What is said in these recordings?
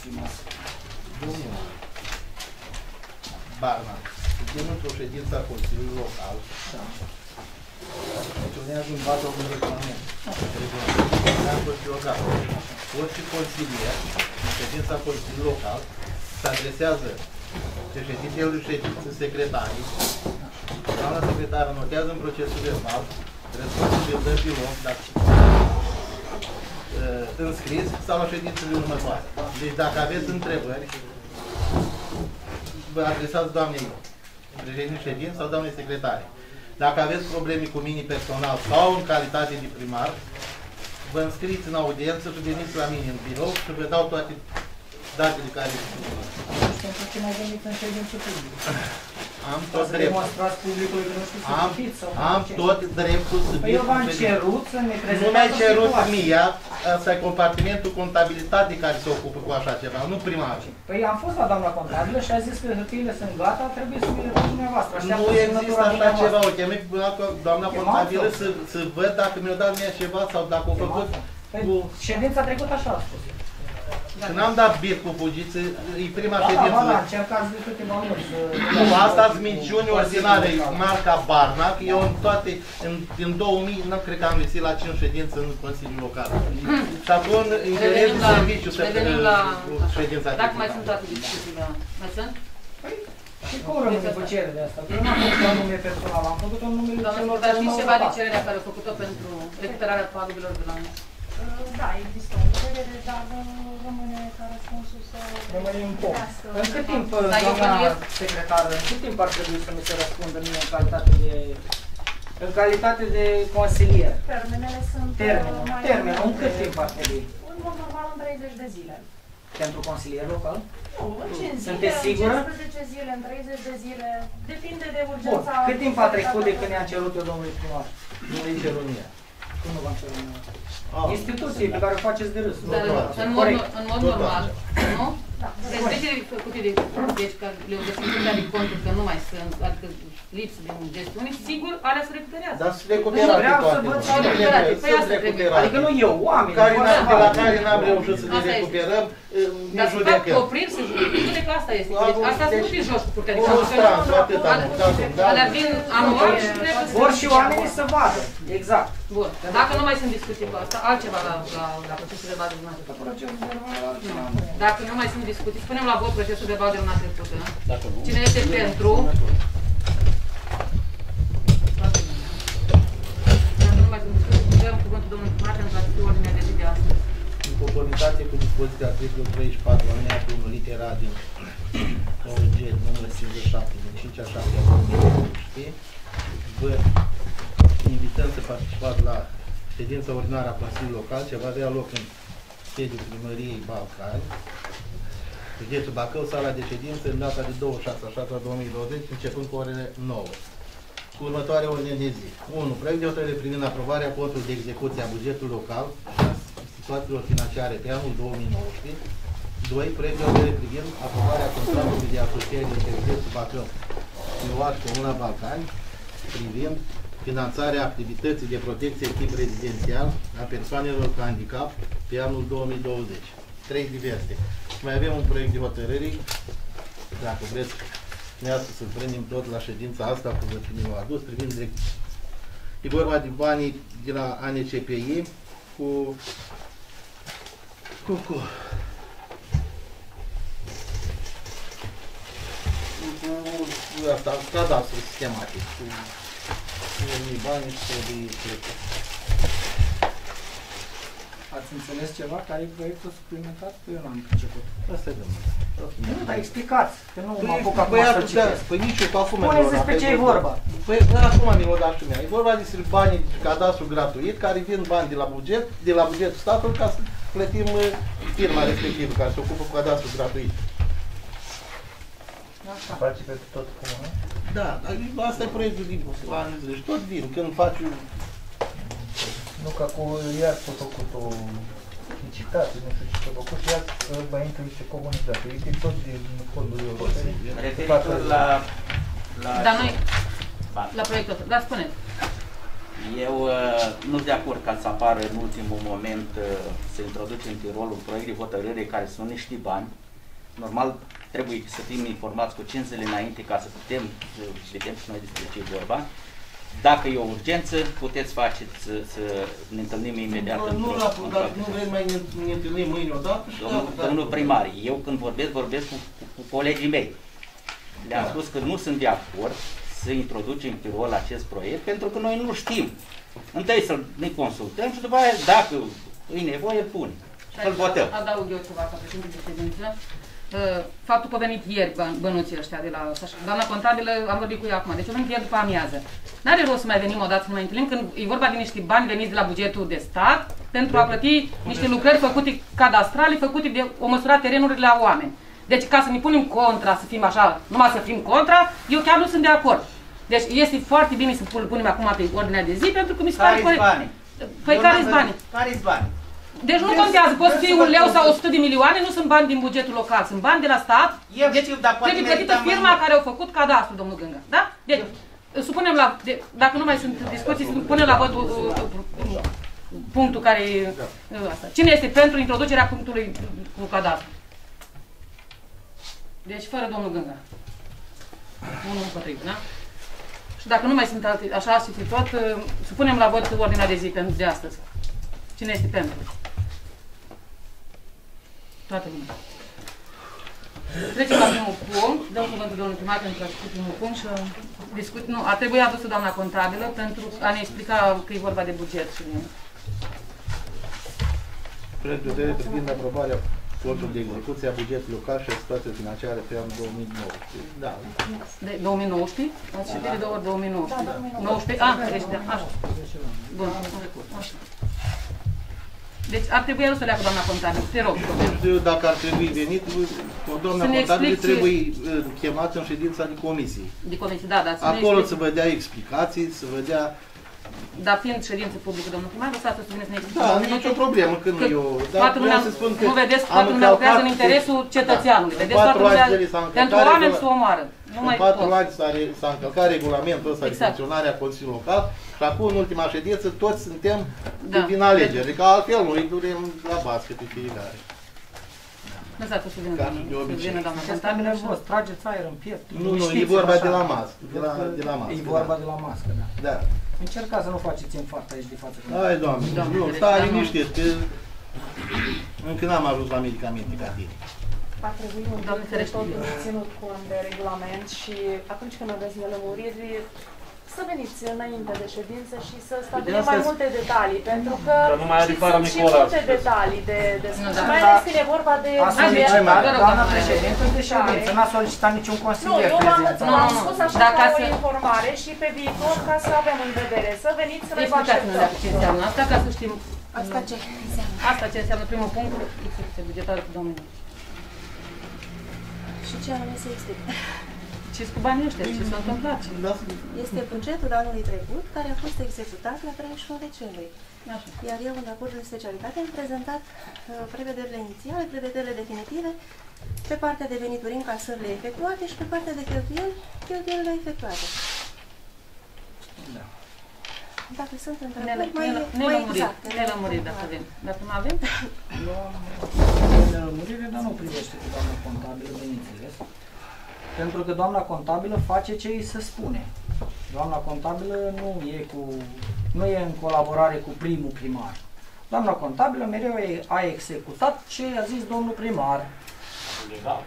primar. Domnul Barna, suntem într-o ședință a Consiliului Local. Da. Deci urmează în baza unui regulament. Ne-am local. Orice consilier, în ședința Consiliului Local, se adresează președintelui ședință, secretarii. Doamna secretară notează în procesul verbal, răspunsul de dă pe loc, dacă uh, înscris sau la ședințele următoare. Deci dacă aveți întrebări, vă adresați doamnei președinte ședință sau doamnei secretare. Dacă aveți probleme cu mine personal sau în calitate de primar, vă înscriți în audiență și veniți la mine în birou și vă dau toate datele care Deci pentru ce mai veniți în ședință publică? Am Ca tot să dreptul. demonstrați publicului că nu știți să Am, citiți sau am ce? tot dreptul să Păi eu v-am vin- cerut să ne Nu prezentați mi-ai o cerut situație. mie, asta e compartimentul contabilitate care se ocupă cu așa ceva, nu primarul. Păi am fost la doamna contabilă și a zis că hârtiile sunt gata, trebuie să mi le dați dumneavoastră. Așteaptă Nu există semnătura așa dumneavoastră. ceva, o chemi pe doamna- doamna Chemați-o. contabilă să, să văd dacă mi-a dat mie ceva sau dacă o făcut Păi, cu... ședința trecută așa a spus. Și n-am dat bir cu fugiță, e prima Da, da, ședință. da, da, încercați de câteva ori să... Nu, asta sunt minciuni ordinare, marca Barnac. Eu în toate, în, din 2000, nu cred că am găsit la 5 ședințe în Consiliul Local. Și acum interes Revenim de la- serviciu să revenim la- cu ședința Dacă mai trecută. sunt toate discuțiile, mai sunt? Și cum rămâne cu cererea asta? Că eu n-am făcut la nume personal, am făcut în numele Doamna celor secretar, care știți m-au ceva de votat. cererea care a făcut-o pentru recuperarea pagubilor de la noi? Da, există o cerere, dar uh, rămâne ca răspunsul să Rămâne un pom. privească În cât timp, Da, eu doamna bănuiesc- secretară, în cât timp ar trebui să mi se răspundă mie în calitate de în calitate de consilier? Termenele sunt uh, Termenul, mai termenul, în cât timp ar trebui? În mod normal în 30 de zile. Pentru consilier local? Nu, în 5 Sunteți zile, sigură? în 15 zile, în 30 de zile. Depinde de Bun. urgența. Cât timp a trecut de când i-am cerut eu domnului primar? Nu le cerut mie. Cum nu v-am cerut mie? Ah. Instituție pe care o faceți de râs. Dar Corect. în mod, Corect. în mod Tot normal, nu? Da, Deci legile făcute de deci că le-au găsit curtea de conturi că nu mai sunt, adică lipsă din gestiune, sigur, alea se recuperează. Dar sunt recuperate Vreau să toate. văd nu? sau Trebuie- recuperate. Păi Sunt asta trebuie. recuperate. Adică nu eu, oameni. Care vor n-am, să de la vadă. care n-am reușit să le Asta este. recuperăm, ne Dar să fac judecăm. oprim să judecă, asta este. Da, Deci asta să nu deci- fie jos cu curtea de O conturi. strans, atât am da, da, Alea vin anual și trebuie să Vor și oamenii să vadă. Exact. Bun. Dacă nu mai sunt discuții cu asta, altceva la, la, la procesul de bază de luna trecută. Procesul verbal altceva Nu. nu e. Dacă nu mai sunt discuții, spunem la vot procesul de bază de luna trecută. Dacă nu, Cine este pentru? Dacă nu mai sunt discuții, dăm cuvântul domnului primar pentru a fi ordinea de zi de astăzi. în conformitate cu dispoziția articolul 34, alineatul 1, litera din ONG numărul 57 din 5 a 7 a 2019, vă invităm să participați la ședința ordinară a Consiliului Local, ce va avea loc în sediul primăriei Balcani, județul Bacău, sala de ședință, în data de 26 a 7 a 2020, începând cu orele 9 cu următoarea ordine de zi. 1. Proiect de hotărâre privind aprobarea contului de execuție a bugetului local și a situațiilor financiare pe anul 2019. 2. Proiect de hotărâre privind aprobarea contractului de asociere între județul Bacău și OAR Comuna Balcani privind finanțarea activității de protecție tip rezidențial a persoanelor cu handicap pe anul 2020. Trei diverse. Și mai avem un proiect de hotărâri, dacă vreți, dumneavoastră să prindem tot la ședința asta cu cine l-a adus, privind direct. E vorba de banii de la ANCPI cu cu, cu, cu asta, cadastru sistematic, cu cu unii bani și cu de plăcut. Ați înțeles ceva? Care e proiectul suplimentar? Că eu n-am început. Asta e domnul. Nu, dar explicați, că nu mă apuc acum să băiatul, da, citesc. păi nici eu cu acum Spuneți mi-l despre dat, ce pe e bun. vorba. Păi da, acum mi-l dat și mea. E vorba despre banii de cadastru gratuit care vin bani de la buget, de la bugetul statului ca să plătim uh, firma respectivă care se ocupă cu cadastru gratuit. Așa. Face pe tot comună? Da, dar asta e proiectul din bani, deci tot vin. Când faci un Nu, că cu iar s-a făcut o licitate, nu știu ce s-a făcut și iar uh, mai intră niște comunități. E tot din fondul european. Referitor la, la, Dar noi, bani. la proiectul ăsta, da, spune. Eu uh, nu sunt de acord ca să apară în ultimul moment uh, să introduce în Tirol un proiect de hotărâre care sunt niște bani. Normal, trebuie să fim informați cu 5 zile înainte ca să putem să vedem și noi despre ce e vorba. Dacă e o urgență, puteți face să, să ne întâlnim imediat Nu, într-o- la, într-o dar altă nu zi. vrem mai ne, ne întâlnim mâine odată și Domnul, gata, domnul gata. primar, eu când vorbesc, vorbesc cu, cu, cu colegii mei. Le-am Da. spus că nu sunt de acord să introducem pe rol acest proiect pentru că noi nu știm. Întâi să ne consultăm și după aia, dacă e nevoie, îl punem. Să-l votăm. Adaug eu ceva ca președinte de ședință. Uh, Faptul că au venit ieri băn- bănuții ăștia de la doamna contabilă, am vorbit cu ea acum, deci au venit ieri după amiază. N-are rost să mai venim o dată să ne mai întâlnim când e vorba de niște bani veniți de la bugetul de stat pentru a plăti niște lucrări făcute cadastrale, făcute de o măsura terenurile la oameni. Deci ca să ne punem contra, să fim așa, numai să fim contra, eu chiar nu sunt de acord. Deci este foarte bine să pun- punem acum pe ordinea de zi pentru că mi se pare Care-i corect. banii? Păi care-s banii? Care-i bani? Deci nu contează, poți fi un leu sau 100 de milioane, nu sunt bani din bugetul local, sunt bani de la stat. Eu deci știu, dar poate trebuie plătită merităm mai firma mult. care a făcut cadastru, domnul Gânga. Da? Deci, supunem la, de, dacă nu mai sunt discuții, punem la vot uh, uh, uh, punctul care e uh, asta. Cine este pentru introducerea punctului cu cadastru? Deci fără domnul Gânga. Unul împotrivă, da? Și dacă nu mai sunt alte, așa să fi tot, uh, supunem la vot ordinea de zi pentru de astăzi. Cine este pentru? Toată lumea. Trecem la primul punct. Dăm cuvântul domnului primar pentru a discuta primul punct și uh, discut. Nu, a trebuit adusă doamna contabilă pentru a ne explica că e vorba de buget și de... Proiect de hotărâre privind aprobarea fondului de execuție a bugetului local și a situației financiare pe anul 2019. Da, de 2019? Ați citit de două ori 2019. Da, 2019. 19? Ah, este, așa. Bun. Așa. Deci ar trebui el să le cu doamna contabilă. Te rog. nu știu dacă ar trebui venit, cu doamna Să ne contabilă explice- trebuie uh, chemat în ședința de comisie. De comisie, da, da. să ne Acolo explice. să vă dea explicații, să vă dea... Dar fiind ședință publică, domnul primar, lăsați să vine să ne explice. Da, nu e nicio problemă când Că eu... Dar toată lumea, vreau să spun că nu vedeți, am toată lumea lucrează în încălcat- interesul cetățeanului. Da, în Vedeți, toată patru ani lumea, zile s-a încălcat pentru oameni regula- se omoară. Nu în mai patru pot. ani s-a, re- s-a încălcat regulamentul ăsta Exact. de funcționare a Consiliului Local și acum, în ultima ședință, toți suntem Da. din alegeri. Adică altfel noi durim la basket pe fiecare. Lăsați să vină Ca doamna, de să obicei. vină doamna Sunteți contabilă. și- nervos, trageți aer în piept. Nu, nu, e liniștiți-vă vorba așa. de la mască. De la, de la mască. E vorba da. de la mască, da. Da. Încercați să nu faceți infarct aici de față. cu mine. Hai, doamne, Doamne, nu, ferește, stai dar nu. liniștit, că încă n-am ajuns la medicamente ca tine. Ar trebui un Doamne pic ferește. totul ținut cont de regulament și atunci când aveți nelămuriri, să veniți înainte de ședință și să stabilim asta mai e- multe detalii, pentru că, Că nu mai are și fara sunt și Nicola multe astăzi. detalii de, de Nu, spus, da. mai ales când e vorba de Asta Hai, e deci, ce mai vă rog, doamna doamna președintă de ședință, n-a solicitat niciun Nu, consilier eu v-am, prezența. Nu, v-am nu, nu. spus așa Dacă ca o să- informare și pe viitor ca să avem în vedere, să veniți să ne vă Explicați-ne așteptăm. dacă ce înseamnă asta, ca să știm. Asta ce înseamnă? Asta ce înseamnă primul punct, execuție bugetară cu domnul. Și ce anume să explic? Ce cu banii ăștia? Ce s-a întâmplat? Ce... Este bugetul anului trecut care a fost executat la 31 decembrie. Așa. Iar eu, în acordul de specialitate, am prezentat uh, prevederile inițiale, prevederile definitive, pe partea de venituri încasările efectuate și pe partea de cheltuieli, cheltuielile efectuate. Da. Dacă sunt Ne- întrebări mai, ne- mai Nelămurit, exacte. nelămurit dacă avem. Dacă nu avem, Eu am o nelămurire, dar nu privește cu doamna contabilă, bineînțeles. Pentru că doamna contabilă face ce îi se spune. Doamna contabilă nu e, cu, nu e în colaborare cu primul primar. Doamna contabilă mereu e- a executat ce a zis domnul primar.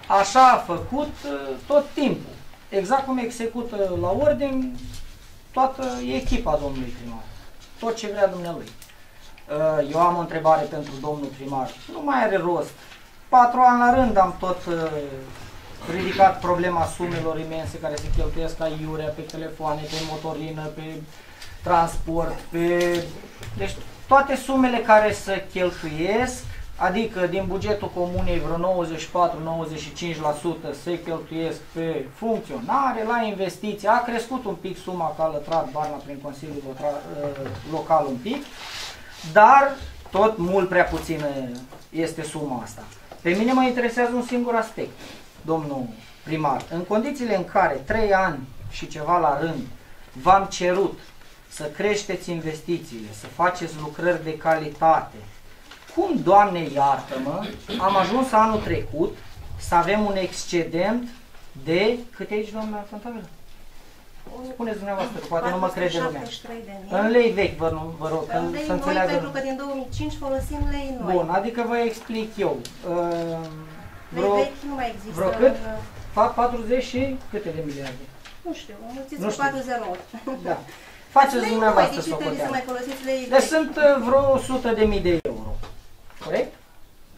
Așa a făcut uh, tot timpul. Exact cum execută la ordin toată echipa domnului primar. Tot ce vrea dumnealui. Uh, Eu am o întrebare pentru domnul primar. Nu mai are rost. Patru ani la rând am tot uh, ridicat problema sumelor imense care se cheltuiesc ca iurea pe telefoane, pe motorină, pe transport, pe... Deci toate sumele care se cheltuiesc, adică din bugetul comunei vreo 94-95% se cheltuiesc pe funcționare, la investiții. A crescut un pic suma că a lătrat Barna prin Consiliul Lotra- uh, Local un pic, dar tot mult prea puțină este suma asta. Pe mine mă interesează un singur aspect, domnul primar. În condițiile în care trei ani și ceva la rând v-am cerut să creșteți investițiile, să faceți lucrări de calitate, cum, Doamne iartă-mă, am ajuns anul trecut să avem un excedent de, cât e aici, doamna contabilă? Spuneți dumneavoastră, că poate nu mă crede lumea. 473.000. În lei vechi, vă, nu- vă rog, În că lei să noi, înțeleagă. pentru că din 2005 folosim lei noi. Bun, adică vă explic eu. Uh, Lei vreo, vechi nu mai există. vreo cât? în- fa- 40 și câte de miliarde? Nu știu, mulțiți Nu cu știu. 408. Da. Faceți Lei dumneavoastră noi, deci trebuie să socoteală. mai folosiți lei Deci vechi. sunt uh, vreo 100 de mii de euro. Corect?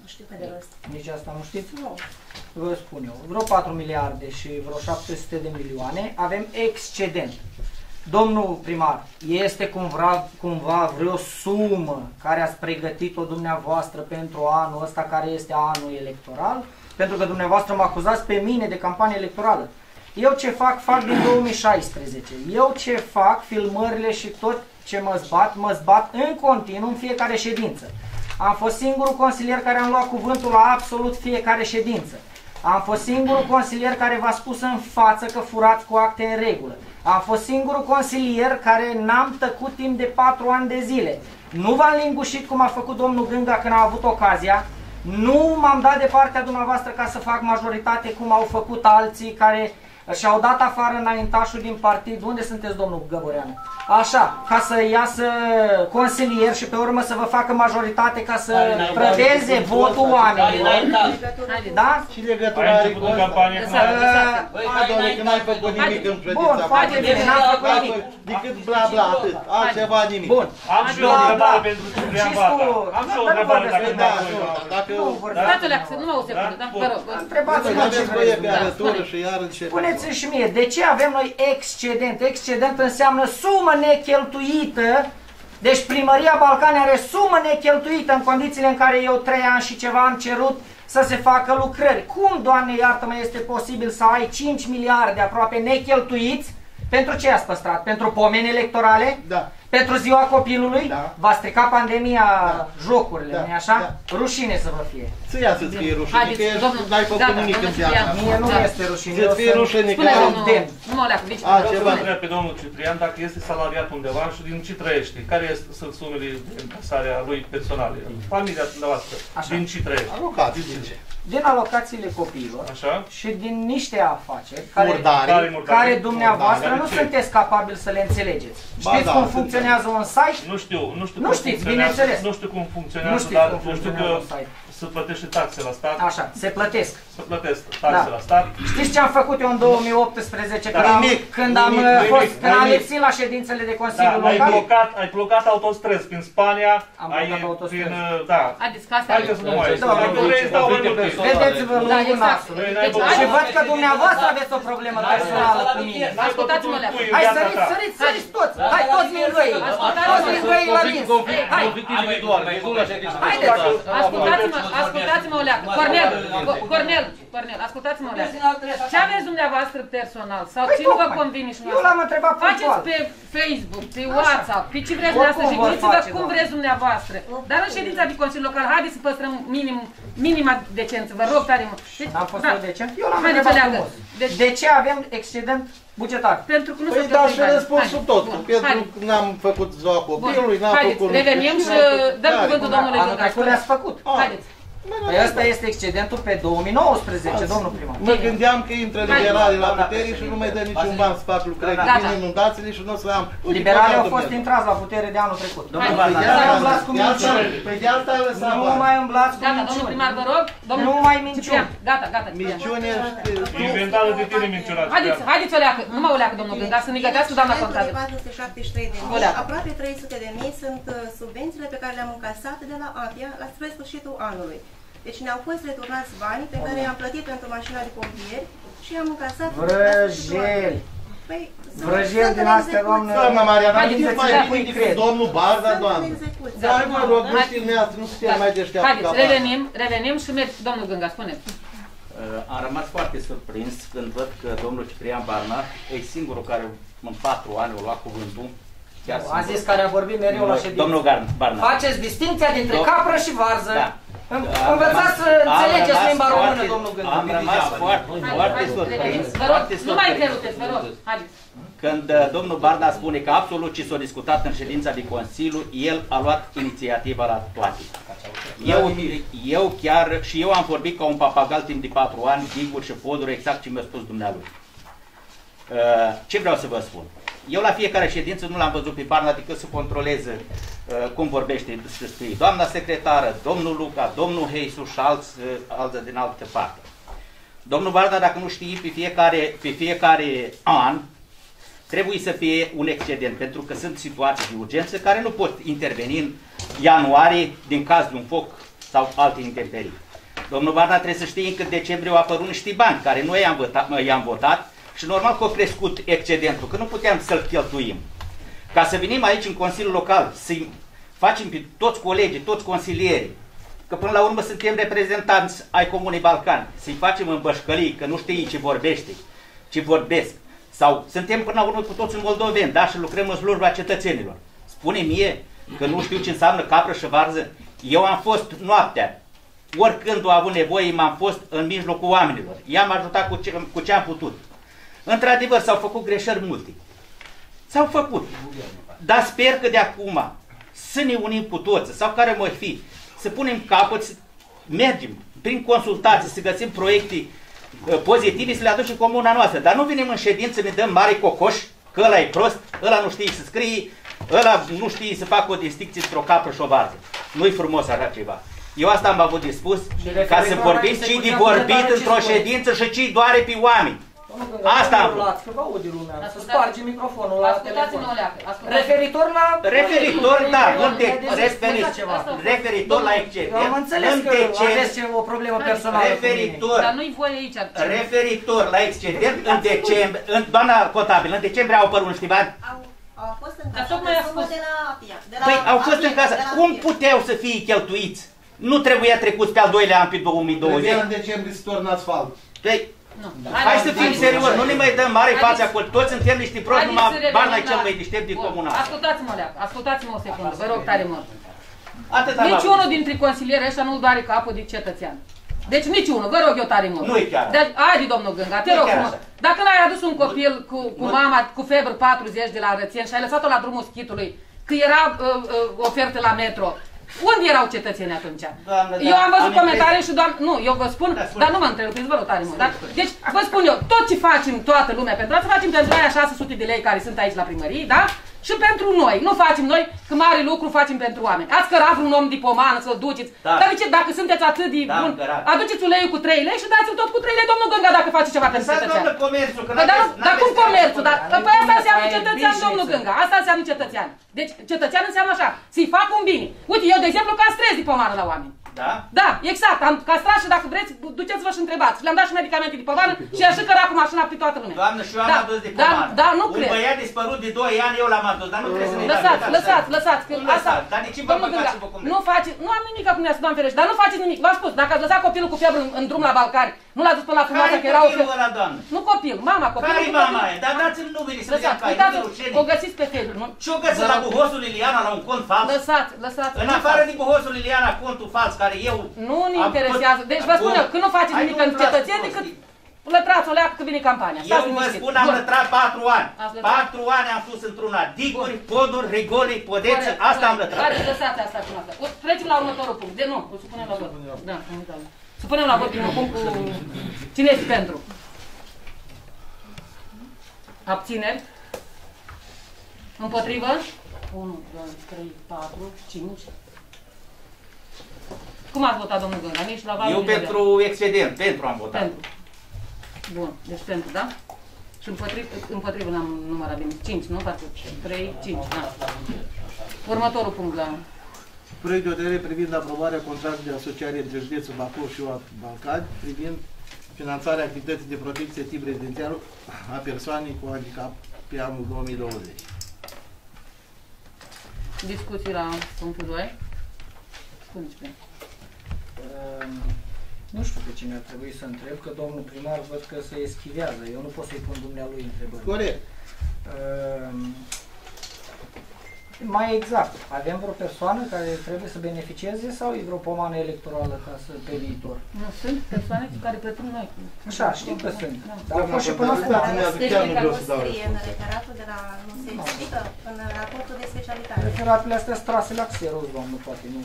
Nu știu pe de rost. Nici asta nu știți? Nu. Vă spun eu. Vreo 4 miliarde și vreo 700 de milioane avem excedent. Domnul primar, este cumva, cumva vreo sumă care ați pregătit-o dumneavoastră pentru anul ăsta care este anul electoral? Pentru că dumneavoastră mă acuzați pe mine de campanie electorală. Eu ce fac, fac din 2016. Eu ce fac, filmările și tot ce mă zbat, mă zbat în continuu în fiecare ședință. Am fost singurul consilier care am luat cuvântul la absolut fiecare ședință. Am fost singurul consilier care v-a spus în față că furați cu acte în regulă. Am fost singurul consilier care n-am tăcut timp de patru ani de zile. Nu v-am lingușit cum a făcut domnul Gânga când a avut ocazia. Nu m-am dat de partea dumneavoastră ca să fac majoritate cum au făcut alții care și-au dat afară înaintașul din partid. Unde sunteți, domnul Găboreanu? Așa, ca să iasă consilier și pe urmă să vă facă majoritate ca să prădeze votul oamenilor. Da? Și legătura Ai are început cu în asta? campanie cu Lăsați, lăsați. Băi, hai, doamne, că n-ai făcut nimic în Bun, credința face bine, n-am făcut N-ai nimic. făcut Decât bla bla, atât. Altceva nimic. Bun. Am și eu o Da, întrebare da. pentru Ciprian Și Bata. cu- Am și eu o Dar nu întrebare vorbesc, dacă Da, da, nu, dacă Nu, vorbeați. Stați o leacă, numai o secundă, da? Vă rog. Întrebați-mă ce aveți voie vreți pe dumneavoastră. arătură și iar începe. Spuneți-mi și mie, de ce avem noi excedent? Excedent înseamnă sumă necheltuită, deci primăria Balcani are sumă necheltuită în condițiile în care eu trei ani și ceva am cerut să se facă lucrări. Cum, Doamne iartă-mă, este posibil să ai 5 miliarde aproape necheltuiți? Pentru ce ați păstrat? Pentru pomeni electorale? Da. Pentru ziua copilului? Da. Va strica pandemia Da. jocurile, Da. nu-i așa? Da. Rușine să vă fie. Să ia să-ți fie rușine, Haideți, că ești, domnul- n-ai făcut gata, nimic în domnul viața. Ciprian. Mie nu Da. este rușine. Să-ți eu fie sunt- rușine că Spune ai domnul, Demn. nu mă leacă, vice. A, Vreau ceva. să întreb pe domnul Ciprian dacă este salariat undeva și din ce trăiește. Care este, sunt sumele de încasare a lui personale? Familia dumneavoastră. Așa. Din ce trăiește? Alocați, din ce? Din alocațiile copiilor Așa? și din niște afaceri care, Murdari. Care murdari? care dumneavoastră Murdari. nu De ce? sunteți capabili să le înțelegeți. Ba Știți da, cum sunt funcționează un site? Nu știu, nu știu Nu cum știți, funcționează, bineînțeles. Nu știu cum Nu funcționează, știți dar cum eu știu că funcționează un site. Se plătește taxe la stat, Așa, se plătesc. se plătesc taxe Da. la stat. Știți ce am făcut eu în 2018 când, Da. am, Nimic, când am nimic, uh, nimic, fost, când am nimic. lipsit la ședințele de Da, Consiliul ai Local? blocat, ai blocat autostrăzi prin Spania, Am ai blocat autostrăzi. prin, uh, da. Haideți, ca asta Haideți să nu mai Da, Dacă vrei, îți dau mai multe. Vedeți-vă Da, lungul exact. nasului. Ei, n-ai Deci, băut. Și hai- văd că dumneavoastră aveți o problemă personală cu mine. N-ai Ascultați-mă, făcut Leacu. tu în Hai, viața săriți, ta. săriți, săriți toți! Hai, toți mingăii! Ascultați-mă. Toți mingăii la vis! Hai! Haideți! Ascultați-mă, ascultați-mă, Oleac. Cornel, Co- Cornel, Cornel, ascultați-mă, Oleac. Ce aveți dumneavoastră personal? Sau Păi ce nu vă tocmai. convine și Eu dumneavoastră? l-am întrebat Faceți punctual. pe Facebook, pe WhatsApp, pe ce vreți dumneavoastră Oricum și vor gândiți-vă face, cum doamne. vreți dumneavoastră. Dar în ședința de Consiliu Local, haideți să păstrăm minim, minima decență, vă rog tare mult. Deci, N-am fost da. eu decent? Eu l-am Haideți, întrebat Oleacă. frumos. Deci, De ce avem excedent bugetar. Pentru că nu Păi se da, cheltuie și bani. răspunsul Hai, tot. bun, Pentru hai. că n-am făcut ziua copilului, n-am Haideți, făcut... revenim și dăm cuvântul domnului Anul Gângaș. trecut le-ați făcut. Haideți. Păi ăsta este excedentul pe 2019, domnul primar. Mă gândeam că intră liberalii la Doamna putere și nu mai dă niciun președinte. ban să fac lucrări. Gata. Vin inundațiile și nu o să am... Uite, Liberalii au păcatul fost meu. intrați la putere de anul trecut. Domnul Hai. Păi Barna, de Nu mai asta- umblați cu de asta- minciuni. Păi de asta ai lăsat Nu bani. mai umblați cu Gata, domnul minciuni. primar, vă rog. Domnul Nu mai minciuni. Ciprian, Gata, gata. Ciprian. Minciune și... Inventarul de tine minciuna. Haideți, haideți o leacă, nu mă o leacă, domnul Gângaș, să ne gătească doamna Excedentul de contabil. 473 de Olea. mii, aproape 300 de mii sunt uh, subvențiile pe care le-am încasat de la APIA la spre sfârșitul anului. Deci ne-au fost returnați banii pe care i-am plătit pentru mașina de pompieri și i-am încasat la sfârșitul anului. Vrăjeli. Păi, sunt- Vrăjeli sunt din în astea, execuție. doamnă. Doamna Mariana, Haideți, știți mai da, bine nu decât cred. domnul Barda, Sunt în doamnă. execuție. Dar vă rog, nu Hai. știți dumneavoastră, nu sunteți mai deșteaptă ca Haideți, Barda. revenim, revenim și merg, domnul Gângaș, spuneți. Uh, Am rămas foarte surprins când văd că domnul Ciprian Barna e singurul care în patru ani a luat cuvântul. Chiar A singur. zis care a vorbit mereu la ședință. Domnul Gar- Barna. Faceți distinția dintre Dom- capră și varză. Da. În- Am Învățați să rămas- am înțelegeți rămas limba română, foarte- domnul Am Gângaș. rămas foarte, Hai, foarte haideți, surprins. revenim. Vă rog, foarte nu mai surprins. întrerupeți, vă rog. Haideți. Când uh, domnul Barna spune că absolut ce s-a discutat în ședința de Consiliu, el a luat inițiativa la toate. Eu, eu chiar, și eu am vorbit ca un papagal timp de patru ani, diguri și poduri, exact ce mi-a spus dumnealui. Uh, Ce vreau să vă spun? Eu la fiecare ședință nu l-am văzut pe Barna decât să controleze uh, cum vorbește să scrie doamna secretară, domnul Luca, domnul Heisu și alți, uh, alții din altă parte. Domnul Barda, dacă nu știe, pe fiecare, pe fiecare an trebuie să fie un excedent, pentru că sunt situații de urgență care nu pot interveni în ianuarie din caz de un foc sau alte intemperii. Domnul Barna trebuie să știe că în decembrie au apărut niște bani care noi i-am votat, i-am votat și normal că a crescut excedentul, că nu puteam să-l cheltuim. Ca să venim aici în Consiliul Local, să-i facem pe toți colegii, toți consilierii, că până la urmă suntem reprezentanți ai Comunei Balcani, să-i facem în bășcălii, că nu știi ce vorbește, ce vorbesc. Sau suntem până la urmă cu toți în moldoveni, da, și lucrăm în slujba cetățenilor. Spune mie că nu știu ce înseamnă capră și varză. Eu am fost noaptea, oricând a avut nevoie, m-am fost în mijlocul oamenilor. I-am ajutat cu ce, cu ce am putut. Într-adevăr, s-au făcut greșeli multe. S-au făcut. Dar sper că de acum să ne unim cu toți, sau care mai fi, să punem capăt, să mergem prin consultații, să găsim proiecte uh, pozitive, să le aducem în comuna noastră. Dar nu venim în ședință, ne dăm mare cocoș, că ăla e prost, ăla nu știe să scrie, ăla nu știe să facă o distinție între o capră și o varză. Nu-i frumos așa ceva. Eu asta am avut de spus, ca să vorbim ce de vorbit într-o ședință și ce doare pe oameni. Asta am vrut. Că vă aude lumea, să Ascultați- sparge microfonul la Ascultați-mă o telefon. leacă, ascultați. Referitor la... Referitor, da, nu de, Vedeți, referi, spuneți ceva. referitor la Eu excedent, am înțeles în că decembrie, aveți ce- o problemă personală cu mine. referitor, Dar nu-i voie aici. referitor la excedent, în decembrie, în, doamna contabil, în decembrie au apărut niște bani? Au, au fost în Dar casă tocmai a sumă spus. de la APIA. De la Păi au fost APIA, în casă, de la cum APIA. puteau să fie cheltuiți? Nu trebuia trecuți pe al doilea an pe 2020? Trebuia în decembrie să torn asfalt. Păi, Nu. hai să fim serios, nu ne mai dăm mare Haideți- față acolo, toți suntem niște proști, Haideți numai să revenim Barna e la- cel mai deștept din Bun, comuna. Ascultați-mă, leacă, ascultați-mă o secundă, vă rog tare mult. Atâta Nici m-am unul dintre consilieri ăștia nu doare capul de cetățean. Deci nici unul, vă rog eu tare mult. Nu-i chiar. Deci, haide, domnul Gânga, te Nu-i rog chiar frumos. așa. Dacă n-ai adus un copil cu, cu Nu. mama cu febră 40 de la Rățien și ai lăsat-o la drumul schitului, că era uh, uh, ofertă la metro, unde erau cetățenii atunci? Doamnă, da, eu am văzut am comentarii și doamnă, nu, eu vă spun, Da, spune. dar nu mă întrerupeți, vă rog tare mult. Da? Deci, vă spun eu, tot ce facem toată lumea pentru asta, facem pentru aia 600 de lei care sunt aici la primărie, da? Și pentru noi, nu facem noi, că mare lucru facem pentru oameni. Ați cărat vreun om de pomană să-l duceți. Da. Dar de ce, dacă sunteți atât de Da, bun, cărat. aduceți uleiul cu 3 lei și dați-l tot cu 3 lei, domnul Gânga, dacă face ceva pentru Lăsați, cetățean. doamnă, comerțul, că Păi, dar, n-aveți- dar cum n-aveți comerțul? Dar, treabă cu păi asta înseamnă Aia e cetățean, business. domnul Gânga. Asta înseamnă cetățean. Deci cetățean înseamnă așa, să-i fac un bine. Uite, eu, de exemplu, castrez de pomană la oameni. Da? Da, exact. Am castrat și dacă vreți, duceți-vă și întrebați. Le-am dat și medicamente de pomană și așa căra cu mașina pe toată lumea. Doamnă, și eu am Da, adus de da, pomană. da, nu Un cred. băiat dispărut de 2 ani, eu l-am adus, dar nu trebuie să ne Lăsați, dați, lăsați, lăsați. Că Nu asta, lăsați, dar de ce vă domnul băgați Gânga, și vă cum nu face, nu am nimic acum, ne-ați doamne ferește, dar nu faceți nimic. V-am spus, dacă ați lăsat copilul cu febră în, în drum la Balcari, nu l-a dus până la frumoasă, Care că era o copilul febră. ăla, doamnă? Nu copil, mama, copilul. Care-i cu mama copil. aia? Dar dați-mi numele să vedem Lăsați, care, uitați, nu o rușine. găsiți pe Facebook, nu? Și-o găsit la buhosul Liliana la un cont fals. Lăsați, lăsați. În afară de buhosul Liliana, contul fals, care eu... Nu ne am interesează. făcut- Deci vă spun Bun. eu, că nu faceți Hai, nimic nu pentru intrați cetățeni în decât prostii. Lătrați-o leacă că vine campania. Eu Stați vă liniștiți. spun, am Bun. lătrat patru ani. Ați lătrat? Patru ani am pus într-una. Diguri, poduri, rigoli, podețe, Corect, asta am corect. lătrat. Haideți, lăsați asta cu asta. O, trecem la următorul punct. De nu, o supunem la vot. Da, am uitat. Supunem la vot primul punct cu... Cine este pentru? Abțineri? Împotrivă? 1, 2, 3, 4, 5. Cum ați votat, domnul Gânga? Nici la valul Eu nici la pentru expedient, pentru am votat. Pentru. Bun, deci pentru, da? Și împotrivă, împotrivă n-am numărat bine. 5, nu? Parcă 3, 5, da. Următorul punct, da. Proiect de hotărâre privind aprobarea contractului de asociare între județul Bacău și UAP Balcani privind finanțarea activității de protecție tip rezidențial a persoanei cu handicap pe anul 2020. Discuții la punctul 2. Spuneți pe. Ehm, Nu știu pe cine ar trebui să întreb, că domnul primar văd că se eschivează. Eu nu pot să-i pun dumnealui întrebări. Corect. Ehm, Mai exact, avem vreo persoană care trebuie să beneficieze sau e vreo pomană electorală ca să, pe viitor? Nu, sunt persoane cu care plătim noi. Așa, știm că sunt. Da. Dar au fost și până acum. Deci chiar nu că vreau nu să dau scrie în referatul de la, nu se explică în raportul de specialitate. Referatele astea strase la xeroz, domnul, poate, nu,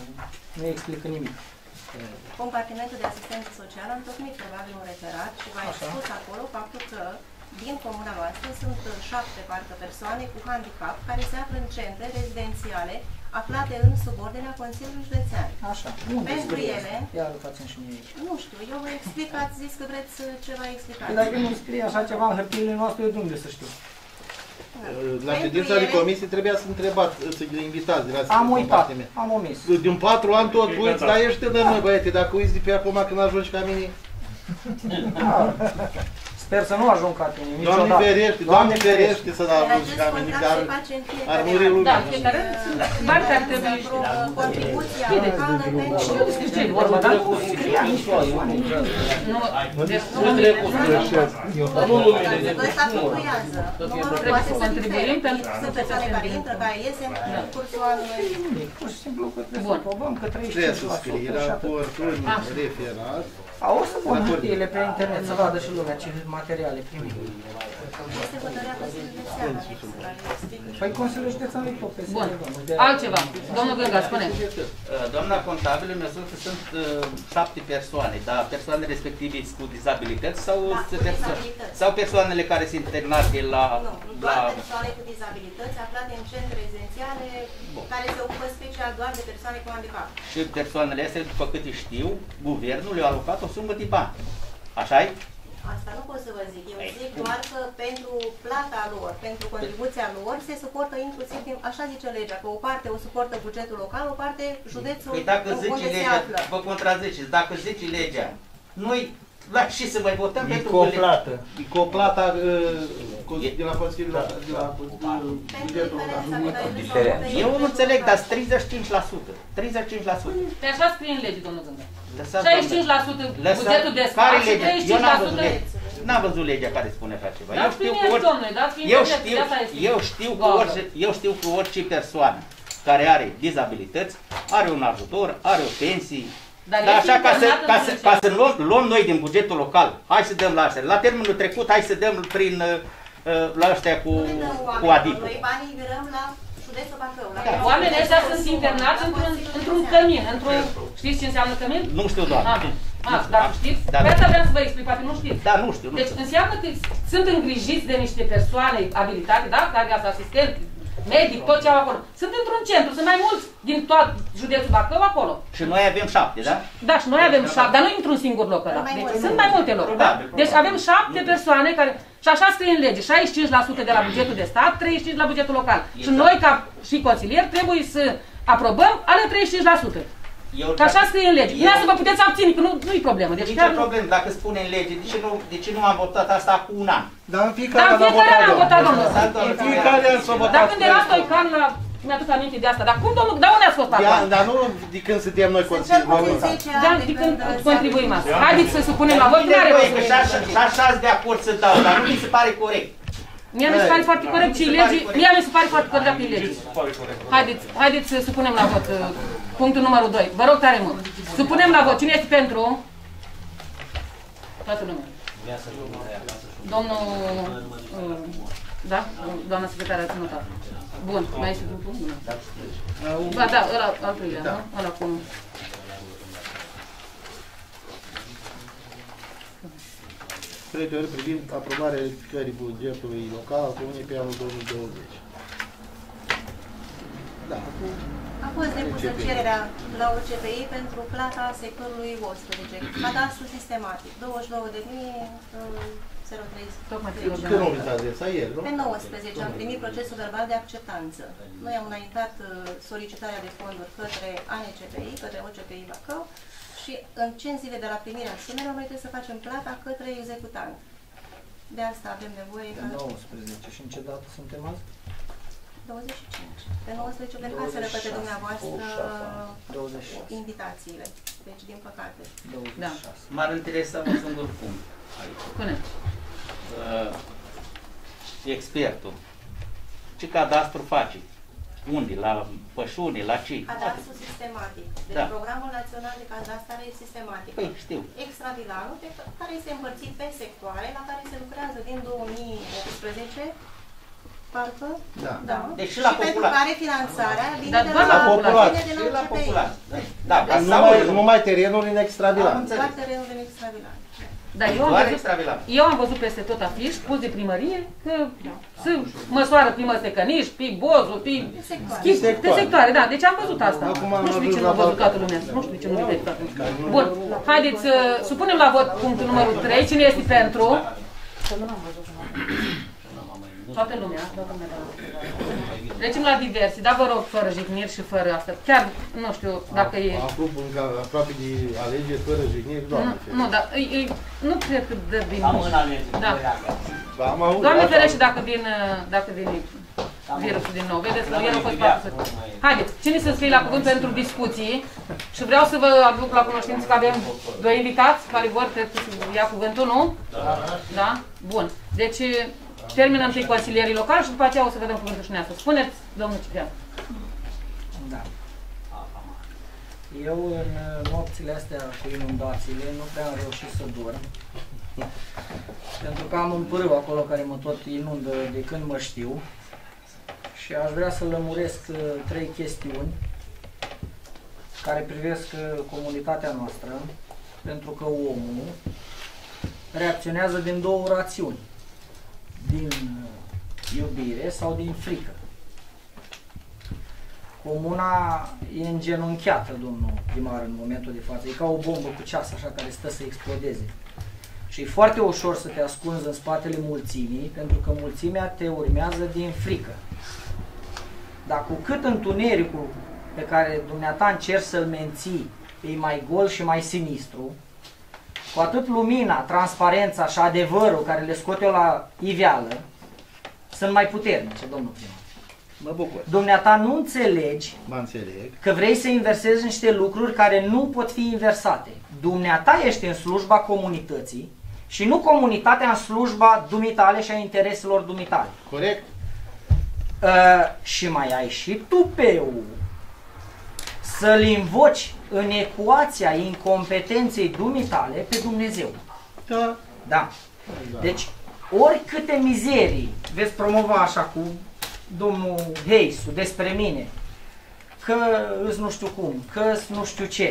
nu explică nimic. Compartimentul de asistență socială a întocmit probabil un referat și va Așa. expus acolo faptul că din comuna noastră sunt șapte parcă persoane cu handicap care se află în centre rezidențiale aflate în subordinea Consiliului Județean. Așa, unde Pentru scrie ele, asta? Ia arătați-mi și mie aici. nu știu, eu vă explic, ați zis că vreți ceva explicat. Păi dacă nu scrie așa ceva în hârtiile noastre, eu de unde să știu? La ședința de comisie trebuia să întrebați, să le invitați de la Am uitat, compartiment. am omis. Din patru ani tot uiți, dar ești tânăr, măi, băiete, dacă uiți de pe acum când ajungi ca mine, Da. Sper să nu ajung ca tine, Doamne niciodată. ferește, Doamne ferește să nu Iar ajungi acest ca mine, contract dar se face în fiecare ar muri an. lumea. Da, fiecare sunt bani care trebuie Pentru uh, contribuția locală pentru... Știu despre ce e vorba, dar nu scria nici Nu, deci nu Pentru că ăsta fluctuează. Numărul Trebuie poate să să contribuim difere. pentru- Sunt persoane care intră, care iese în cursul anului. Pur și simplu că trebuie Bun. să probăm că Trebuie să 35% scrie și atât. raportul, Ah. referat. A, o să pun hârtiile pe internet să vadă și lumea ce materiale primim. Este hotărârea Consiliului Județean, anexă, care explică. Păi Consiliul Județean e tot pe Bun. domnul. De- Altceva. Domnul Gânga, spune. Uh, Doamna contabilă mi-a spus că sunt uh, șapte persoane, dar persoanele respective sunt cu dizabilități sau, Da, sunt cu perso- dizabilități. sau persoanele care sunt internate la... Nu, doar la persoane cu dizabilități aflate în centre rezidențiale care se ocupă special doar de persoane cu handicap. și persoanele astea, după câte știu, guvernul le-a alocat o sumă de bani. Așa-i? Asta nu pot să vă zic. Eu zic doar că pentru plata lor, pentru contribuția lor, se suportă inclusiv, din, așa zice legea, că o parte o suportă bugetul local, o parte județul Păi dacă zice unde se legea, află. vă contraziceți, dacă zice legea, noi la ce să mai votăm E pentru cu o că le- plată. E cu o plată uh, de la Consiliul Da. de la Pentru bugetul diferența local. pe care le Diferență. s-au Eu nu oferit înțeleg, local. dar 35%. 35%. Pe așa scrie în lege, domnul Gânga. Lăsați, 65% Lăsați- bugetul de care stat și lege? Eu n-am văzut 35% lege. N-am văzut legea care spune așa ceva. Eu Dați știu prin că el, orice, domnule, dați prin eu internet, știu, de asta este. eu știu că Gata. orice, eu știu că orice persoană care are dizabilități are un ajutor, are o pensie. Dar Dar ești așa ca să, internat ca, într-un să, ca să luăm, luăm noi din bugetul local, hai să dăm la astea. La termenul trecut, hai să dăm prin uh, uh, la ăștia cu, Nu le dăm cu oamenilor, adipul. Noi banii virăm la județul Bacău. La Da. Oamenii ăștia sunt internați într-un, într-un cămin, într-un... Știți ce înseamnă cămin? Nu știu, doar. Ah, ah, dacă știți, Da, pe da. asta vreau să vă explic, poate nu știți. Da, nu știu, nu Deci știu. înseamnă că sunt îngrijiți de niște persoane abilitate, da? Care sunt asistent, medic, tot ce au acolo. Sunt într-un centru, sunt mai mulți din tot județul Bacău acolo. Și noi avem șapte, da? Da, și noi avem șapte, dar nu într-un singur loc ăla. Mai Deci multe. sunt mai multe locuri, da? Probabil, Deci probabil. avem șapte persoane care... Și așa scrie în lege, 65% de la bugetul de stat, 35% la bugetul local. Și Exact. noi, ca și consilieri, trebuie să aprobăm ale 35%. Eu, Că așa scrie în lege. Eu- Dumneavoastră vă puteți abține, că nu, nu-i problemă. Deci Nici chiar o nu... problemă, dacă spune în lege, de ce nu, de ce nu am votat asta cu un an? Dar în fiecare Dar an în fiecare an am votat, domnul. În fiecare an s-a votat. Dar când era Stoican la... Mi-aduc aminte de asta. Dar cum, domnul, dar unde ați fost Ia, acum? dar nu de când suntem noi Sunt cel Consiliul. puțin Local. 10 Da, ani de când se contribuim aplică. asta. Haideți să supunem la vot, Nu nu are nevoie, rost. că și așa- și așa sunt de acord să dau, dar nu mi se pare corect. Mie mi se pare foarte corect și Mi se pare legii, corect. mie mi se pare foarte corect dacă e legii. Pare corect. Haideți, haideți să supunem la vot uh, punctul numărul 2. Vă rog tare mult. Supunem la vot. Cine este pentru? Toată lumea. Domnul... Uh, da? Doamna secretară ați notat. Bun, mai este un punct? Da, da, ăla al treilea, da? Ăla cu... Preteori privind aprobarea edificării bugetului local al comunei pe anul 2020. Da, acum... A fost depusă cererea la UCPI pentru plata sectorului 11, deci cadastru sistematic, 22.000 03. Deci, Când nu uitați de nu? Pe 19 am primit procesul verbal de acceptanță. Noi am înaintat uh, solicitarea de fonduri către ANCPI, către OCPI Bacău și în 5 zile de la primirea sumelor noi trebuie să facem plata către executant. De asta avem nevoie... Pe 19. Și în ce dată suntem azi? 25. Pe 19 plecaseră către dumneavoastră 26. invitațiile. Deci, din păcate. 26. Da. M-ar interesa un singur punct. Spuneți. Uh, expertul. Ce cadastru face? Unde? La pășuni? La ce? Cadastru sistematic. Deci Da. programul național de cadastrare sistematic. Păi, știu. Extravilanul, pe ca- care este împărțit pe sectoare, la care se lucrează din 2018, parcă? Da. Da. Deci și la pentru populație. care finanțarea vine Dar de doar la, la populație. vine de Și la la CPI. populație. Da, Dar ca numai, sau numai terenul în extravilan. Am înțeles. Doar terenul din extravilan. Dar eu am Doar văzut, extravilan. eu am văzut peste tot afiș pus de primărie că se măsoară pe măstecăniși, pe bozul, pe sectoare. schimb, pe Sectoare. sectoare, da. Deci am văzut asta. Acum am Nu știu de ce ajuns nu a la văzut partea. toată lumea. Nu știu de ce nu ridică toată lumea. Bun, haideți să supunem la vot punctul numărul 3. Cine este pentru? Toată lumea, toată lumea. Da. Trecem la diverse, dar vă rog, fără jigniri și fără asta. Chiar, nu știu, dacă e... Acum, încă aproape de alegeri, fără jigniri, Nu, doamne nu, dar îi, îi, nu cred că dă din... Am în alegeri. Da. Da, am auzit. Doamne asta. ferește dacă vin, uh, dacă vin virusul din nou. Vedeți că el a fost patru să... Haideți, cine să scrie la cuvânt pentru discuții și vreau să vă aduc la cunoștință că avem doi invitați care vor cred că să ia cuvântul, nu? Da? Bun. Deci termină întâi consilierii locali și după aceea o să vedem cuvântul și neasă. Spuneți, domnul Ciprian. Da. Eu în uh, nopțile astea cu inundațiile nu prea am reușit să dorm. Pentru că am un pârâu acolo care mă tot inundă de când mă știu. Și aș vrea să lămuresc uh, trei chestiuni care privesc uh, comunitatea noastră, pentru că omul reacționează din două rațiuni. Din uh, iubire sau din frică. Comuna e îngenunchiată, domnul primar, în momentul de față. E ca o bombă cu ceas, așa, care stă să explodeze. Și e foarte ușor să te ascunzi în spatele mulțimii, pentru că mulțimea te urmează din frică. Dar cu cât întunericul pe care dumneata încerci să-l menții e mai gol și mai sinistru, cu atât lumina, transparența și adevărul care le scot eu la iveală sunt mai puternice, domnul primar. Mă bucur. Dumneata nu înțelegi Mă înțeleg. că vrei să inversezi niște lucruri care nu pot fi inversate. Dumneata ești în slujba comunității și nu comunitatea în slujba dumitale și a intereselor dumitale. Corect? Uh, și mai ai și tu pe să-l invoci în ecuația incompetenței dumitale pe Dumnezeu. Da. Da. Deci, oricâte mizerii veți promova așa cu domnul Heisu despre mine, că îs nu știu cum, că îs nu știu ce,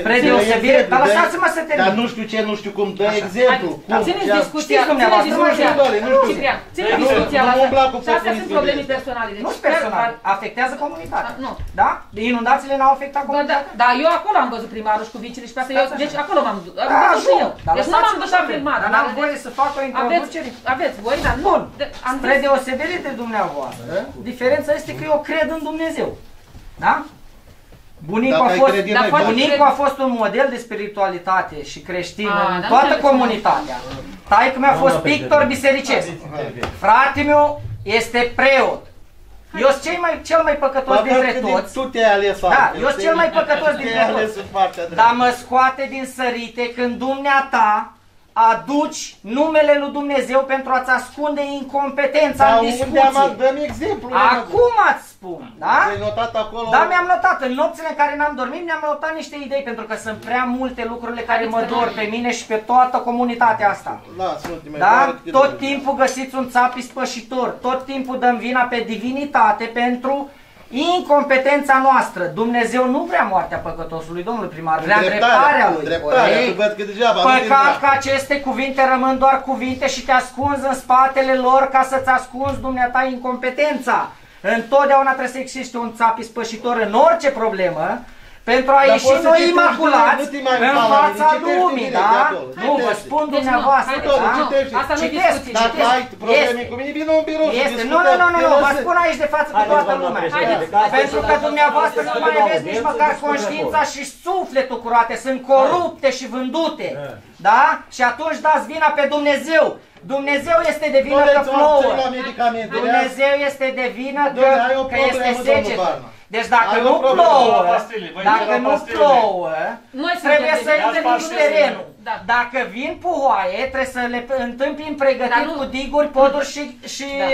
spre dă deosebire, exemplu, dar dă- lăsați-mă să termin. Dar nu știu ce, nu știu cum, dă Așa. exemplu. Dar Cum? țineți Ce-a- discuția, știți dumneavoastră, țineți nu mai discuția. știu, doamne, nu știu. Ciprian, țineți Nu, discuția nu la mă umbla cu asta. Și astea sunt populismul probleme de- personale. Deci, Nu sunt personal, afectează comunitatea. Ah, nu. Da? De inundațiile n-au afectat Bă, da, comunitatea? da, eu acolo am văzut primarul și cu vicile și pe asta, eu, Stați așa. deci acolo m-am dus. Am Da, văzut și ajung, eu. dar Deci nu m-am lăsați-mă dus să la merg. filmat. Dar n-am voie să fac o Aveți, introducere. aveți voi, dar nu. Bun. De, am Spre zis, deosebire de dumneavoastră, diferența este că eu cred în Dumnezeu. Da? Bunicul Dacă a, ai fost, crede în dar noi, foarte- Doamne. bunicul a fost un model de spiritualitate și creștin A, în dar toată înțeles. comunitatea. Taică mi-a fost pictor bisericesc. Frate meu este preot. Eu sunt cel mai, cel mai păcătos Păcat dintre că din- toți. Tu te-ai ales Da, altfel, eu sunt te- cel mai păcătos te-ai dintre ales toți. în partea dreaptă. Dar mă scoate din sărite când dumneata aduci numele lui Dumnezeu pentru a-ți ascunde incompetența Dar în unde am discuție. dăm exemplu? Acum ați spun, da? Ți-ai notat acolo? Da, mi-am notat. În nopțile în care n-am dormit, mi-am notat niște idei, pentru că sunt prea multe lucrurile care mă dor pe mine și pe toată comunitatea asta. Lasă ultima Da? doar câte Tot două. timpul găsiți un țap ispășitor, tot timpul dăm vina pe divinitate pentru incompetența noastră. Dumnezeu nu vrea moartea păcătosului, domnule primar, vrea dreptarea lui. Dreptarea, corect? tu văd că degeaba nu Păcat din că aceste cuvinte rămân doar cuvinte și te ascunzi în spatele lor ca să-ți ascunzi dumneata incompetența. Întotdeauna trebuie să existe un țap ispășitor în orice problemă pentru a Dar ieși poți să noi citești imaculați nu te mai în uita la fața mine, citește lumii, direct da? de acolo, Nu, vă citește. spun Deci nu, dumneavoastră, haideți, da? nu, citește. asta nu Citesc, discuție. Dacă citesc. ai probleme Este. cu mine, vină în birou să Este, discutăm. nu, nu, nu, nu, Te nu, vă lăsă- spun aici de față cu Haideți, toată doamna lumea. președinte, Haideți. că asta Pentru este că la- dumneavoastră nu să mai vedem aveți nici audiență, măcar discutăm conștiința acolo. și sufletul curate, sunt corupte și vândute. Da? Și atunci dați vina pe Dumnezeu. Dumnezeu este de vină că Doamne, plouă. ți-o la medicamente. Dumnezeu este de vină că, Doamne, ai o că este problemă, domnul secetă. Barna. Deci dacă Ai o nu problemă. plouă, La pastile, voi dacă la nu pastile. plouă, Noi trebuie suntem să de- intre Ia în pastile. terenul. Da. Dacă vin puhoaie, trebuie să le întâmpin pregătit Dar nu- cu diguri, poduri și, și, Da.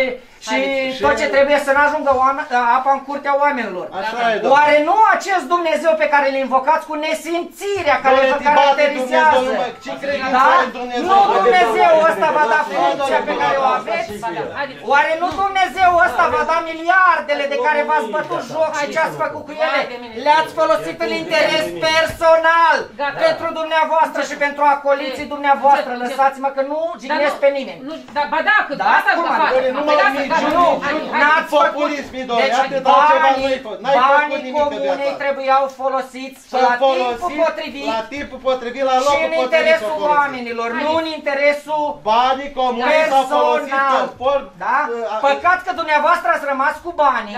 și Haideți. tot ce trebuie să n-ajungă oameni, apa în curtea oamenilor. Așa Da, e, doamne. Oare nu acest Dumnezeu pe care îl invocați cu nesimțirea care Doamne, vă te bate caracterizează? Dumnezeu, numai ce credință Da? ai în Dumnezeu? Nu Dumnezeu ăsta va da Doamne, funcția pe care o aveți? Ba da, haideți. Oare nu Dumnezeu ăsta va da miliardele de care v-ați bătut joc și ce ați făcut cu ele? Le-ați folosit în interes personal Gata. pentru dumneavoastră și pentru acoliții dumneavoastră. Ce- ce- Lăsați-mă că nu Dar jignesc nu- pe nimeni. Nu, da, ba da, că Da? asta Cum vă adică? fac. Doamne, nu Păi mai da, nimic, gata, Nu, hai, hai, n-ați făcut. Populism, idol, Deci atât altceva banii, nu-i fă- n-ai făcut banii nimic pe comunei viața. trebuiau folosiți Să la timpul folosim potrivit La timpul potrivit, la și locul în potrivit. interesul să folosim. oamenilor, nu în interesul Banii comunei s-au folosit personal. în sport. Da? uh, Păcat că dumneavoastră ați rămas cu banii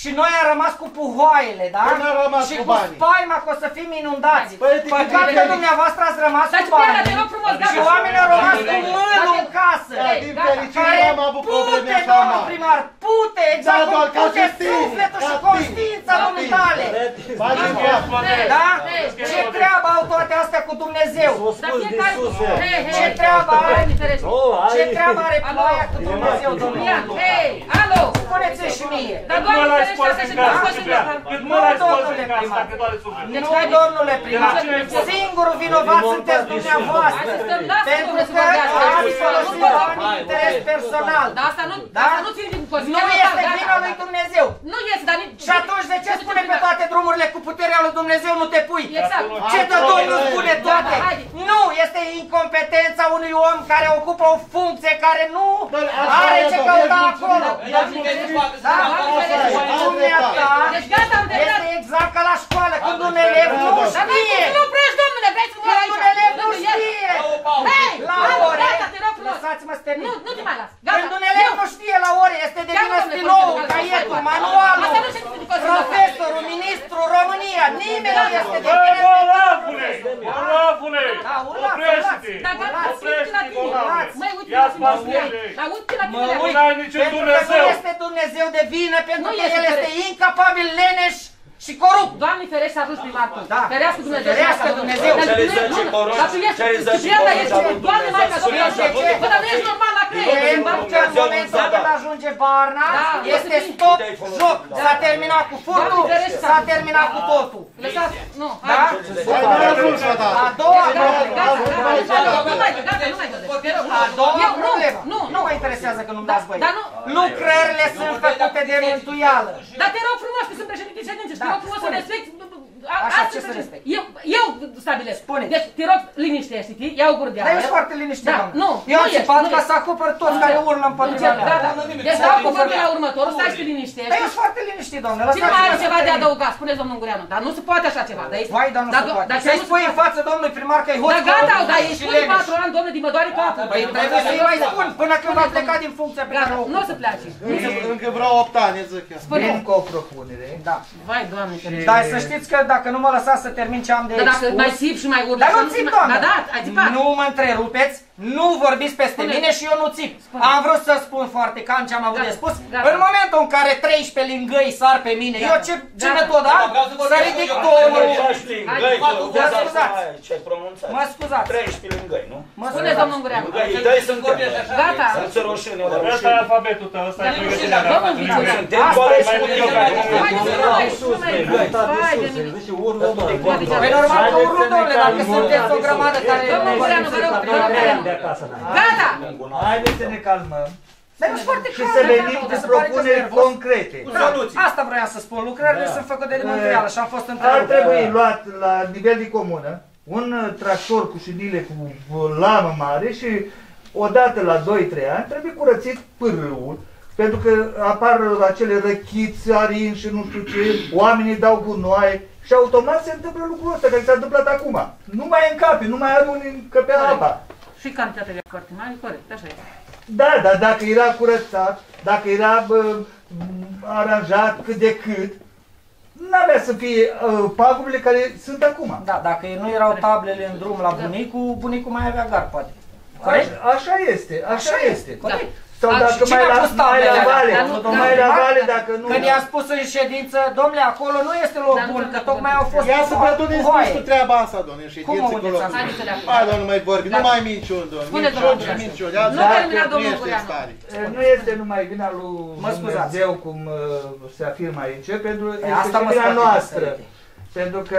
și noi am rămas cu puhoaiele, da? Păi n-am rămas și cu cu banii. spaima că o să fim inundați. Păi, Păcat de- că de- dumneavoastră ați rămas Dar cu Cipriana, te banii rog frumos, și gata. oamenii au rămas cu mâinul în casă. Da, Ei, din gata. fericire Care n-am avut probleme pute, așa domnul mari. primar, pute, exact Da, cum doar ca pute și tine, sufletul ca și tine. conștiința Ca lumii tine. tale. Faci în față. Da? Ei, Ce treabă au toate astea cu Dumnezeu? Dar fiecare... Hei, hei, Ce treabă are? Doamne ferește. Nu, Ce ai... treabă are ploaia cu Dumnezeu, Ciprian, domnule? hei, alo! Spuneți-mi și mie. Dar Cât mă Doamne l-ai ferește, scos asta din se casă, întâmplă Ciprian? și Cât Nu, mă l-ați scos domnule din casă, primar. dacă doare sufletul? Nu, domnule primar. De la cine ai fost? Singurul vinovat sunteți dumneavoastră. Hai să stăm, lasă Pentru domnule să că vorbească. ați Nu folosit vă- banii în interes personal. Dar asta nu, Da? asta nu ține din Nu considerare. este Gata, vina gata. lui Dumnezeu. Nu este, dar nici... Și atunci de ce spune pe toate drumurile cu puterea lui Dumnezeu nu te pui? Exact. Ce dă Domnul spune toate? Gata, haide. Nu, este incompetența unui om care ocupă o funcție care nu Doamne, așa are e, ce doamne, căuta mulțumim. acolo. Da? Dumneata Deci gata, am terminat. este exact ca la școală, când un elev nu Dar nu știe. nu oprești, domnule, vrei să mă Când aici. un elev nu Domnule, ia- știe. Hei, La alo, ore, gata, te rog frumos. lăsați-mă să termin. Nu, nu te mai las. Gata. Când un elev nu știe la ore, este de Ia, vină domnule, stiloul, consider, caietul, gata. manualul, Asta nu se ține de considerare. profesorul, ministru, România, nimeni nu este de Bă, vină. bolafule! Bolafule! Da, urlați, Oprește-te! Dar gata, uite la Oprește-te, tine. bolafule! Măi, uite Ia la tine. spasmele! Dar uite la Mă tine. uit, n-ai niciun pentru că Dumnezeu. nu este Dumnezeu de vină, pentru Nu că este El este corect. incapabil, leneș și corupt. Doamne ferește, a vrut primarul. Da. Ferească Dumnezeu. Ferească Dumnezeu. Dar Ce tu rizăci nu- corupți, Dar tu ești, ce rizăci Ciprian, dar corupți ești, a lui Doamne, Dumnezeu. Maica Spune Domnului. de ce? Bă, dar nu ești normal la creier. Pentru că în Dumnezeu momentul nu-ți când da. ajunge Barna, Da, este o să fii- stop, Te-ai folosit, joc, da. s-a terminat cu furtul, Doamne ferește, s-a terminat cu totul. Lăsați, nu, Da? hai. Hai, mai ajuns odată. A doua Gata, problemă. gata, gata, nu mai, gata, nu mai vedeți. Te rog. A doua Eu, nu, problemă. nu, Nu mă interesează că nu-mi Da, dați băi. dar nu. Lucrările sunt făcute de mântuială. Dar te rog frumos, că sunt președinte ședințe și te Da, rog frumos să spune. respecti. Așa, Asta ce să președinte. respect? Eu, eu stabilesc. Spune. Deci, te rog, liniștește, știi? Ia o gurdeală. Dar ești foarte liniștit, Da, doamnă. nu, Eu nu am ești, țipat nu ca ești. să acopăr toți care urlă împotriva Deci, mea. da, da. Deci dau cuvântul la următorul, stai și te Dar liniștești. ești foarte liniștit, doamne. Cine mai are lăsați-mă ceva să de termin. adăugat? Spuneți, domnul Ungureanu. Dar nu se poate așa ceva. Dar ești- Vai, dar nu dar se do- poate. Dar Să-i ce nu spui se în față domnului primar că e hoț. Dar gata, coruptul dar și ești spune leneș. patru ani, domnule, din mă doare capul. Păi trebuie să-i mai spun până când va pleca din funcția pe care Gata, o nu o să plece. Încă- Încă vreo 8 ani, zic eu. Spune. Vin cu o propunere. Da. Vai, doamne, ferește. Dar să știți că dacă nu mă lăsați să termin ce am de Dar dacă expus, mai țip și mai urli... Dar și nu mai- țip, doamnă. Da, da, ai țipat. Nu mă întrerupeți, nu vorbiți peste Spune. mine și eu nu țip. Spune. Am vrut să spun foarte cam ce am avut Gata, de spus. gata. În momentul în care 13 lingăi sar pe mine, eu ce, ce Gata. metodă am? Vreau să Să vorbesc ridic eu. tonul, Așa știi. Hai, Găi, fac- bă, mă bă, scuzați. hai, Ce-ai pronunțat? Mă scuzați. 13 lângă Găi, nu? Mă Spune, domnul Ungureanu. Găi, tăi suntem. Gata. Să roșene, o Ăsta e roșene. alfabetul tău, ăsta e Dar nu știu, pregătirea dar domnul mea. Viciu, Suntem Asta doar e mai mai mult bine, ca mai Hai, bine. nu mai, nu mai, vai de mine. Păi normal că urlu, domnule, dacă sunteți o grămadă care... Domnul Ungureanu, vă rog, vă rog, Ungureanu. Gata! Haideți să ne calmăm Dar nu foarte și clar, să da, venim da, cu se pare că propuneri sunt nervos. concrete. Da, Asta vreau să spun, lucrările sunt făcute de Montreal și am fost Ar întrerupt. trebui luat la nivel de comună un uh, tractor cu șinile cu uh, lamă mare și odată la 2-3 ani trebuie curățit pârâul pentru că apar acele răchiți, arinși și nu știu ce, oamenii dau gunoaie și automat se întâmplă lucrul ăsta care s-a întâmplat acum. Nu mai încape, nu mai aruni încăpea apa. Și cantitatea de foarte mare, corect, așa e. Da, dar dacă era curățat, dacă era bă, aranjat cât de cât, n-avea să fie uh, pagubele care sunt acum. Da, dacă nu erau tablele în drum la bunicul, bunicul mai avea gar, poate. Corect? Așa, așa este, așa, Așa este. este, corect. Sau Da, dacă și cine mai a la, pus mai tablele la alea? vale, Dar nu- mai la da. vale, dacă nu... Când i-a spus în ședință, domnule, acolo nu este loc Dar nu bun, trebuie că să tocmai au vorbim. fost Ia să cu vă aduneți hoaie. cu treaba asta, doamne, în Cum ședință auziți cu asta? Haideți să le acum. Hai, doamne, nu mai vorbi, nu Dacă- mai minciuni, doamne, Spune, minciuni domnule și Ungureanu. minciuni. Nu Asta termina, nu domnul este Ungureanu. stare. E, Nu este numai vina lui Mă scuzați. Dumnezeu, cum uh, se afirmă aici, pentru că Păi este asta și mă vina scoate noastră. pe sărite. Pentru că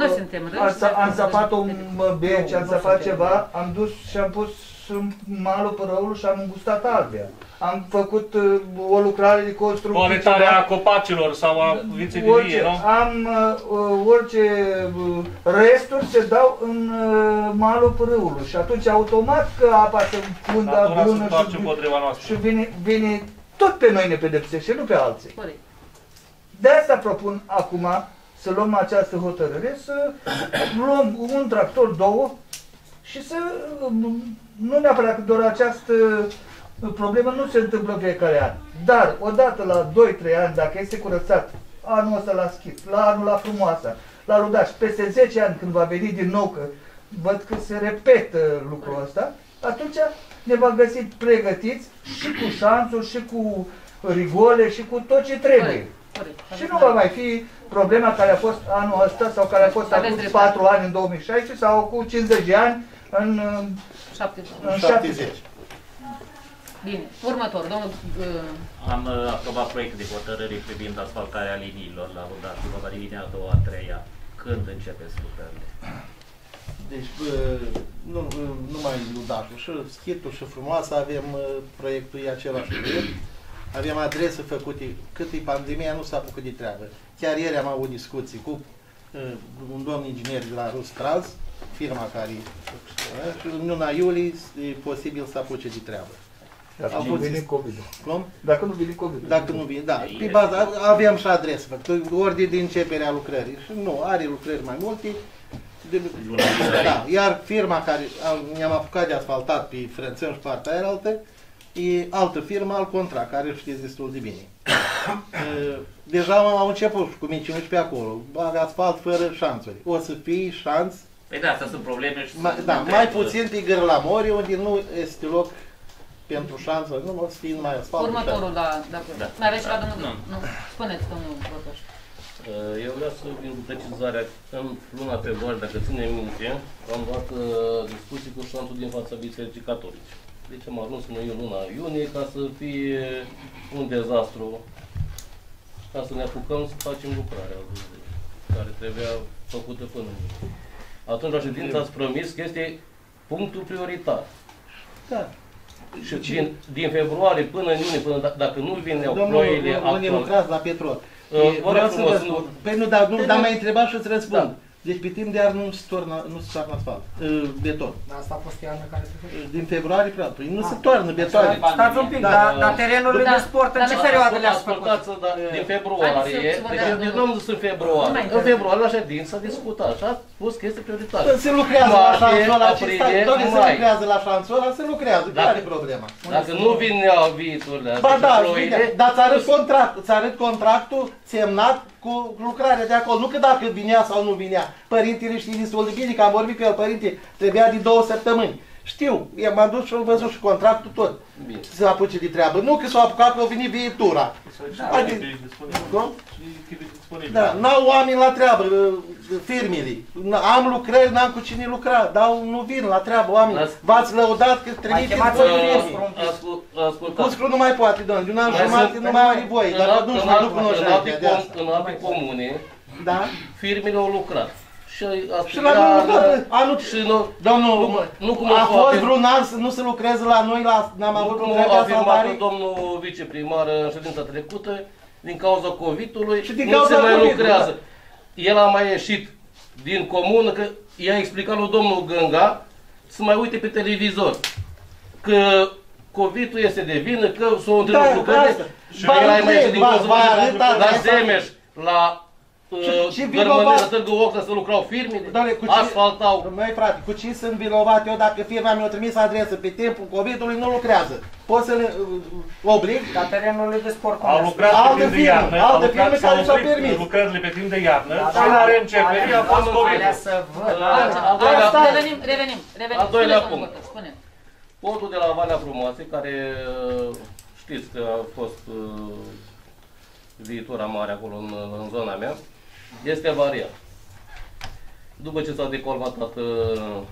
Noi uh, suntem răi am, și să- noi am suntem săpat un răi. uh, benci, Nu, am nu săpat suntem ceva, răi. am dus și am pus în malul părăului și am îngustat albia. Am făcut uh, o lucrare de construcție. Corectarea ceva. copacilor sau a viței de orice, vie, nu? am uh, uh, orice uh, resturi se dau în uh, malul pârâului și atunci automat că apa se fundă Natura se bună întoarce și, împotriva noastră. și vine, vine tot pe noi ne pedepsește, nu pe alții. Corect. De asta propun acum să luăm această hotărâre, să luăm un tractor, două și să nu neapărat că doar această problemă nu se întâmplă în fiecare an. Dar odată la 2-3 ani, dacă este curățat, anul ăsta la schit, la anul la frumoasa, la rudaș, peste 10 ani când va veni din nou, că văd că se repetă lucrul ăsta, atunci ne va găsi pregătiți și cu șanțuri, și cu rigole, și cu tot ce trebuie. Corect. Corect. Și nu va mai fi problema care a fost anul ăsta sau care a fost Aveți acum dreptate. 4 ani în 2016 sau cu 50 de ani în, Șapte. în 70. 70. Bine. Următor, domnul... uh, Am uh, aprobat proiectul de hotărâre privind asfaltarea liniilor la Rudașul, va linia a doua, a treia. Când începeți lucrările? Deci, bă, nu, nu mai ludașul, și schitul și frumoasă avem uh, proiectul e același proiect. Avem adrese făcute, cât e pandemia, nu s-a făcut de treabă. Chiar ieri am avut discuții cu uh, un domn inginer de la Rustrals, firma care uh, și în luna iulie e posibil să apuce de treabă. Dacă Au nu fost- vine covid Cum? Dacă nu vine covid Dacă nu vine, da. Pe baza, aveam și adresă, făcut ordine de începere a lucrării. Și nu, are lucrări mai multe. De, da, iar firma care am, ne-am apucat de asfaltat pe Frânțân și partea aia altă, e altă firmă, alt contract, care îl știți destul de bine. E, Deja au început cu minciuni și pe acolo. Bagă asfalt fără șanțuri. O să fie șanț, Păi da, astea sunt probleme și mai, sunt da, întreb, mai puțin pe Gărlamori, unde nu este loc pentru șanțuri. Nu, o să fie numai asfalt. și Următorul la... Dacă... Da. Mai aveți ceva, domnul? Nu. Nu. Spuneți, domnul Botoș. Uh, Eu vreau să vin cu precizarea. În luna februarie, dacă ținem minte, am luat uh, discuții cu șantul din fața Bisericii Catolice. Deci am ajuns în luna iunie ca să fie un dezastru, ca să ne apucăm să facem lucrarea care trebuia făcută până în iunie. Atunci la ședință ați promis că este punctul prioritar. Da. Și din, din februarie până în iunie, până d- dacă nu vineau Domnul, ploile unde actuale, lucrați la petrol. Uh, E, vă vreau rog să frumos, vă spun. nu- Păi nu, dar nu, Păi dar nu- mai întrebat și îți răspund. Da. Deci pe timp de iar nu se toarnă, nu se toarnă asfalt, uh, beton. Asta a fost iarna care trecut. Uh, Din februarie prea, păi nu se toarnă betoane. Stați un pic, Da, dar da. dar terenurile Da. de sport în Da, ce da, perioadă le-ați făcut? Ascultați, da, din februarie, Haideți să- să deci vorbească eu nu am zis în Nu februarie, mai în trebuie. februarie la ședință a discutat și a spus că este prioritar. Păi Se lucrează la Martie, șanțul ăla, ce aprilie, stai, doamne, se mai. lucrează la șanțul ăla, se lucrează, Dacă- care e problema? Dacă nu vineau viitorile Ba astea da, ploile, bine, dar ți arăt contract, ți arăt contractul semnat cu lucrarea de acolo. Nu că dacă vinea sau nu vinea. Părintele știe destul de bine că am vorbit cu el, părinte, trebuia de două săptămâni. Știu, i m-am dus și am văzut și contractul tot. Bine. Să se apuce de treabă. Nu că s-au apucat că au venit viitura. Adică- Cum? Da, n-au oameni la treabă, uh, firmele. N- Am lucrări, n-am cu cine lucra, dar nu vin la treabă oameni. Las- V-ați lăudat că trimiteți chemați voi în firme. Ascult, ascultați. Cuscru nu mai poate, doamne, de un an Mai jumate sunt- nu mai are voie, în dar alt- nu în știu, nu alt- cunoști în alte înainte de com- asta. În alte comune, Da? firmele au lucrat. Și, asta Și la era- noi lucrat, anul, și nu, domnul, nu cum a a fost afirmat- vreun an să nu se lucreze la noi, la, n-am nu avut cum a lucrarea afirmat salvarii? domnul viceprimar în ședința trecută, din cauza COVID-ului, Și din nu cauza se mai COVID-ului, lucrează. da. El a mai ieșit din comună că i-a explicat lui domnul Gânga să mai uite pe televizor că COVID-ul este de vină, că s-au întrerupt Da, lucrările asta. și Ba, el a mai ieșit din ba, comună ba, arăta la asta. Zemeș, la Și- și uh, vinovat- Gărmăniră, Târgu Ocna să lucrau firmele, Doamne, cu ce, asfaltau. Măi frate, cu ce sunt vinovat eu dacă firma mi-a trimis adresă pe timpul COVID-ului nu lucrează? Pot să le uh, oblig? La terenurile de sport. Au lucrat Altă pe timp de firmă, iarnă, altă au lucrat, firmă s-au care și-au oprit permis. lucrările pe timp de iarnă Da, și da, la da. reîncepere a fost Am covid Alea să văd. Altceva. al doilea- Asta- Revenim, revenim, revenim. Al doilea Spune, punct. domnul Bătă, Spune. Podul de la Valea Frumoase, care uh, știți că a fost uh, viitora mare acolo în, în zona mea, este avariat. După ce s-a decolmatat uh,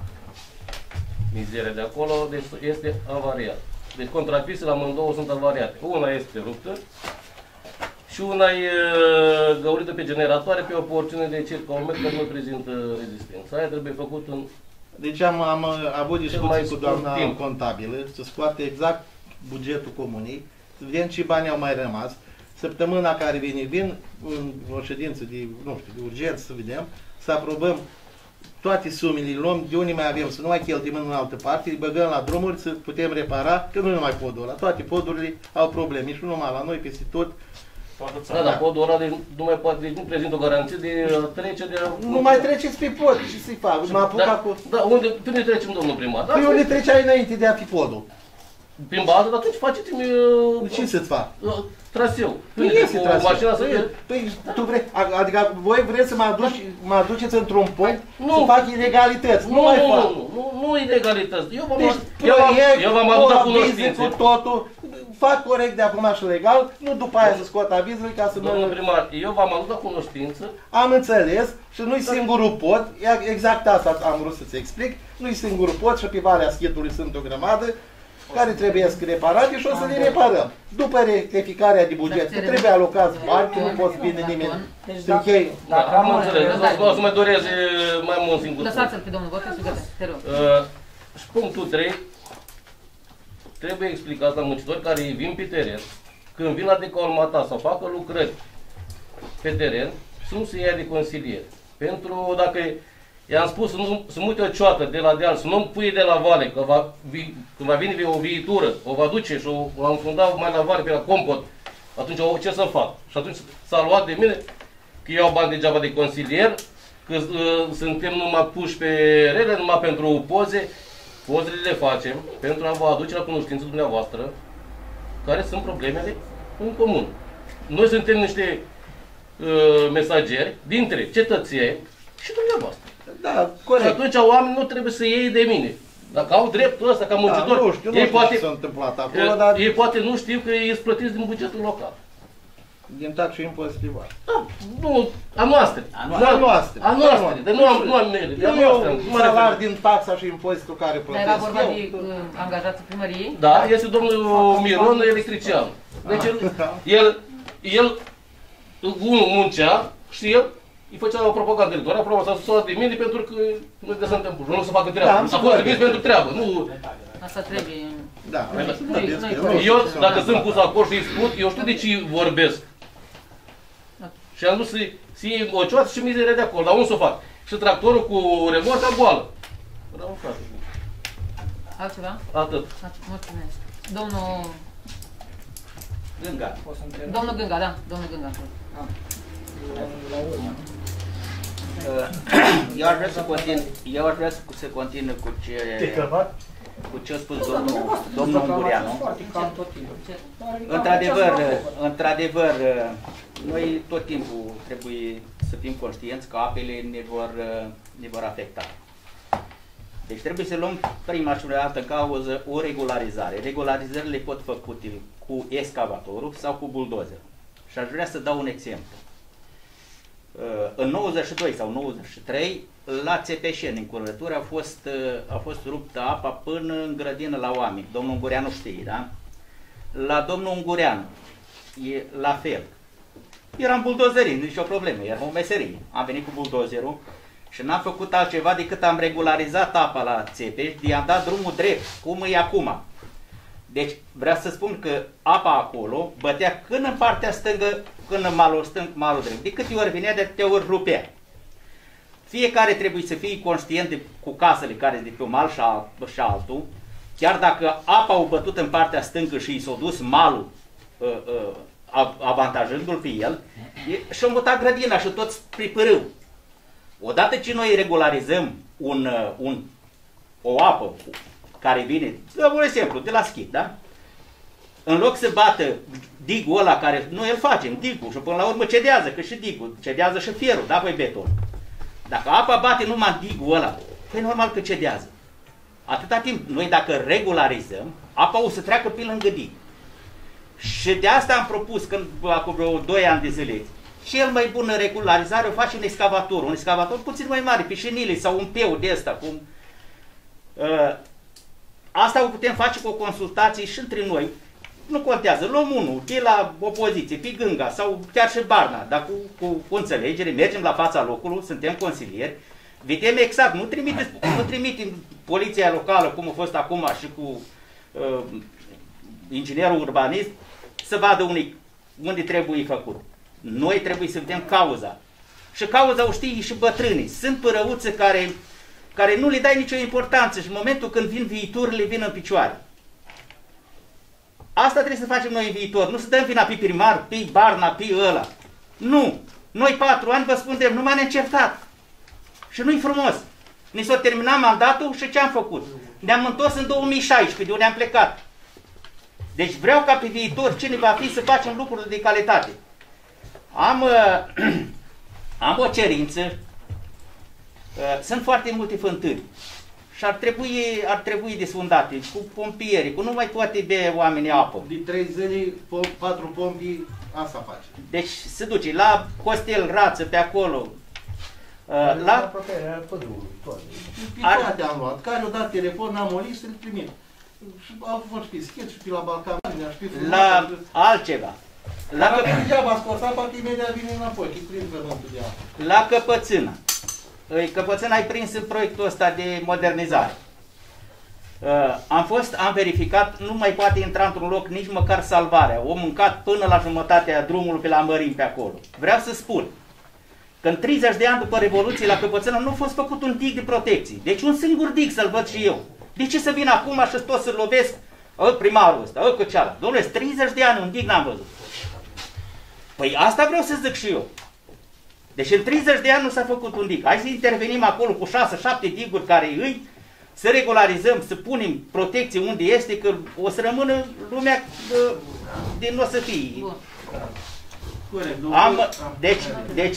mizeria de acolo, deci este avariat. Deci contrapise la amândouă sunt avariate. Una este ruptă și una e uh, găurită pe generatoare pe o porțiune de circa un metru care nu prezintă rezistență. Aia trebuie făcut în Deci am, am uh, avut mai discuții cu scurt doamna timp. contabilă să scoate exact bugetul comunei, să vedem ce bani au mai rămas. Săptămâna care vine, vin în o ședință de, nu știu, de urgență să vedem, să aprobăm toate sumele, le luăm de unde mai avem, să nu mai cheltuim în altă parte, le băgăm la drumuri, să putem repara, că nu numai podul ăla, toate podurile au probleme și nu numai la noi, peste tot. Da, da, podul ăla deci, nu mai poate, deci nu prezintă o garanție de uh, trece de... Nu mai treceți pe pod, ce să-i fac? Mă apuc da, acum. da, unde, pe unde trecem, domnul primar? Da, Păi unde treceai înainte de a fi podul? Prin bază, dar atunci faceți-mi... Uh, Ce să-ți fac? uh, traseu. Nu Unde este cu traseu. mașina să... Păi, păi, tu vrei, a- adică voi vreți să mă, aduci, mă aduceți într-un punct Nu. să fac ilegalități. Nu, Nu, mai nu, fac. nu, nu, nu ilegalități. Eu v-am Deci, eu v-am- proiect, eu v-am adus la cu avize, cu cunoștință. totul, fac corect de acum și legal, nu după aia să scot avizele ca să Domnul mă... primar, eu v-am adus la cunoștință Am înțeles și nu-i singurul pod, e- exact asta am vrut să-ți explic, nu-i singurul pod și pe Valea Schitului sunt o grămadă care trebuie să reparate și o să le reparăm. După rectificarea de buget, că trebuie alocați bani, că nu poți vine nimeni Deci să închei. Da, am înțeles. O să mai dureze mai mult singur. Lăsați-l pe domnul Bătă și gata, te rog. Uh, și punctul 3, trebuie explicat la muncitori care vin pe teren, când vin la decolmata sau facă lucrări pe teren, să nu se ia de consilier. Pentru dacă i-am spus să nu să mute o cioată de la deal, să nu pui de la vale, că va, vi, când va vine o viitură, o va duce și o va înfunda mai la vale pe la compot, atunci o, ce să fac? Și atunci s-a luat de mine că iau bani degeaba de consilier, că uh, suntem numai puși pe rele, numai pentru poze, pozele le facem pentru a vă aduce la cunoștință dumneavoastră care sunt problemele în comun. Noi suntem niște uh, mesageri dintre cetățeni și dumneavoastră. Da, corect. Și atunci oamenii nu trebuie să iei de mine. Dacă au dreptul ăsta ca muncitori, Da, nu știu, nu ei, știu poate, ce s-a întâmplat acolo, eh, dar- ei poate nu știu că ești plătiți din bugetul local. Din tax și impozite voastre. Da, nu, a noastră. A noastră. A noastră. De nu am, nu am mele. de a Eu, noastră. eu Nu mă salar refer. din taxa și impozitul care Dar era plătesc vorba eu. de uh, angajații primăriei? Da, este domnul Miron, electrician. Deci el, el, el unul muncea și el îi făcea o propagandă electorală, probabil s-a susținut de mine pentru că nu de să întâmplă, nu să facă Da, treabă. am a fost înțeles. trimis pentru treabă, nu... Asta trebuie. Da, Nu-i- nu-i- nu-i- Eu, dacă sunt pus acolo și îi spun, eu știu de ce vorbesc. Și am dus să să iei o cioată și mizeria de acolo, dar unde să o fac? Și tractorul cu remorca goală. Bravo, frate. Altceva? Atât. Mulțumesc. Domnul... Gânga. Domnul Gânga, da. Domnul Gânga. Eu aș vrea să continui, eu aș vrea să, să continui cu ce, cu ce a spus domnul, domnul Ungureanu. Într-adevăr, într-adevăr, noi tot timpul trebuie să fim conștienți că apele ne vor, ne vor afecta. Deci trebuie să luăm prima și altă cauză o regularizare. Regularizările pot făcute cu excavatorul sau cu buldozerul. Și aș vrea să dau un exemplu. Uh, În 92 sau 93, la Țepeșeni, în curătură, a fost, uh, a fost ruptă apa până în grădină la oameni. Domnul Ungureanu știe, da? La domnul Ungureanu, e la fel. Eram buldozerin, nicio problemă, era o meserie. Am venit cu buldozerul și n-am făcut altceva decât am regularizat apa la Țepeș, i-am dat drumul drept, cum e acum. Deci vreau să spun că apa acolo bătea când în partea stângă, când în malul stâng, malul drept. De câte ori venea, de câte ori rupea. Fiecare trebuie să fie conștient de, cu casele care sunt de pe un mal și, alt, și altul, chiar dacă apa au bătut în partea stângă și i s-a dus malul uh, uh, av- avantajându-l pe el, e, și-a mutat grădina și tot spre pârâu. Odată ce noi regularizăm un, uh, un, o apă care vine, dăm un exemplu, de la schid, da? În loc să bată digul ăla care, noi îl facem, digul, și până la urmă cedează, că și digul, cedează și fierul, da, păi beton. Dacă apa bate numai în digul ăla, păi normal că cedează. Atâta timp, noi dacă regularizăm, apa o să treacă pe lângă dig. Și de asta am propus, când acum vreo 2 ani de zile, cel mai bună regularizare o face un excavator, un excavator puțin mai mare, pe șenile sau un peu de ăsta, cum... Uh, asta o putem face cu o consultație și între noi. Nu contează, luăm unul de la opoziție, pe gânga sau chiar și Barna, dar cu, cu, cu înțelegere, mergem la fața locului, suntem consilieri, vedem exact, nu trimitem, nu trimitem poliția locală, cum a fost acum și cu uh, inginerul urbanist, să vadă unde, unde trebuie făcut. Noi trebuie să vedem cauza. Și cauza o știi și bătrânii. Sunt părăuțe care, care nu le dai nicio importanță și în momentul când vin viitorile, vin în picioare. Asta trebuie să facem noi în viitor. Nu să dăm vina pe primar, pe Barna, pe ăla. Nu. Noi patru ani vă spunem, nu m-am încertat. Și nu-i frumos. Ni s-a terminat mandatul și ce am făcut? Ne-am întors în 2016, de unde am plecat. Deci vreau ca pe viitor, cine va fi, să facem lucruri de calitate. Am, uh, am o cerință. Uh, sunt foarte multe fântâni. Și ar trebui, ar trebui desfundate cu pompieri, cu nu mai poate bea oamenii apă. De trei zile, po- patru pompi, asta face. Deci se duce la Costel Rață, pe acolo. Uh, la, apropierea pădurului, toate. Pe toate am luat. Care o dat telefon, am o listă, îl trimit. Și au fost pe schid și pe la Balcania și pe la altceva. La, La Căp- degeaba a scos apa, că imediat vine înapoi, că prind pământul de apă. la Căpățână. Îi, Căpățână ai prins în proiectul ăsta de modernizare. Uh, am fost, am verificat, nu mai poate intra într-un loc nici măcar salvarea. O mâncat până la jumătatea drumului pe la Mărim pe acolo. Vreau să spun că în 30 de ani după Revoluție la Căpățână nu a fost făcut un dig de protecție. Deci un singur dig să-l văd și eu. De ce să vin acum și tot să-l lovesc ă, primarul ăsta, ă, cu cealaltă? Domnule, 30 de ani un dig n-am văzut. Păi asta vreau să zic și eu. Deci în 30 de ani nu s-a făcut un dig. Hai să intervenim acolo cu 6-7 diguri care îi, să regularizăm, să punem protecție unde este, că o să rămână lumea uh, din nu o să fie. Corect. Am, deci, deci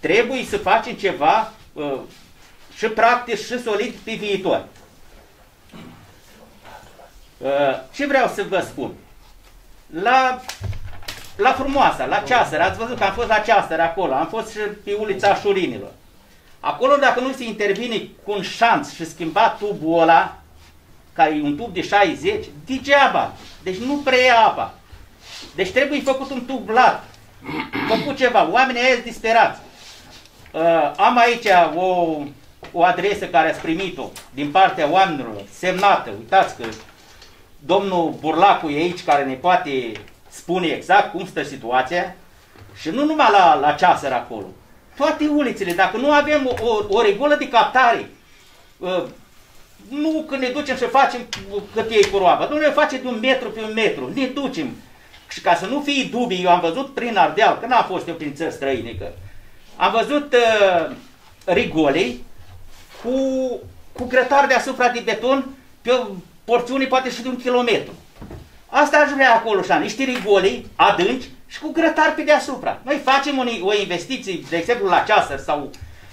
trebuie să facem ceva uh, și practic și solid pe viitor. Uh, ce vreau să vă spun? La, la frumoasa, la ceasără, ați văzut că am fost la ceasără acolo, am fost și pe ulița Șurinilor. Acolo dacă nu se intervine cu un șanț și schimba tubul ăla, care e un tub de 60, degeaba. Deci nu preia apa. Deci trebuie făcut un tub lat, făcut ceva. Oamenii ăia sunt disperați. Uh, am aici o, o adresă care ați primit-o din partea oamenilor, semnată. Uitați că domnul Burlacu e aici care ne poate spune exact cum stă situația. Și nu numai la, la ceasăr acolo. Toate ulițele, dacă nu avem o, o, o regulă de captare, uh, nu când ne ducem să facem cât e cu roaba, nu ne face de un metru pe un metru, ne ducem. Și ca să nu fie dubii, eu am văzut prin Ardeal, că n-am fost eu prin țări străine, că am văzut uh, rigolei cu, cu grătar deasupra de beton pe o porțiune poate și de un kilometru. Asta aș vrea acolo, așa, niște rigolei adânci și cu grătar pe deasupra. Noi facem o, o investiție, de exemplu, la ceasă sau,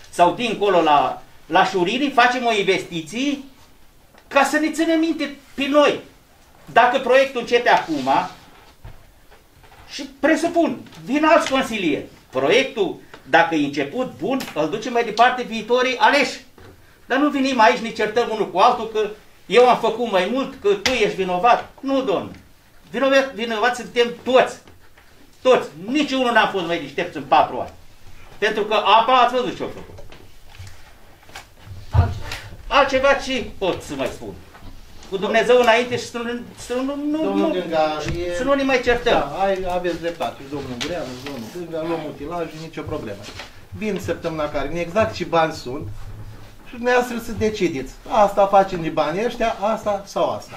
sau dincolo la, la Șurini, facem o investiție ca să ne ținem minte pe noi. Dacă proiectul începe acum, și presupun, vin alți consilieri, proiectul, dacă e început bun, îl ducem mai departe viitorii aleși. Dar nu venim aici, ne certăm unul cu altul că eu am făcut mai mult, că tu ești vinovat. Nu, domnule. Vinovat, vinovat suntem toți. Toți. Niciunul n-a fost mai deștept în patru ani. Pentru că apa ați văzut ce-a făcut. Altceva ce pot să mai spun? Cu Dumnezeu înainte și să nu, să nu, nu, Domnul nu, Gânga, e... să nu ne mai certăm. Da, ai, aveți dreptate. Domnul Gureanu, domnul Gânga, luăm utilaj, nicio problemă. Vin săptămâna care vine exact ce bani sunt și dumneavoastră să decideți. Asta facem de banii ăștia, asta sau asta.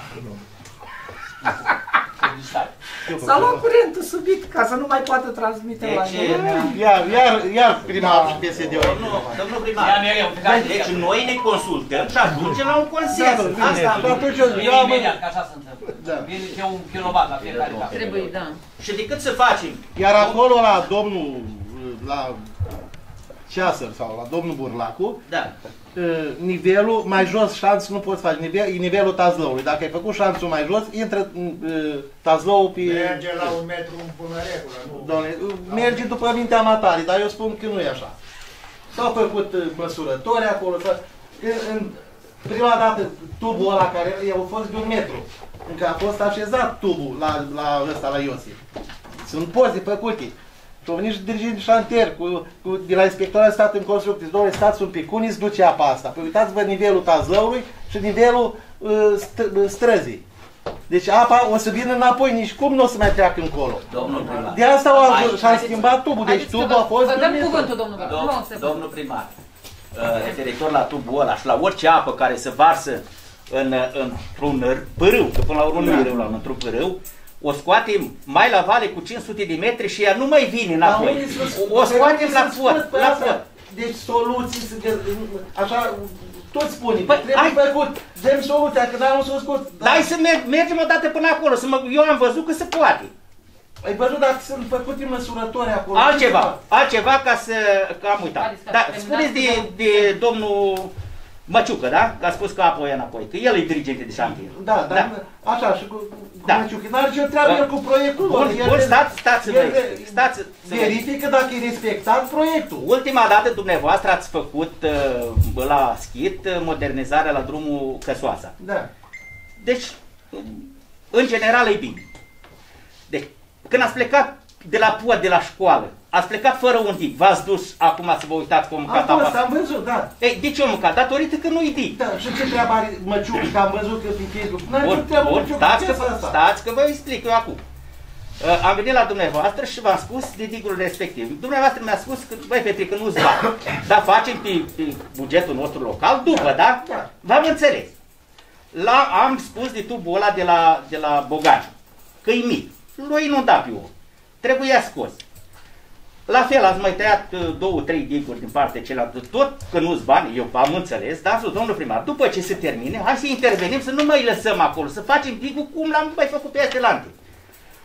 S-a luat curentul subiect ca să nu mai poată transmite la Deci, noi. Iar, iar, iar primarul și PSD-ul. Domnul, domnul primar, Ia mereu, fiecare deci zi. noi ne consultăm și ajungem la un consens. Da, bine. Asta am Și atunci eu, Vine eu am... imediat, că așa se întâmplă. Da. Vine de un kilowatt la fiecare casă. Trebuie, da. Și decât să facem, Iar acolo la domnul, la Ceasăr sau la domnul Burlacu, da, uh, nivelul mai jos șanț nu poți face, nivel, e nivelul tazlăului. Dacă ai făcut șanțul mai jos, intră uh, tazlăul pe... Merge la un metru în bună regulă, nu? Doamne, uh, merge după mintea matale, dar eu spun că nu e așa. S-au făcut uh, măsurători acolo, să, în, în prima dată tubul ăla care el a fost de un metru, încă a fost așezat tubul la, la ăsta, la Iosif. Sunt poze făcute. Și au venit și dirigent de șantier cu, cu, de la inspectorat de stat în construcții. Domnule, stați un pic, unii duce apa asta. Păi uitați-vă nivelul tazlăului și nivelul uh, str- străzii. Deci apa o să vină înapoi, nici cum nu o să mai treacă încolo. domnul primar. De asta au Hai, ajuns și-a haideți schimbat tubul. Deci Haideți că tubul a fost Vă de un dăm metru. cuvântul, domnul Gata. Nu, Dom- se domnul primar, uh, referitor la tubul ăla și la orice apă care se varsă în, într-un pârâu, că până la urmă nu e râu la un într-un pârâu, o scoatem mai la vale cu 500 de metri și ea nu mai vine Dar înapoi. unii să- O, o scoatem să la spun făt, pe la asta. făt. Deci soluții, să de, așa, toți spune, Păi, trebuie hai. făcut, dăm soluția, că n-am să o scot. Dar hai să mer- mergem o dată până acolo, să mă, eu am văzut că se poate. Ai văzut dacă sunt făcute măsurători acolo. Altceva, altceva ca să, că am uitat. Haideți că Da, terminați spuneți de, cu- de domnul Măciucă, da? Că a spus că apoi înapoi, că el e dirigente de șantier. Da, dar așa, și cu, cu Da. da. Măciuchi, n-are ce treabă Da. el cu proiectul. Bun, El bun, de- stați, stați să el vă de- stați să vă Verifică dacă e respectat proiectul. Ultima dată dumneavoastră ați făcut uh, la schit uh, modernizarea la drumul Căsoasa. Da. Deci, în general e bine. Deci, când ați plecat de la pod, de la școală, ați plecat fără un dic, v-ați dus acum să vă uitați cum Am mâncat fost, apa. am văzut, da. Ei, de ce am mâncat? Datorită că nu-i dic. Da, și ce treabă are Măciuchi, că am văzut că pe Facebook. N-are ce Bun, treabă bun, Măciuchi, stați ce că, să asta? stați că vă explic eu acum. Uh, am venit la dumneavoastră și v-am spus de digul respectiv. Dumneavoastră mi-a spus că, băi, Petrică, nu-ți bani. Dar facem pe, pe bugetul nostru local după, da? Da. V-am înțeles. La, am spus de tubul ăla de la, de la Bogaciu, că e mic. L-a inundat pe om. Trebuia scos. La fel, ați mai tăiat uh, două, trei diguri din partea cealaltă, tot că nu-ți bani, eu am înțeles, dar am spus, domnul primar, după ce se termine, hai să intervenim, să nu mai lăsăm acolo, să facem digul cum l-am mai făcut pe Adelante.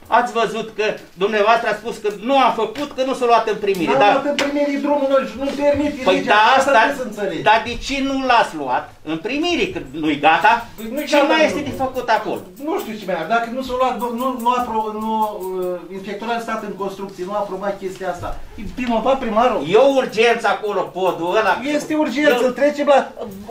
Ați văzut că dumneavoastră a spus că nu am făcut, că nu s-a luat în primire. N-am Dar, luat în primire drumul noi și nu permite păi legea. da, Asta asta, trebuie să înțelegi. dar de ce nu l-ați luat în primire, că nu-i gata? Păi nu-i ce gata mai este drumul. de făcut acolo? Nu știu ce mai are. Dacă nu s-a luat, nu, nu, apro, nu uh, inspectoratul de stat în construcții nu a aprobat chestia asta. E primovat primarul. E o urgență acolo, podul ăla. Este urgență, Eu- îl trecem la...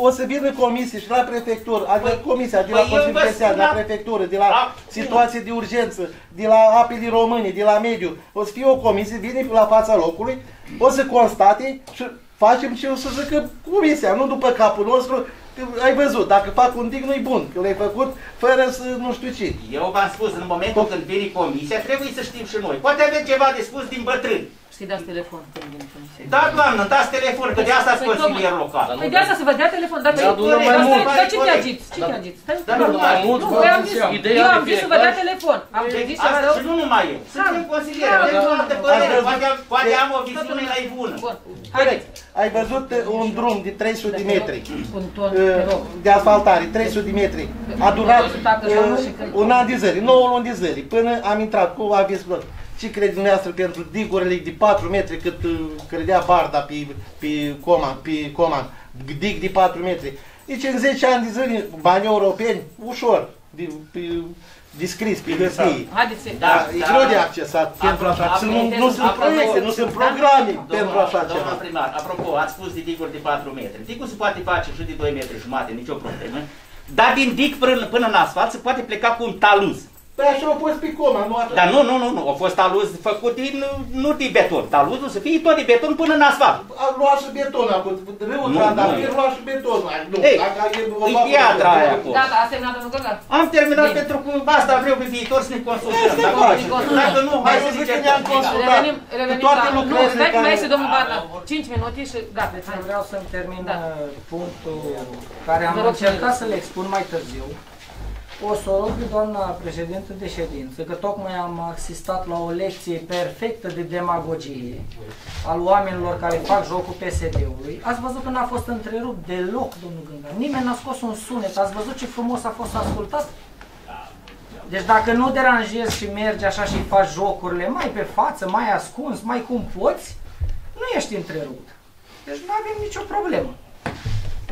O să vină comisie și la prefectură, adică comisia de la păi eu Consiliul vă Județean, spun de la la- prefectură, de la Acum. situație de urgență, de la apele române, de la mediu. O să fie o comisie, vine la fața locului, o să constate și facem ce o să zică comisia, nu după capul nostru. Că Ai văzut, dacă fac un dig nu-i bun, că l-ai făcut fără să nu știu ce. Eu v-am spus, în momentul când vine comisia, trebuie să știm și noi. Poate avem ceva de spus din bătrâni. Să-i dați telefon când vine comisie. Da, doamnă, dați telefon, că de asta Păi, sunt consilier tocmai. local. Păi de asta să vă dea telefon, dacă Ne e adunăm corect, mai asta e- mult. Dar ce te Corect. agiți? Ce te agiți? Stai, Dar nu, nu mai mult, nu, vă voi am zis, anunțeam. Ideea eu de am zis să vă fiecare- dea telefon. Am Deci zis asta ceva rău? și nu numai eu. Suntem Da. consilieri, Da, avem da, o altă da. părere, Ați poate, văzut- poate de- am o viziune la bună. Bun, haideți. Ai văzut uh, un drum de 300 de metri. Un ton, te uh, rog. de asfaltare, 300 de metri. A durat Dacă uh, și că- un an de zile, 9 luni de zile, până am intrat cu aviz lor. Ce crede dumneavoastră pentru digurile de 4 metri cât uh, credea Barda pe, pe, Coman, pe Coman? dig de 4 metri. Deci în 10 ani de zile, bani europeni, ușor, de, pe, descris pe hârtie. Haideți să... Da, e greu de accesat pentru așa, Apropo, nu, nu sunt apropo, proiecte, nu sunt programe Domnul- pentru așa Domnul ceva. primar, apropo, ați spus de diguri de 4 metri. Digul se poate face și de 2 metri jumate, nicio problemă. Dar din dig până, până în asfalt se poate pleca cu un taluz. Păi așa au fost pe coma, nu așa. Dar nu, nu, nu, nu. A fost taluz făcut din, nu din beton. Taluzul să fie tot de beton până în asfalt. A luat și beton acolo, râul Nu, Trandafir nu. lua și beton. Ai, Nu, Ei, dacă e e piatra aia acolo. Gata, ați terminat domnul Gărgar? Am terminat Bine. pentru că asta vreau pe viitor să ne consultăm. Asta Dacă, face. dacă nu, hai să Să zicem ne-am consultat. Revenim, revenim toate la... Nu, lucrările stai că mai care- este domnul Barna. 5 minute și gata. hai. Vreau să-mi termin Da. uh, punctul care am Vă rog, încercat să- să le expun mai târziu. O să o rog pe doamna președintă de ședință, că tocmai am asistat la o lecție perfectă de demagogie al oamenilor care fac jocul PSD-ului. Ați văzut că n-a fost întrerupt deloc, domnul Gânga. Nimeni n-a scos un sunet. Ați văzut ce frumos a fost ascultat? Deci dacă nu deranjezi și mergi așa și faci jocurile mai pe față, mai ascuns, mai cum poți, nu ești întrerupt. Deci nu avem nicio problemă.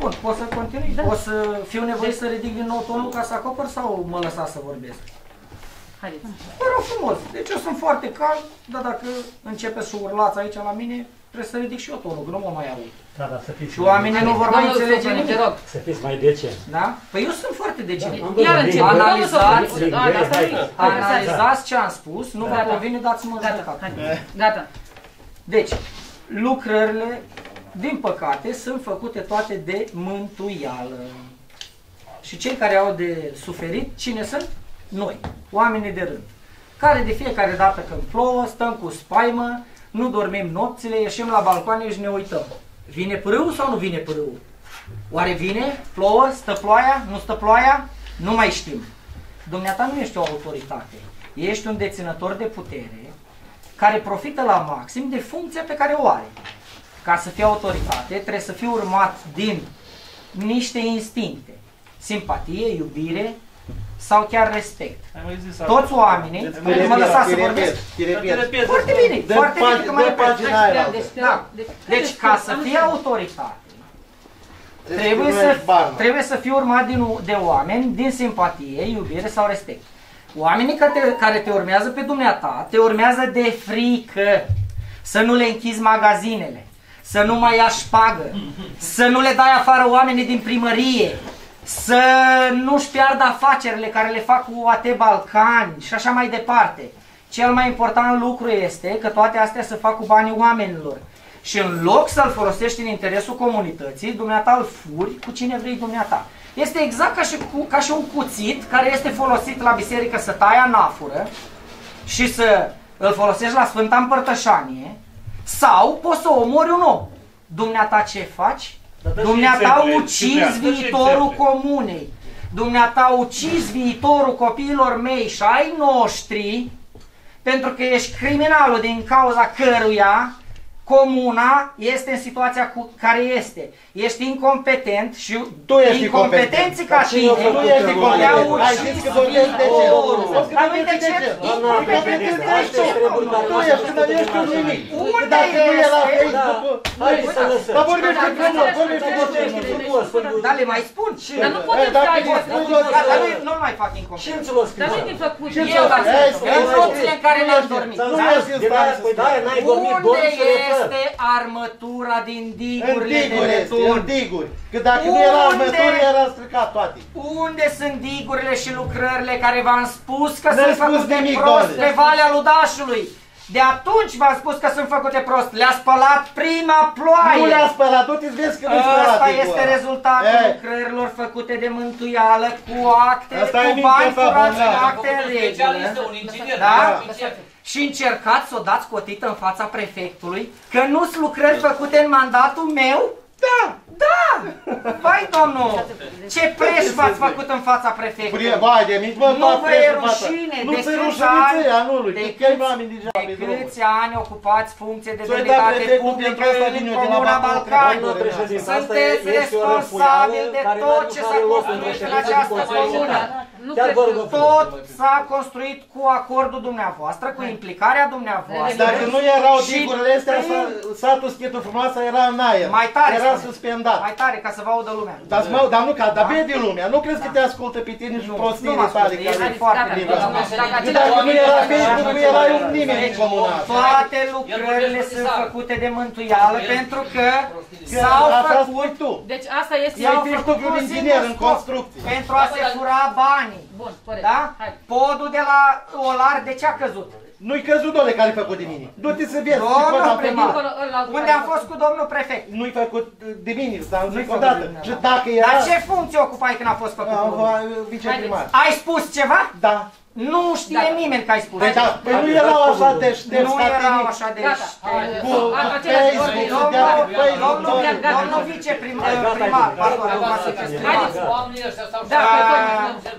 Bun, pot să continui? Da. O să fiu nevoit să ridic din nou tonul ca să acopăr sau mă lăsa să vorbesc? Haideți. Vă rog frumos. Deci eu sunt foarte calm, dar dacă începeți să urlați aici la mine, trebuie să ridic și eu tonul, că nu mă mai aud. Da, da, să fiți Și oamenii nu vor mai Domnul înțelege Sofronic, nimic. te rog. Să fiți mai decent. Da? Păi eu sunt foarte decent. Am văzut, Iar bine, începem. bine, Domnul Sofronic. Analizați, Da, da, asta e. analizați ce am spus, nu vă Gata. convine, dați-mă Gata, judecată. hai. Gata. Deci, lucrările, din păcate, sunt făcute toate de mântuială. Și cei care au de suferit, cine sunt? Noi, oamenii de rând. Care de fiecare dată când plouă, stăm cu spaimă, nu dormim nopțile, ieșim la balcoane și ne uităm. Vine pârâu sau nu vine pârâu? Oare vine? Plouă? Stă ploaia? Nu stă ploaia? Nu mai știm. Dumneata nu ești o autoritate. Ești un deținător de putere care profită la maxim de funcția pe care o are. Ca să fii autoritate, trebuie să fii urmat din niște instincte. Simpatie, iubire sau chiar respect. Ai mai zis Toți oamenii, Te mă lăsați să repet, vorbesc? te repet. Foarte bine, Dă foarte bine pag- că mă dă repet. pagina aia. Da. Deci ca să fii autoritate, trebuie să, trebuie să fii urmat din, de oameni din simpatie, iubire sau respect. Oamenii care te, care te urmează pe dumneata, te urmează de frică. Să nu le închizi magazinele, să nu mai ia șpagă, să nu le dai afară oamenii din primărie, să nu-și piardă afacerile care le fac cu AT Balcani și așa mai departe. Cel mai important lucru este că toate astea se fac cu banii oamenilor. Și în loc să-l folosești în interesul comunității, dumneata îl furi cu cine vrei dumneata. Este exact ca și, cu, ca și un cuțit care este folosit la biserică să taie anafură și să îl folosești la Sfânta Împărtășanie sau poți să omori un om. Dumneata ce faci? Dar dă și Dumneata exemple, ucizi Ciprian, dă și viitorul exemple. comunei. Dumneata ucizi viitorul copiilor mei și ai noștri pentru că ești criminalul din cauza căruia comuna este în situația cu care este. Ești incompetent și Tu ești incompetenții ca incompetent. tine Dar cine a făcut te-au rău? Ai ucis zis că vorbesc de ce? viitorul. Dar nu-i de ce? Incompetent ești tu. Tu ești, dar nu ești un nimic. Unde Dacă nu era este? Facebook, hai să lăsăm. Dar vorbește frumos, vorbește frumos. Dar le mai spun. Dar nu putem Dacă stai, ești bă. frumos, Gata, nu, nu mai fac incompetent. Dar nu e făcut. Ce Eu să ca faci? Hai să... să În nopțile în care ne-am dormit. Nu da? ești în stare să spui. Unde este armătura din În digurile de diguri este, în beton? diguri. Că dacă nu era Unde? armături, era stricat toate. Unde sunt digurile și lucrările care v-am spus că N-ai sunt spus făcute nimic, prost doamne. pe Valea Ludașului? De atunci v-am spus că sunt făcute prost. Le-a spălat prima ploaie. Nu le-a spălat, tu îți vezi că nu-i spălat. Ăsta digul este ăla. rezultatul Ei. lucrărilor făcute de mântuială cu acte, Asta e cu minte bani favorabilă. furați în A acte în făcut un specialist, regulă. un inginer, Da? un inginer. Și încercați să o dați cotită în fața prefectului că nu sunt lucrări făcute în mandatul meu? Da! Da! Vai, domnul Ce preș v-ați făcut în fața prefectului? Prie- vai de mici, mă, Nu fac vă preț e în fața. rușine Nu de ți-e câți rușiniță ani- anului, de că chemi câți- oameni deja pe de drumul. câți ani ocupați funcție de Ți-o dat demnitate prefectul publică pentru asta în vin eu de la Comuna Bacău, Balcani? Domnul președinte, asta Sunteți e- este o responsabil răfuială de care tot nu ce are s-a loc între construit în ședințe această Consiliului comună. Local. Nu Chiar cred vă că- rugăm Tot frumos. s-a construit cu acordul dumneavoastră, cu implicarea dumneavoastră. Dacă nu erau Și digurile astea, prin- sa- satul Schitul Frumoasă era în aer. Mai tare Era spuneți. suspendat. Mai tare, ca să vă audă lumea. Dar, mă, dar nu ca, dar vede lumea. Nu crezi că te ascultă pe tine și Nu, nu prostiile mă tale ascultă, care este foarte care- bine. Dacă Nu, Dacă nu era Facebook, nu era nimeni din comuna asta. Toate lucrările sunt făcute de mântuială pentru că s-au Așa făcut spui tu. Deci asta este... Ai S-au fi făcut făcut un un inginer singur în scop, construcție. Pentru a se fura banii. Bun, corect. Da? Hai. Podul de la Olar de ce a căzut? Nu-i căzut, dole, care ai făcut de mine. Du-te să vezi. ce cod Domnul am primar, făcut. unde am fost cu domnul prefect? Nu-i făcut de mine, dar Nu-i zic făcut odată. de mine, Și da. dacă era... Dar ce funcție ocupai când a fost făcut? Am, podul? am, Viceprimar. Ai spus ceva? Da. Nu știe nimeni că ai spus. Păi da, păi nu erau așa deștepți Nu ca erau tine. așa de Gata. Cu A- același Facebook, vorbe. cu dea pe Facebook, Domnul, doamne. domnul viceprimar, primar, pardon, acum să fiți primar. Haideți. Oamenii ăștia s-au Da, pe tot.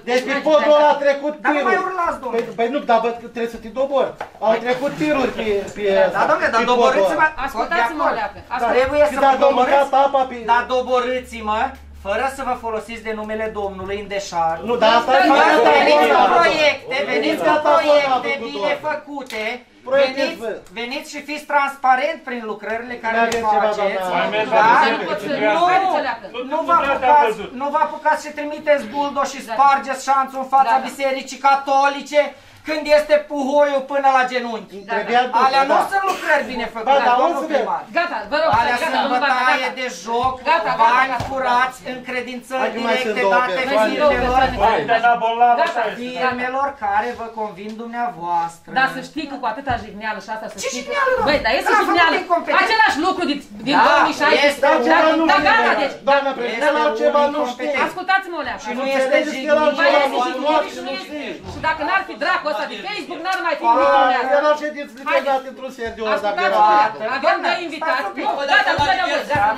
Deci pe podul ăla a trecut Dar nu mai tiruri. urlați, Păi, domnule. păi nu, dar bă, că trebuie să te dobori. Au trecut tiruri pe, pe Da, domnule, dar pe podul doborâți-mă. ăla. Ascultați-mă, de acord. Leacă. Da. Trebuie Și să dacă vă au băgat doborâți, apa pe... dar doborâți-mă fără să vă folosiți de numele Domnului în deșar. Nu, dar asta e Da, Fără da, veniți da, cu da. proiecte, veniți cu Gata, proiecte gata, bine gata. făcute, Proiecte veniți, vă. veniți și fiți transparent prin lucrările care Mai le aveți ceva, faceți. doamna? Mai mergi Da? la Nu biserică, pot ce să- treabă? nu, Nu, Leacă. nu Nu vă prea te-am apucați, văzut. nu vă apucați și trimiteți buldo și spargeți șanțul în fața Da, da. bisericii catolice când este puhoiul până la genunchi. Trebuia dus, Alea nu da. sunt lucrări bine Ba, făcute, da, domnul o să primar. Gata, vă rog, Alea gata, sunt domnul Barna, bătaie gata. de joc, Gata, gata, bani gata. furați, Hai încredințări că mai sunt directe două date persoane. firmelor, Hai, de la bolnavă, Gata. așa este. firmelor care vă convin dumneavoastră. Dar să știi că cu atâta jigneală și asta să Ce știi că... jigneală, mă? Băi, dar este L-am făcut jigneală. incompetent. Același lucru din, din Da, 2016. este Dar un ceva nu Da, știe, gata, deci. Doamna președinte, Este la ceva un nu știe. incompetent. Ascultați-mă, Olea. Și nu Nu este înțelegeți că la jignit. Băi, ceva este nu jignit și știe, nu nu este. știe. Și dacă n-ar fi dracul ăsta de Facebook, n-ar mai fi Pa, nimic. Erau ședinți lipezate într-un seriu ăla, dacă era Ascultați-mă, Facebook. avem doi invitați. Stați un pic. Nu, gata, nu mai dau Gata,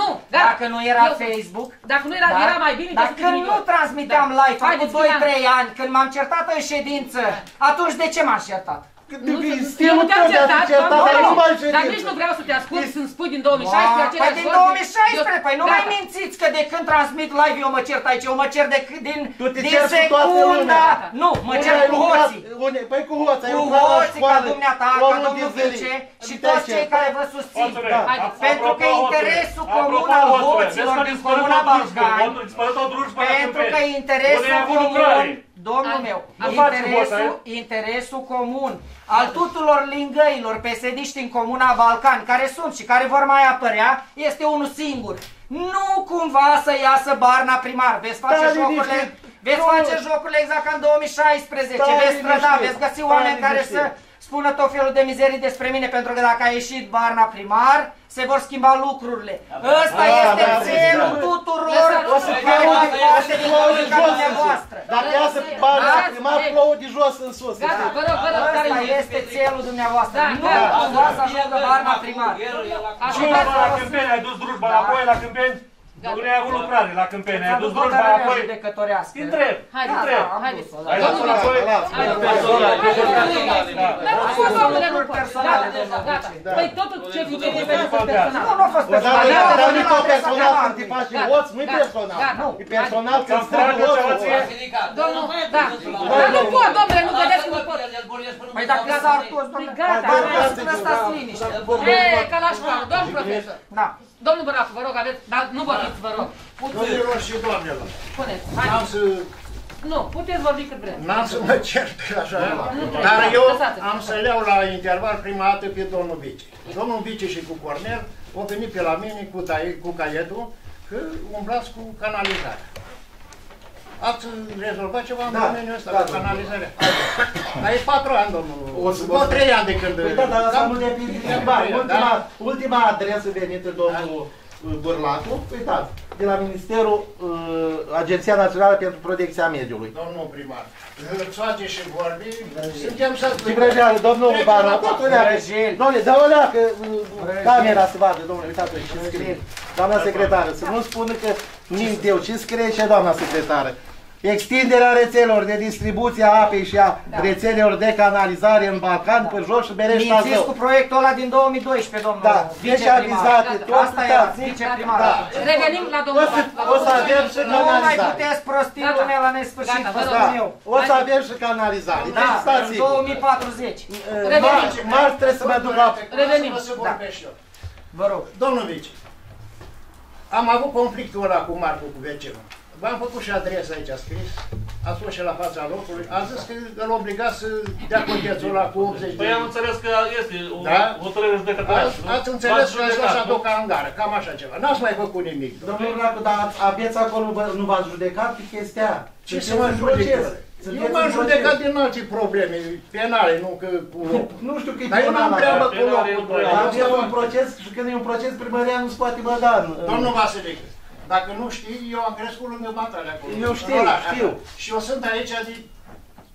nu, gata. Dacă nu era Eu- Facebook, Dacă nu era, da? era mai bine. Dar decât când nimic. nu transmiteam Da. live, acum Haideți, 2-3 Ian. ani, când m-am certat în ședință, atunci de ce m-am certat? Nu, Eu Stilul nu te-am tău de-a fi certat, certat, nu, dar nu, nu mai dar ședință. nici nu vreau să te ascult Este- să-mi spui din 2016 Păi aceleași din vorbe. 2016, Eu- păi nu gata. mai mințiți că de când transmit live eu mă cert aici, eu mă cer de, din, Tu te din ceri cu toată secunda, lumea. nu, mă Unde cer ai cu lucrat? hoții. Unde- Păi cu hoți, ai Cu lucrat la hoții ca școală. dumneata, la ca luni domnul de zile. Vice și Te-ai toți cei certat. care vă susțin. Hoțule, Da. a- Pentru apropo, că hoțule, interesul apropo, comun al hoțule, hoților vezi că din dispărut Comuna o drujbă, Balcani, o dispărut o drujbă la pentru că Câmpeni. interesul Unde e acolo lucrare? comun, domnul Hai. meu, Nu faci interesul, vot, interesul comun al tuturor lingăilor pesediști în Comuna Balcani, care sunt și care vor mai apărea, este unul singur. Nu cumva să iasă Barna primar, veți face Stai jocurile, liniștit. veți Nu. face jocurile exact ca în 2016, Stai veți străda, liniștit. veți găsi Stai oameni care să liniștit. spună tot felul de mizerii despre mine, pentru că dacă a ieșit Barna primar, se vor schimba lucrurile. Ăsta Da, este da, țelul da. tuturor O să care plouă mai de- o face să din plouă de Republica jos în dumneavoastră. sus. Dacă iasă bani la Lăsați, primar, ei. plouă de jos în sus. Gata, vă rog, vă rog, Ăsta care este țelul dumneavoastră. Da, Nu da. cumva să ajungă Barna primar. Drujba la Câmpeni, ai dus drujba înapoi la Câmpeni? Nu ai avut lucrare la Câmpeni, ai Am dus dus drujba hotărârea înapoi? judecătorească. Te întreb, te Haideți, întreb. am haideți. dus-o, da. Ai dus Domnul înapoi? Personale, Dar nu pot, domnule, nu pot. Personale, Gata, domnul gata. Vice. Păi totul ce fie e pentru personal. Nu, nu a fost Bă, dar personal. dar nu-i Era tot la adresa personal când te primarului. faci Gata, hoț, nu-i gata, personal. gata. Nu, e personal Că când îți strâng trage ceva ție? hoțul. Domnul, da. Dar nu pot, domnule, nu vedeți că nu pot. Păi dacă s-ar toți, domnule, Gata, Hai, hai, hai, să ne stați liniște. E, ca la școală, domn profesor. Da. Domnul Băracu, vă rog, aveți, dar nu vorbiți, vă rog. Domnilor și doamnelor, Spuneți, n-am hai. să, Nu, puteți vorbi cât vreți. n-am să mă cer pe așa, Nu trebuie, dar eu lăsați-l. am să-l iau la interval prima dată pe domnul Vice. Domnul Vice și cu Cornel au venit pe la mine cu, tai- cu caietul că umblați cu canalizarea. Ați rezolvat ceva în Da, domeniul ăsta da, cu domnule. canalizarea? Dar e patru ani, domnul. O să- Vreo trei ani de când... Păi da, dar asta nu depinde de bani. Da? Ultima, ultima adresă venită domnul uh, Bârlatu, uitați, de la Ministerul uh, Agenția Națională pentru Protecția Mediului. Domnul primar, hârțoage și vorbi, suntem să... Și vrăjeală, domnul Baron, tot o leacă. Vrăjeli. Domnule, dă o leacă, uh, camera să vadă, domnule, uitați și scrie. Doamna secretară, să nu spună că mint eu. Ce scrie și doamna secretară? Extinderea rețelelor de distribuție a apei și a Da. rețelelor de canalizare în Balcan, pe jos și Bereș Mințiți cu Tazău. proiectul ăla din 2012, domnul Da, deci avizate, tot Asta era, puteați. viceprimar. Da. Revenim la domnul O să, o să avem și Nu mai canalizare. puteți prosti Gata. lumea la nesfârșit, Gata, vă vă spun Da, eu. o să avem și canalizare. Da, Deci stați în sigur. 2040. Marți marți trebuie să mă duc la... Revenim. Să vorbesc eu. Vă rog. Domnul Vice, am avut conflictul ăla cu Marcu, cu vecinul. V-am făcut și adresa aici scris, a fost și la fața locului, a zis că îl obliga să dea cotețul ăla cu 80 de Păi am înțeles că este o Da? hotărâre judecătorească. Ați, nu? ați înțeles V-ați că ați judecat, lăsat nu? o cangară, cam așa ceva. N-ați mai făcut nimic. Domnul Racu, dar aveți acolo, bă, nu v-ați judecat pe chestia aia? Ce să Sunteți mă în judec? proces. Eu Sunteți m-am în proces. judecat din alte probleme penale, nu că cu locul. Nu știu că e Dar eu n-am penal treabă acolo. cu locul. Dar e un proces și când e un proces, primăria nu se poate băga în... Domnul Vasilică, dacă nu știi, eu am crescut lângă Matale acolo. Eu știu, în oraș, știu. așa. Și eu sunt aici de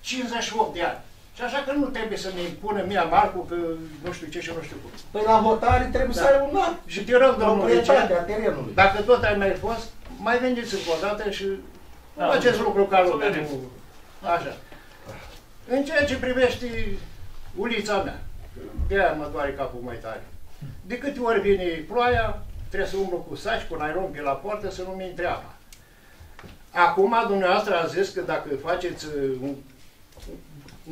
58 de ani. Și așa că nu trebuie să ne impună mie Marcu că nu știu ce și nu știu cum. Păi la hotare trebuie să Da. ai un an. Și te rog, domnul Proprietatea Vice, terenului. dacă tot ai mai fost, mai veniți încă o dată și Da, faceți lucru ca să lumea. vedem. nu- Așa. În ceea ce privește ulița mea, de aia mă doare capul mai tare. De câte ori vine ploaia, trebuie să umblu cu saci, cu nairon pe la poartă să nu-mi intre apa. Acum, dumneavoastră a zis că dacă faceți uh, un,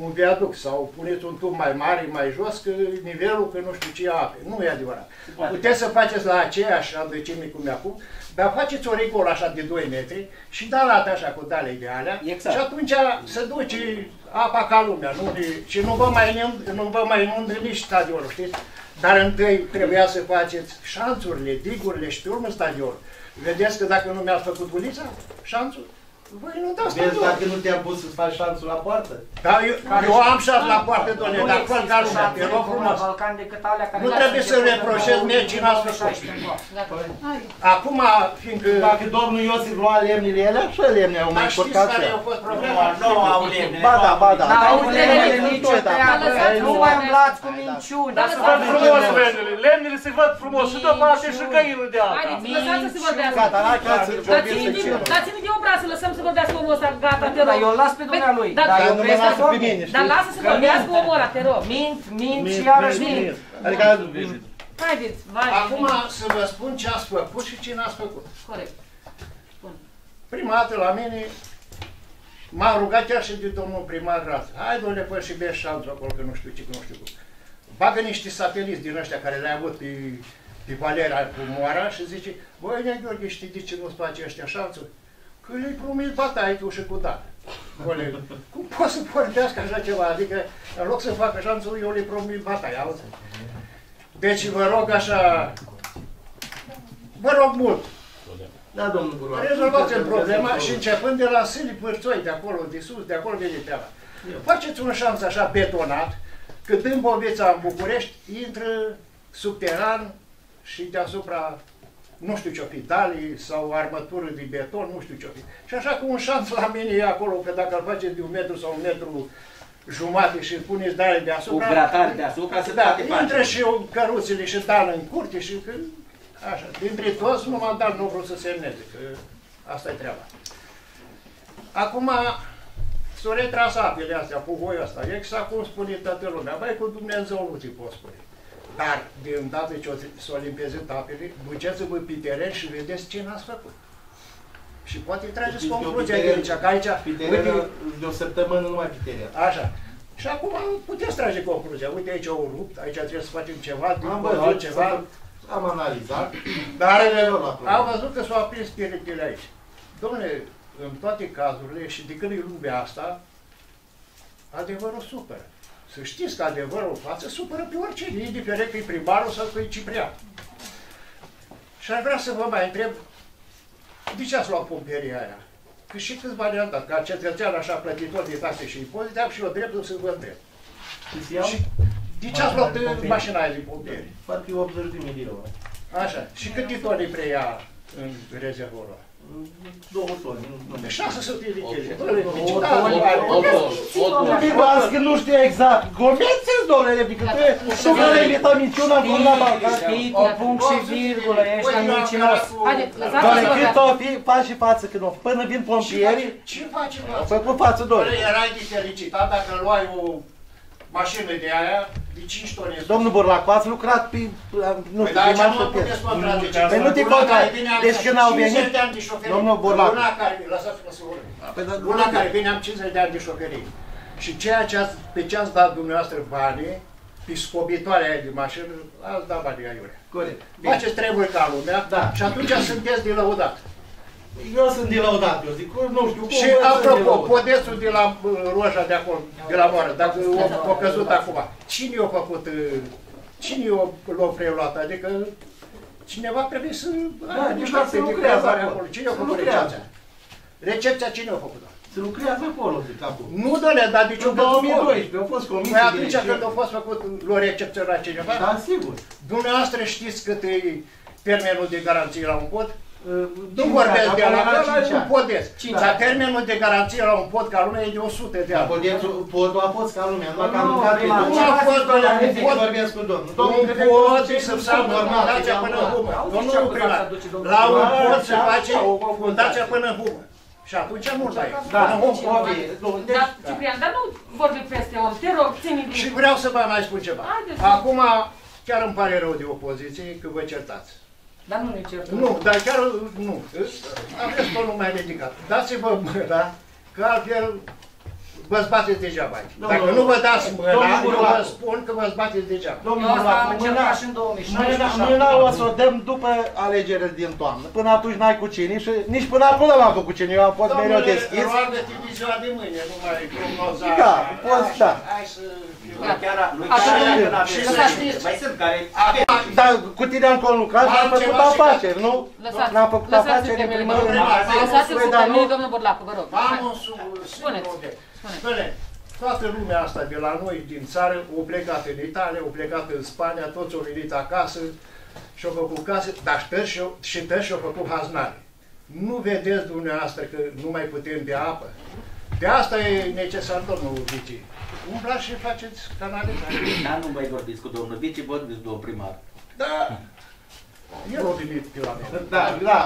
un viaduc sau puneți un tub mai mare, mai jos, că nivelul, că nu știu ce ape. Nu e adevărat. Puteți să faceți la aceeași adâncime cum e acum, dar faceți o rigolă așa de 2 metri și da lată așa cu dale de alea Exact. și atunci se duce apa ca lumea nu? De- și nu vă mai inund, nu vă mai inundă nici stadionul, știți? Dar întâi trebuia să faceți șanțurile, digurile și pe urmă stadionul. Vedeți că dacă nu mi-ați făcut ulița, șanțul, voi inundați Vezi stadionul. dacă nu te-am pus să-ți faci șanțul la poartă? Da, eu, eu am șans la poartă, doamne, dar fără ca lumea, te rog frumos. Balcan decât alea care Nu le-ați trebuie să început în reproșez mie ce n-ați 2016 încoace. Acum, fiindcă... Dacă domnul Iosif lua lemnile ele, așa lemne au mai Dar știți încurcat care și a fost problema? Nu au lemne. Ba da, ba da. N-au Dar lemne lemnele nu nicio tot, da. treabă, lăsați nu să mai vorbească. umblați cu minciuni. Dar să văd frumos lemnele. Lemnele se văd frumos și de o parte și găinul de alta. Haideți, lăsați să se vorbească. Gata, hai că ați vorbit Dați-mi să din, cer. dați-mi din obraz să lăsăm să vorbească omul ăsta, gata, te Dar rog. eu îl las pe dumnealui. Dar- Dar eu nu mă vrei să lasă pe vorbi. mine, știi? Dar lasă să Că vorbească mint. omul ăla, te rog. Mint, mint și Mint, iarăși mint, mint. mint. Adică Haideți, vai. Acum să vă spun ce ați făcut și ce n-ați făcut. Corect. Prima dată la mine m-a rugat chiar și de domnul primar Rață. Hai, domnule, păi și bea șanțul acolo, că nu știu ce, că nu știu cum. Bagă niște sateliți din ăștia care le-ai avut pe, pe Valera cu Moara și zice, băi, Nea Gheorghe, știi de ce nu-ți face ăștia șanțul? Că le-ai promis bataie tu și cu da. Coleg, cum poți să vorbească așa ceva? Adică, în loc să facă șanțul, eu le promis bataie, auzi? Deci vă rog așa, vă rog mult, Da, domnul Buruan. Rezolvați problema și începând de la Sâli Pârțoi, de acolo, de sus, de acolo vine treaba. Faceți un șans așa betonat, că din Bovița în București intră subteran și deasupra nu știu ce-o fi, dalii sau armătură de beton, nu știu ce-o fi. Și așa cu un șans la mine e acolo, că dacă îl faceți de un metru sau un metru jumate și îl puneți dalii deasupra... Cu gratari deasupra se da, poate face. intră și căruțele și dal în curte și că, așa, dintre toți numai dal nu vreau să semneze, că asta e treaba. Acum s-au retras apele astea, puvoiul ăsta, exact cum spune toată lumea, băi, cu Dumnezeu nu ți pot spune. Dar, de îndată ce o- s-au limpezit apele, duceți-vă pe teren și vedeți ce n-ați făcut. Și poate trageți Știți că concluzia pe de teren- aici, că aici, Pe teren, uite, de o săptămână numai pe teren. Așa. Și acum puteți trage concluzia. Uite, aici au rupt, aici trebuie să facem ceva, Am dincolo văzut ceva. Am analizat. Dar Rezolv la problemă. am văzut că s-au aprins piritele aici. Domnule, în toate cazurile și de când e lumea asta, adevărul supără. Să știți că adevărul în față supără pe oricine, indiferent că e primarul sau că e Ciprian. Și ar vrea să vă mai întreb, de ce ați luat pompieria aia? Că și câți bani am dat? Ca cetățean așa plătitor de taxe și impozite, am și eu dreptul să vă întreb. Și de ce ați luat uh, mașina aia de pompieri? Parcă e 80 de mii de euro. Așa. Și câte tone preia în rezervorul ăla? Două tone. nu- De 600 de kg. O tonă. Bibați că nu știu exact. Gomeți-ți, domnule, că tu tu că le imită minciuna în curna balcan. Știi, cu punct și virgulă, ăștia mincinos. Haideți, lăsați-vă Doamne, vorbească. cât o fi, faci și față când o până vin pompierii, Ce face au față? făcut față, Bă, domnule. erai de felicitat dacă luai o mașină de aia de 5 tone. Domnul Burlacu, ați lucrat pe, nu Păi știu, da, pe ce mai nu mă puteți contrazice? Păi nu te Una contra. care vine am Deci când au 50 venit, de ani de șoferie. domnul Burlacu. Una care, lăsați-mă să vorbesc. Păi, dar- Una care vine am 50 de ani de șoferie. Și ceea ce ați, pe ce ați dat dumneavoastră banii, pe scobitoarea aia de mașină, ați dat banii aiurea. Corect. Faceți treburi ca lumea Da. și atunci sunteți de lăudat. Eu sunt de laudat, eu zic, nu știu cum. Și bă, sunt de apropo, laudat. podețul de la uh, Roja de acolo, de la Moară, dacă o, o căzut acum, cine i-a făcut, uh, cine i-a l-a preluat? Adică cineva trebuie să Da, aibă deci niște se acte de lucrează preluare acolo. acolo. Cine i-a Se făcut lucrează. recepția? Recepția cine a făcut-o? Se lucrează acolo, zic, acum. Nu, dă-le, dar de ce În 2012 au fost comisii Păi de atunci recepție. când a fost făcut, l-a recepționat cineva? Da, sigur. Dumneavoastră știți cât e termenul de garanție la un pod? Nu Cinci vorbesc ani, de la acolo era la cinci un ani. podez. Cinci Dar ani. termenul de garanție la un pod ca lumea e de 100 de Dar ani. podul, podul a fost ca lumea, numai că am Nu, mâncat pe prima, două. Nu a fost, doamne, Dar un nu pod- vorbesc cu domnul. Un Domnul trebuie pod să să se facă normal, fundația că până am în humă. luat. Domnul primar, la un pod se face fundația până în humă. Și atunci nu mai e. Da, Până în humă. ok. Nu, deci- Dar, Ciprian, dar nu vorbi peste om, te rog, ține din... Și vreau să vă mai spun ceva. Haideți. Acum, chiar îmi pare rău de opoziție că vă certați. Dar nu ne certăm. Nu, dar chiar nu. Aveți tonul mai ridicat. Dați-vă mâna, că altfel vă bateți degeaba aici. Domnul- Dacă nu vă dați mâna, domnul eu vă Burlacu. spun că vă bateți degeaba. Domnul Eu asta am Burlacu, încercat mâna- și în 2016. Mâna, mâna o să o dăm după alegerile din toamnă. Până atunci n-ai cu cine și nici până acolo n-am făcut cine. Eu am fost mereu deschis. roagă-te de ziua de mâine, nu mai prognoza. Da, poți, da. Hai să... Lui chiar, lui Așa, chiar domnule, că n-aveți și să să știți. Mai sunt care... Dar cu tine am conlucrat și am Altceva făcut și- afaceri, nu? Lăsați, N-am făcut lăsați afaceri în pe primul mine, rând. domnul- Lăsați-l Păi, cu dar pe mine, nu- domnul Burlacu, vă rog. Am Hai. un singur Spuneți. Motiv. Spuneți. Spune, toată lumea asta de la noi din țară au plecat în Italia, au plecat în Spania, toți au venit acasă și au făcut case, dar și tăși și-au- și tăși și-au făcut haznare. Nu vedeți dumneavoastră că nu mai putem bea apă? De asta e necesar, domnul Vici. Umblați și faceți canalizare. Dar nu mai vorbiți cu domnul Vici, vorbiți cu domnul primar. Da. El a venit pe la mine. Da, da.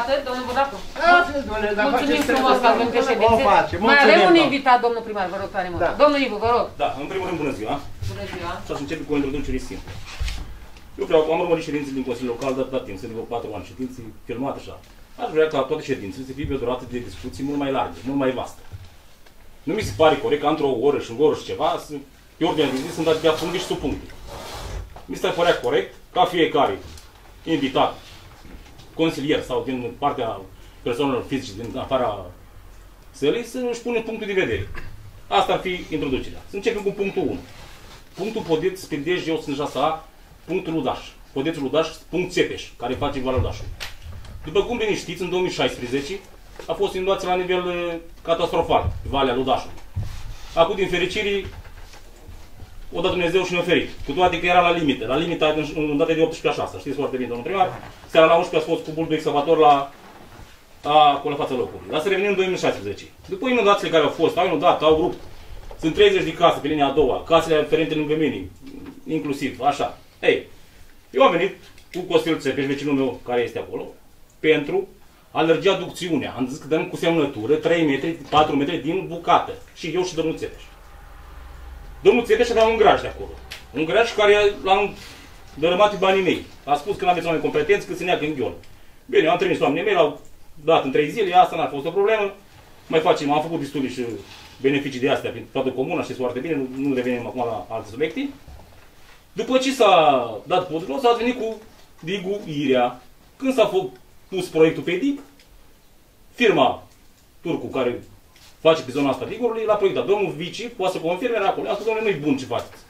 Atât, domnul Burlacu? Atât, domnule, dar Mulțumim faceți frumos că avem O președințe. face, Mai mulțumim, avem un domnul. invitat, domnul primar, vă rog tare mult. Da. Domnul Ivu, vă rog. Da, în primul rând, bună ziua. Bună ziua. Și să încep cu o introducere simplă. Eu vreau, am urmărit ședințe din Consiliul Local de atâta timp, sunt de vreo 4 ani, ședințe filmate așa. Aș vrea ca toate ședințele să fie pe o durată de discuții mult mai largă, mult mai vastă. Nu mi se pare corect ca într-o oră și în oră și ceva, să, pe ordinea de zi sunt atâtea puncte și subpuncte. Mi se părea corect ca fiecare invitat, consilier sau din partea persoanelor fizice din afara sălii să își pune punctul de vedere. Asta ar fi introducerea. Să începem cu punctul 1. Punctul Podeț, Spindej, eu sunt 6A, punctul Ludaș. Podețul Ludaș, punct Țepeș, care face Valea Ludașului. După cum bine știți, în 2016 a fost inundație la nivel uh, catastrofal, Valea Ludașului. Acum, din fericire, o dat Dumnezeu și ne-a ferit. Cu toate că era la limită, la limita în, în data de 18 a 6, știți foarte bine, domnul primar. Seara la 11 a fost cu bulbul excavator la acolo la fața locului. Dar să revenim în 2016. După inundațiile care au fost, au inundat, au rupt. Sunt 30 de case pe linia a doua, casele aferente lângă mine, inclusiv, așa. Ei, eu am venit cu Costel Țepeș, vecinul meu care este acolo, pentru a lărgi aducțiunea. Am zis că dăm cu semnătură 3 metri, 4 metri din bucată. Și eu și domnul Țepeș. Domnul Țepeș avea un graj de acolo. Un graj care l-am dărâmat pe banii mei. A spus că nu aveți oameni competenți, că se neacă în ghiol. Bine, eu am trimis oamenii mei, l-au dat în 3 zile, asta n-a fost o problemă. Mai facem, am făcut destule și beneficii de astea prin toată comuna, știți foarte bine, nu, nu revenim acum la alte subiecte. După ce s-a dat podul, s-a venit cu digul Irea. Când s-a fă- pus proiectul pe dig, firma turcu care face pe zona asta digurului, l-a proiectat. Domnul Vici poate să confirme, era acolo. A spus, domnule, nu-i bun ce faceți.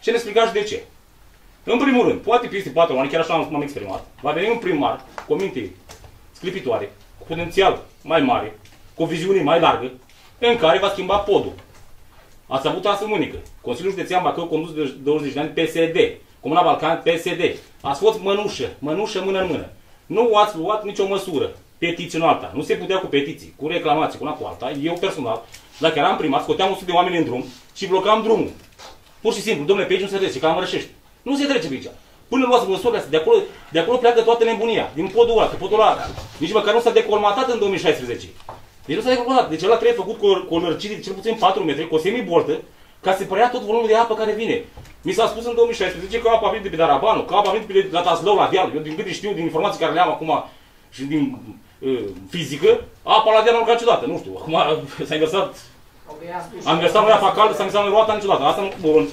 Și ne explicați de ce. În primul rând, poate peste patru ani, chiar așa am- m-am exprimat, va veni un primar cu o minte sclipitoare, cu potențial mai mare, cu o viziune mai largă, în care va schimba podul. Ați avut astfel unică. Consiliul Județean Bacău condus de 20 de ani PSD. Comuna Balcan PSD. Ați fost mănușă, mănușă mână în mână. Nu ați luat nicio măsură petiții în alta. Nu se putea cu petiții, cu reclamații, cu una cu alta. Eu personal, dacă eram primar, scoteam 100 de oameni în drum și blocam drumul. Pur și simplu, domnule, pe aici nu se trece, ca la Mărășești. Nu se trece pe aici. Până luați măsurile astea, de acolo, de acolo pleacă toată nebunia. Din podul ăla, că podul ăla, nici măcar nu s-a decolmatat în 2016. Deci nu s-a decolmatat. Deci ăla trebuie făcut cu, o- cu o lărgire de cel puțin 4 metri, cu o semiboltă, ca să preia tot volumul de apă care vine. Mi s-a spus în 2016 că apa vine de pe Darabanu, că apa vine de pe la Taslău, la deal. Eu din câte știu, din informații care le am acum și din uh, fizică, apa la deal nu urca niciodată. Nu știu, acum s-a inversat am versat noi apa caldă, s-a inversat noi roata niciodată. Asta nu, bun.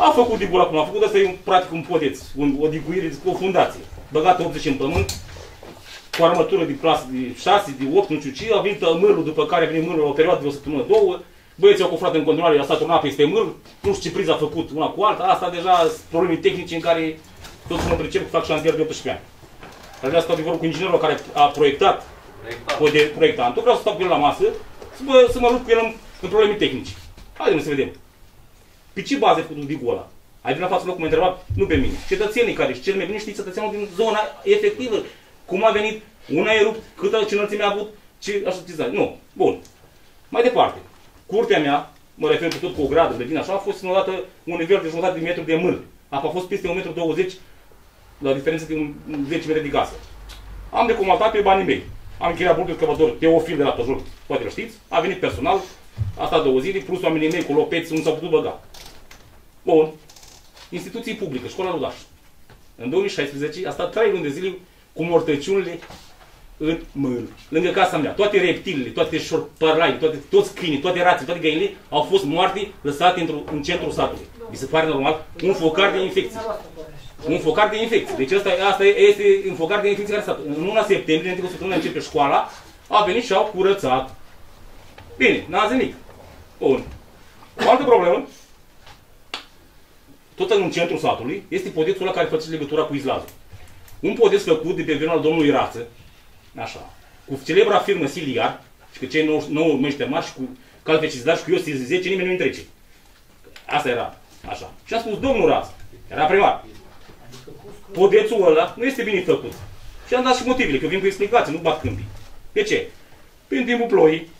A făcut digul acum, a făcut asta e un, practic un podeț, un, o diguire, o fundație. Băgată 80 în pământ, cu armătură de plasă de 6, de 8, nu știu ce, a venit mârul, după care a venit mârul la o perioadă de o săptămână, două, băieții au cufrat în continuare, a stat turnat peste mâr, nu știu ce priză a făcut una cu alta, asta deja sunt probleme tehnice în care toți mă pricep că fac șantier de 18 ani. Dar de asta de vorbă cu inginerul care a proiectat, proiectat. proiectantul, vreau să stau cu el la masă, să mă, să mă lupt cu el în, în probleme tehnice. Haideți să vedem. Pe ce bază ai făcut digul ăla? Ai venit la față locul, m-ai întrebat, nu pe mine. Cetățenii care și cel mai bine știți cetățenul din zona efectivă. Cum a venit, una a erupt, câtă ce înălțime a avut, ce așa ce Nu. Bun. Mai departe. Curtea mea, mă refer cu tot cu o gradă de din așa, a fost odată un nivel de jumătate de metru de mâr. Apa a fost peste 1,20 m la diferență de un 10 metri de gasă. Am decomatat pe banii mei. Am încheiat bultul excavator Teofil de la Tăjur, poate îl știți. A venit personal, a stat două zile, plus oamenii mei cu lopeți, nu s-au putut băga. Bun. Instituții publice, școala Rudaș. În 2016 a stat trei luni de zile cu mortăciunile în mâl. Lângă casa mea. Toate reptilele, toate șorpărlai, toate, toți câinii, toate rații, toate găinile au fost moarte lăsate într în centrul satului. Mi se pare normal? Un focar de infecții. Un focar de infecții. Deci asta, asta este un focar de infecții care s-a În luna septembrie, înainte cu săptămâna începe școala, a venit și au curățat. Bine, n-a zis nimic. Bun. O altă problemă, tot în centrul satului, este podețul ăla care face legătura cu Izlazul. Un podeț făcut de pe vremea al domnului Rață, așa, cu celebra firmă Siliar, și cu cei 9, 9 măști mari și cu calvecizar și cu Iosif 10, nimeni nu întrece. Asta era, așa. Și a spus domnul Rață, era primar, podețul ăla nu este bine făcut. Și am dat și motivele, că vin cu explicații, nu bat câmpii. De ce? Prin timpul ploii,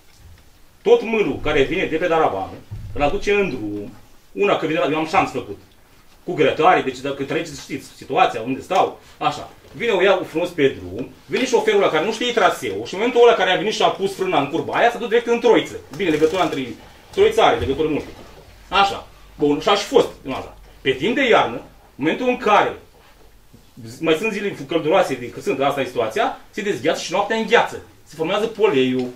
tot mâlul care vine de pe Darabană, îl aduce în drum, una că vine la, eu am șans făcut, cu grătare, deci dacă treceți, știți, situația, unde stau, așa. Vine o iau frumos pe drum, vine șoferul ăla care nu știe traseul și în momentul ăla care a venit și a pus frâna în curba aia, s-a dus direct în Troiță. Bine, legătura între Troița are, legătură multe. Așa. Bun, și aș și fost. Așa. Pe timp de iarnă, în momentul în care mai sunt zile călduroase de că sunt, asta e situația, se dezgheață și noaptea îngheață. Se formează poleiul.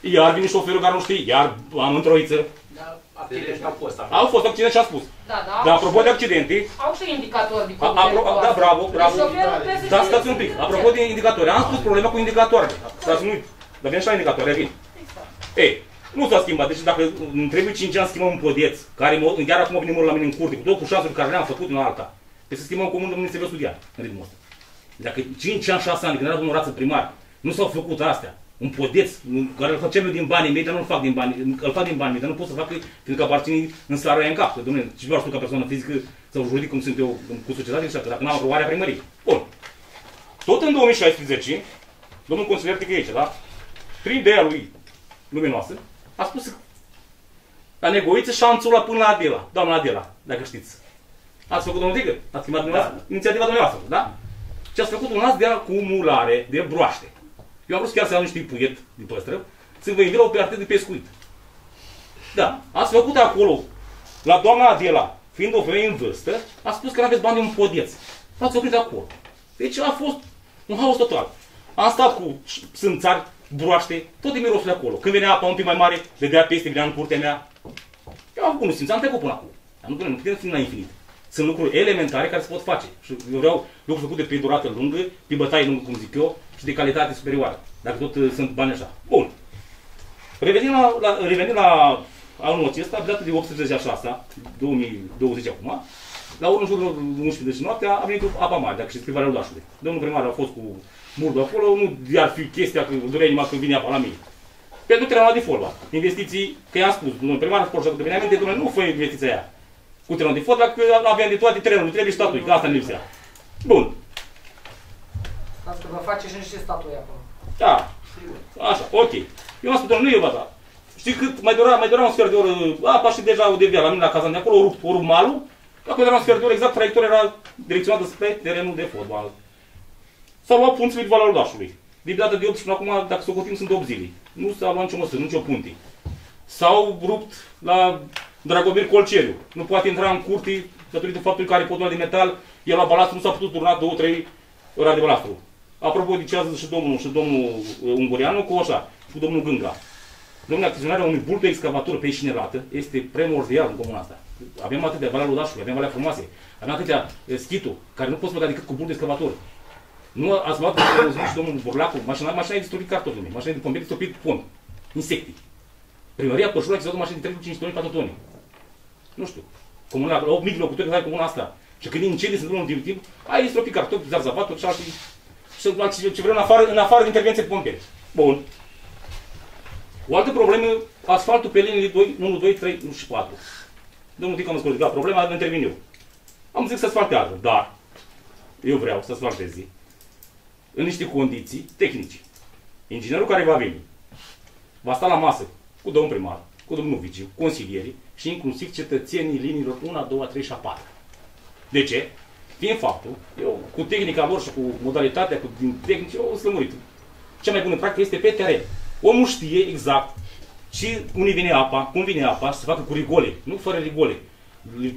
Iar vine șoferul care nu știe, iar am în troiță. Accidente au fost. Au fost accidente și am spus. Da, da. Dar au apropo și- de accidente, Au și indicatori de a, apro, da, bravo, bravo. Deci șoferul trebuie să Da, știe stați un pic. ce Apropo de indicatori, am spus problema cu indicatoarele. Stați nu uit. Dar vine și la indicatori, revin. Ei, nu s-a schimbat. Deci dacă îmi trebuie 5 ani să schimbăm un podeț, care mă- chiar acum vine mult la mine în curte, cu tot cu șansele care le-am făcut în alta, trebuie să schimbăm común de se vă studia în ritmul ăsta. Dacă 5 ani, 6 ani, când era domnul rață primar, nu s-au făcut astea, un podeț în care îl facem eu din banii mei, dar nu-l fac din bani, îl fac din banii mei, dar nu pot să fac fiindcă aparține în starea aia în cap. Că, domnule, ce vreau să ca persoană fizică sau juridic cum sunt eu cu societatea și așa, că dacă n-am aprobarea primăriei. Bun. Tot în 2016, domnul consilier Tică aici, da? Prin ideea lui luminoasă, a spus că la negoiță șanțul la până la Adela, doamna Adela, dacă știți. Ați făcut domnul Tigă? Ați schimbat dumneavoastră? Inițiativa dumneavoastră, da? Și ați făcut un as de acumulare de broaște. Eu am vrut chiar să am niște puiet de păstră, să vă invit la o parte de pescuit. Da, ați făcut acolo, la doamna Adela, fiind o femeie în vârstă, a spus că nu aveți bani de un podeț. Ați oprit acolo. Deci a fost un haos total. Am stat cu sânțari, broaște, tot de mirosul acolo. Când venea apa un pic mai mare, vedea peste, venea în curtea mea. Eu am făcut un simț, am trecut până acolo. Dar nu putem, nu putem fi la infinit. Sunt lucruri elementare care se pot face. Și eu vreau lucruri făcute pe durată lungă, pe bătaie lungă, cum zic eu, și de calitate superioară. Dacă tot uh, sunt bani așa. Bun. Revenind la, la, revenind la anul acesta, dată de 18 a 6 2020 acum, la ora în jurul 11 de noaptea a venit apa mare, dacă știți, pe Valea Ludașului. Domnul primar a fost cu murdul acolo, nu ar fi chestia că durea inima când vine apa la mine. Pentru terenul de fotbal. Investiții, că i-am spus, domnul primar a spus și de aminte, domnule, nu fă investiția aia. Cu terenul de fotbal, că aveam de toate terenurile, trebuie statui, că asta ne lipsea. Bun. Stați că vă face și niște statui acolo. Da. Așa, ok. Eu am spus, domnule, nu e vata. Știi cât mai dura, mai dura un sfert de oră, apa și deja o devia la mine la cazan de acolo, o rup, o rup malul. Acum era un sfert de oră, exact, traiectoria era direcționată spre terenul de fotbal. S-au luat punțile de Valea Ludașului. De data de 8 și până acum, dacă să o cotim, sunt 8 zile. Nu s-a luat nicio măsură, nicio punte. S-au rupt la Dragomir Colceriu. Nu poate intra în curte datorită faptului că are podul de metal, el la balastru nu s-a putut turna două, trei ora de balastru. Apropo de ce a zis și domnul, și domnul uh, Ungureanu, cu așa, și cu domnul Gânga. Domnule, achiziționarea unui bul pe excavator pe șinelată este primordial în comuna asta. Avem atâtea Valea Ludașului, avem Valea Frumoase, avem atâtea eh, schitul, care nu poți băga decât cu bul de excavator. Nu ați luat domnul și domnul Burlacu, mașina, mașina e distrugit cartofi, mașina de pompieri stopit pom, insecte. Primăria Pășura ți-a o mașină de 3-5 toni, 4 toni. Nu știu. Comuna, 8.000 de locuitori care comuna asta. Și când incendii sunt unul din timp, ai stropit cartofi, zarzavaturi și alții. Și ce vreau în afară, în afară de intervenție de pompieri. Bun. O altă problemă, asfaltul pe liniile 2, 1, 2, 3 și 4. Domnul Tică mă scuze, da, problema intervin eu. Am zis să asfaltează, dar eu vreau să asfalteze în niște condiții tehnice. Inginerul care va veni va sta la masă cu domnul primar, cu domnul vigiu, consilierii și inclusiv cetățenii liniilor 1, 2, 3 și 4. De ce? Fiind faptul, eu cu tehnica lor și cu modalitatea, cu din tehnici, eu sunt lămurit. Cea mai bună practică este pe teren. Omul știe exact și unde vine apa, cum vine apa și să facă cu rigole, nu fără rigole.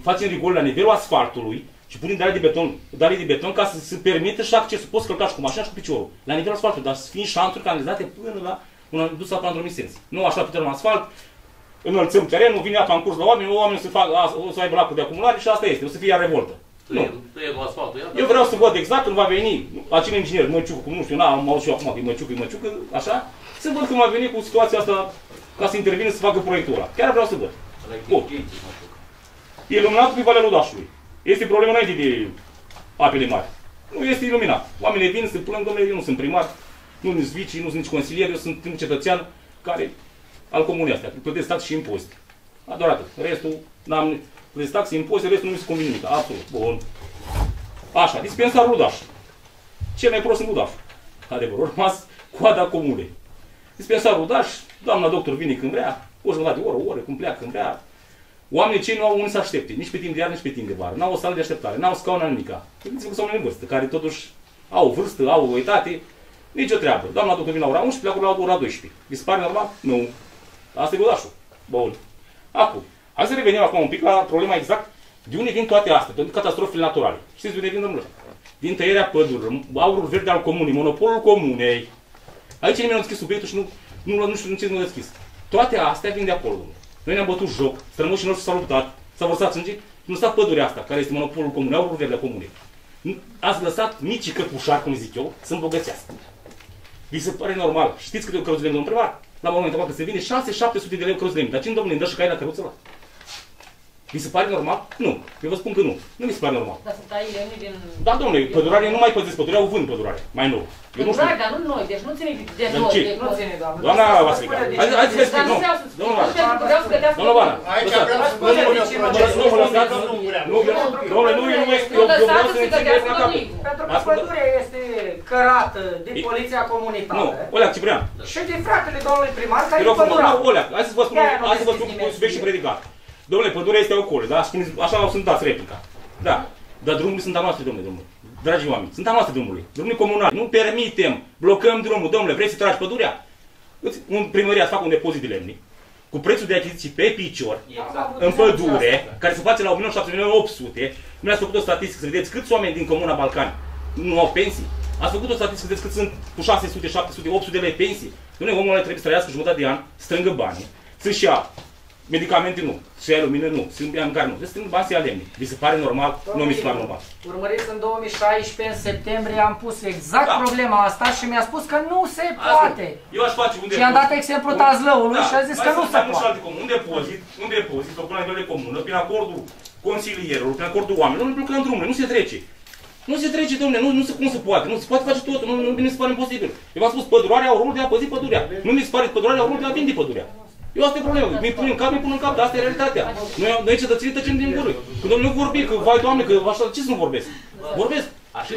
Facem rigole la nivelul asfaltului și punem dare de beton, dare de beton ca să se permită și accesul. Poți călca și cu mașina și cu piciorul. La nivelul asfaltului, dar să fie șanturi canalizate până la un dus apa într-o sens. Nu așa pe terenul asfalt, înălțăm terenul, vine apa în curs la oameni, oamenii să fac, a, o să aibă lacul de acumulare și asta este, o să fie iar revoltă. Nu. Eu vreau să văd exact când va veni acel inginer, Măciucă, cum nu știu, n-am auzit și eu acum că e Măciucă, e Măciucă, așa, să văd când va veni cu situația asta ca să intervină să facă proiectul ăla. Chiar vreau să văd. Bun. E iluminat pe Valea Ludașului. Este problemă înainte de apele mari. Nu este iluminat. Oamenii vin, se plâng, domnule, eu nu sunt primar, nu sunt vicii, nu sunt nici consilier, eu sunt un cetățean care al comunei astea, plătesc taxe și impozite. Adorată. Restul, n-am plătesc taxe, impozite, restul nu mi se convine nimic. Absolut. Bun. Așa, dispensarul Ludaș. Ce mai prost în Ludaș? Adevăr, urmas coada comunei. Dispensarul Ludaș, doamna doctor vine când vrea, o jumătate de oră, o oră, cum pleacă când vrea. Oamenii cei nu au unde să aștepte, nici pe timp de iarnă, nici pe timp de vară. N-au o sală de așteptare, n-au scaun nimica. Gândiți-vă că sunt oameni în vârstă, care totuși au vârstă, au uitate, nici o treabă. Doamna doctor vine la ora 11, pleacă la ora 12. Vi se pare normal? Nu. Asta e godașul. Bun. Acum, hai să revenim acum un pic la problema exact de unde vin toate astea, de catastrofele naturale. Știți de unde vin, domnule? Din tăierea pădurilor, aurul verde al comunei, monopolul comunei. Aici nimeni nu a deschis subiectul și nu, nu, nu știu ce nu a deschis. Toate astea vin de acolo, domnule. Noi ne-am bătut joc, strămoșii noștri s-au luptat, s-au vărsat sânge și nu s-a pădurea asta, care este monopolul comunei, aurul verde al comunei. Ați lăsat micii căpușari, cum zic eu, să îmbogățească. Vi se pare normal. Știți câte căruțe de lemn, domnul primar? La momentul ăsta se vine 6-700 de lei căruțe de lemn. Dar cine, domnule, îmi dă și cai la căruță ăla? Vi se pare normal? Nu. Eu vă spun că nu. Nu mi se pare normal. Dar să tai lemne din... Da, domnule, pădurarii nu mai păzesc pădurea, au vând pădurare. Mai nou. Eu nu știu. Pădurare, dar nu noi, deci nu ține de Dar noi. ce? deci nu ține, doamnă. Doamna Vasilica, hai hai să vă explic. Dar Nu. nu vreau să spun. Domnul Nu, Vana. pentru că vreau să gătească... Domnul Vana. Aici lăsați. vreau să vă Nu, nu, spun nu, eu nu, nu mă lăsați. Nu, Domnule, nu, eu nu mă explic. Eu eu vreau să ne înțelegeți la capăt. Pentru că pădurea este cărată de poliția Nu, comunitară Olea Ciprian. și de fratele domnului primar care Te e rog frumos, pădurar. nu, Olea, hai să vă spun, De-aia nu hai să vă spun deschis cu nimeni subiect și subiect. predicat. Domnule, pădurea este acolo, da? Spuneți, așa au sunt dați replica. Da. Dar drumurile sunt a noastre, domnule, domnule. Dragi oameni, sunt a noastre drumurile. Drumurile comunale. Nu permitem, blocăm drumul, domnule, vrei să tragi pădurea? Îți- Un primăria să facă un depozit de lemne, cu prețul de achiziții pe picior, în pădure, care se face la 1.700.800. Nu ați făcut o statistică să vedeți câți oameni din Comuna Balcani nu au pensii. Ați făcut o statistică să vedeți cât sunt cu 600, 700, 800 de lei pensii. Nu, omul ăla trebuie să trăiască jumătate de an, strângă banii, să-și ia medicamente nu, să ia lumină nu, să ia mâncare nu, să strângă bani să ia lemne. Vi se pare normal? Nu mi se pare normal. Urmăriți în 2016, în septembrie, am pus exact Da. problema asta și mi-a spus că nu se poate. Eu aș face un Și i-am dat exemplu Tazlăului și a zis mai că nu sunt se mai mulți poate. alte comuni. Un depozit, un depozit făcut la nivel de comună, prin acordul consilierilor, prin acordul oamenilor, nu lucrăm drumurile, nu se trece. Nu se trece, domnule, nu, nu se, cum se poate, nu se poate face totul, nu, nu mi se pare imposibil. Eu v-am spus, păduroarea au rolul de a păzi pădurea. Nu mi se pare că păduroarea au rolul de a vinde pădurea. Eu asta e problema. Mi pun în cap, mi pun în cap, dar asta e realitatea. Noi, noi cetățenii tăcem din gură. Când nu vorbi, că vai doamne, că așa, ce să nu vorbesc? Vorbesc. Așa,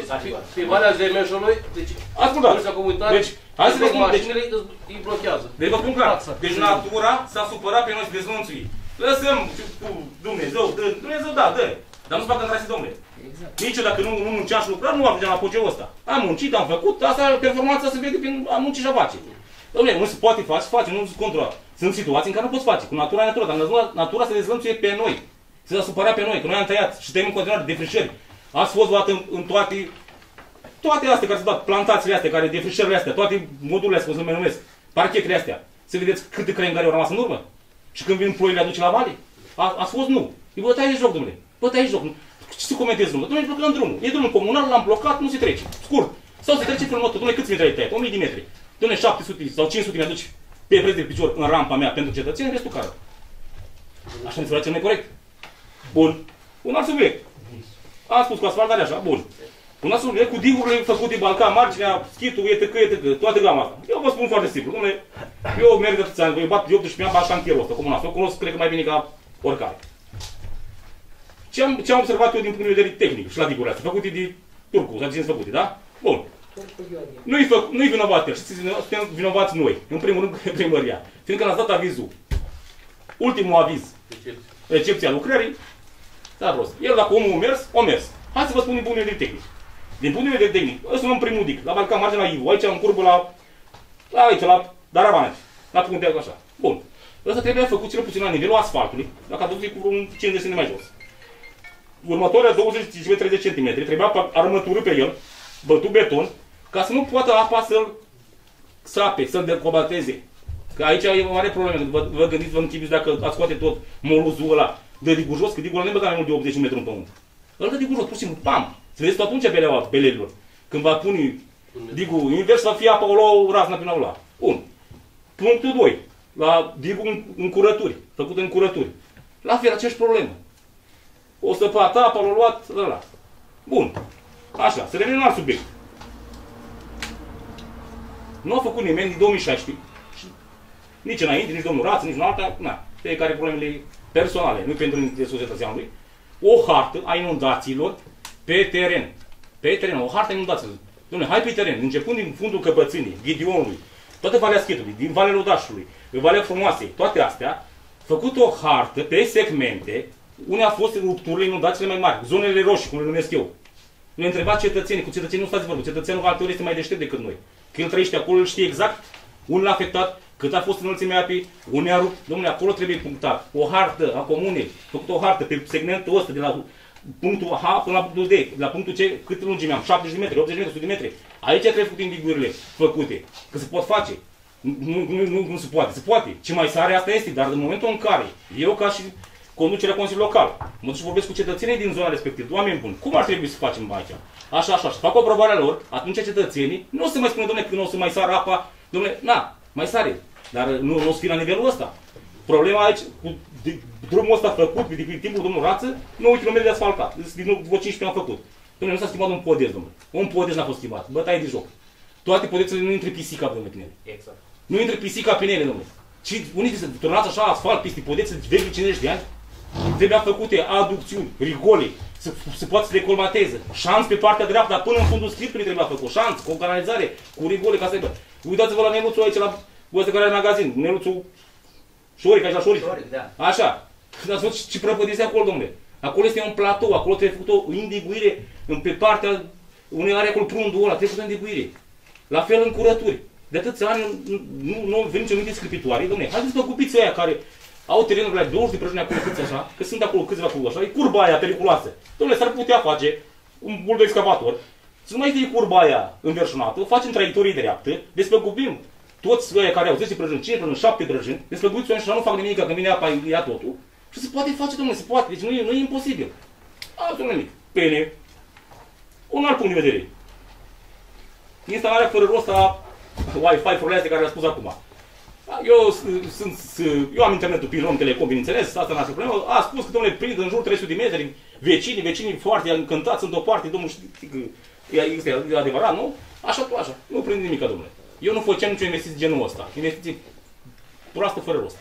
pe Valea Zemeșului, deci Ascultați. Comisia Comunitară, Deci, hai să vă spun, deci- mașinile îi- îi blochează. Deci vă spun clar. Deci natura s-a supărat pe noi să dezlănțui. Lăsăm cu Dumnezeu, dă, Dumnezeu da, dă. Dar nu se facă în trase, domnule. Exact. Nici eu dacă nu, nu munceam și lucram, nu ajungeam la apogeul ăsta. Am muncit, am făcut, asta, performanța se vede prin a munci și a face. Domnule, nu se poate face, face, nu se controla. Sunt situații în care nu poți face, cu natura e natura, dar natura, natura se dezlănțuie pe noi. Se a supărat pe noi, că noi am tăiat și tăiem în continuare defrișări. Ați fost luat în, în toate toate astea care se dau, plantațiile astea, care defrișările astea, toate modurile astea, cum se le numesc, parchetele astea, să vedeți câte crengari au rămas în urmă? Și când vin ploile aduce la vale? A, ați fost nu. E bă, tăi de joc, domnule. Bă, tăi de joc. Ce să comentezi drumul? Domnule, blocăm drumul. E drumul comunal, l-am blocat, nu se trece. Scurt. Sau se trece frumos. Domnule, câți metri ai tăiat? 1000 de metri. Domnule, 700 sau 500 mi-aduci pe preț de picior în rampa mea pentru cetățeni, restul care? Așa mi se pare cel mai corect. Bun. Un alt subiect. Am spus cu asfaltarea așa, bun. Un alt subiect cu digurile făcute Balcan, marginea, schitul, etc, etc, toată gama asta. Eu vă spun foarte simplu, domnule, eu merg de atâția ani, eu bat de 18 ani, bat șantierul ăsta, comunal. Eu cunosc, cred că mai bine ca oricare. Ce am, ce am observat eu din punct de vedere tehnic și la digurile astea, făcute de turcu, sau de cine făcute, da? Bun. Nu-i, fă, nu-i vinovat el, știți, suntem vinovați noi, în primul rând primăria. Fiindcă ne-ați dat avizul. Ultimul aviz, recepția lucrării, da rost. El dacă omul a mers, a mers. Hai să vă spun din punct de vedere tehnic. Din punct de vedere tehnic, ăsta luăm primul dic, la Balcan margine la Ivu, aici în curbă la, la aici, la Daravaneci, la puntea așa. Bun. Ăsta trebuia făcut cel puțin la nivelul asfaltului, dacă a dus cu un 50 cm mai jos. Următoarea 20-30 cm trebuia pe armătură pe el, bătut beton, ca să nu poată apa să-l sape, să-l decobateze. Că aici e o mare problemă. Vă, vă gândiți, vă închipiți dacă ați scoate tot moluzul ăla de digul jos, că digul ăla nu e băgat mai mult de 80 metri în pământ. Îl dă digul jos, pur și simplu, pam! Să vedeți tot atunci beleaua belelilor. Când va pune digul invers, va fi apa o lua o razna prin aula. Bun. Punctul 2. La digul în, în curături, făcut în curături. La fel, aceeași problemă. O să pata apa, l-a luat, ăla. Bun. Așa, să revenim la alt subiect. Nu a făcut nimeni din 2016 și nici înainte, nici domnul Rață, nici în alta, na, fiecare problemele personale, nu pentru interesul cetățeanului, o hartă a inundațiilor pe teren. Pe teren, o hartă a inundațiilor. Dom'le, hai pe teren, începând din fundul Căpățânii, Ghidionului, toată Valea Schitului, din Valea Lodașului, Valea Frumoasei, toate astea, făcut o hartă pe segmente, unde a fost rupturile inundațiile mai mari, zonele roșii, cum le numesc eu. Ne întreba cetățenii, cu cetățenii nu stați vorbă, cetățenul alteori este mai deștept decât noi. Că el trăiește acolo, îl știe exact unde l-a afectat, cât a fost înălțimea apei, unde a rupt. Domnule, acolo trebuie punctat. O hartă a comunei, făcut o hartă pe segmentul ăsta de la punctul H până la punctul D, de la punctul C, cât lungime am? 70 de metri, 80 de metri, 100 de metri. Aici trebuie făcut indigurile făcute, că se pot face. Nu, nu, nu, nu se poate, se poate. Ce mai sare asta este, dar în momentul în care eu ca și conducerea Consiliului Local, mă duc și vorbesc cu cetățenii din zona respectivă, oameni buni, cum ar trebui să facem aici? Așa, așa, și fac o aprobare lor, atunci cetățenii nu o să mai spună, domnule, când o să mai sară apa, domnule, na, mai sare, dar nu, nu o să fie la nivelul ăsta. Problema aici, cu de, drumul ăsta făcut, de, de timpul domnul Rață, 9 km de asfaltat, din vreo 15 am făcut. Domnule, nu s-a schimbat un podez, domnule. Un podez n-a fost schimbat, bătaie de joc. Toate podețele nu intră pisica, domnule, pe ele. Exact. Nu intră pisica pe ele, domnule. Și unii se turnați așa asfalt peste podețe vechi de 50 de ani, trebuia făcute aducțiuni, rigole, să, să poată să decolmateze. Șanț pe partea dreaptă, dar până în fundul scriptului trebuia făcut. Șanț, cu o canalizare, cu rigole, ca să aibă. Uitați-vă la Neluțul aici, la ăsta care are magazin, Neluțul Șoric, aici la Șoric. Șoric, da. Așa. Ați văzut ce prăpădise acolo, domnule. Acolo este un platou, acolo trebuie făcut o indiguire în, pe partea unei are acolo prundul ăla, trebuie făcut o indiguire. La fel în curături. De atâția ani nu, nu, nu veni nicio minte scripitoare, domnule. Haideți pe cupiții aia care au terenurile la 20 de prăjini acolo câți așa, că sunt acolo câțiva cu așa, e curba aia periculoasă. Domnule, s-ar putea face un bul de excavator, să nu mai fie curba aia înverșunată, o facem traiectorie dreaptă, despăgubim toți ăia care au 10 prăjini, 5 prăjini, 7 prăjini, despăgubiți și nu fac nimic, că vine apa, ia totul. Și se poate face, domnule, se poate, deci nu e, nu e imposibil. Absolut nimic. Bine. Un alt punct de vedere. Instalarea fără rost a Wi-Fi-urilor astea care le-a spus acum. Eu, sunt, eu am internetul pe Rom Telecom, bineînțeles, asta n-a problemă. A spus că, domnule, prind în jur 300 de metri, vecinii, vecinii foarte încântați, sunt o parte, domnul știi că este adevărat, nu? Așa, tu așa. Nu prind nimic, domnule. Eu nu făceam nicio investiție genul ăsta. Investiție proastă fără rost.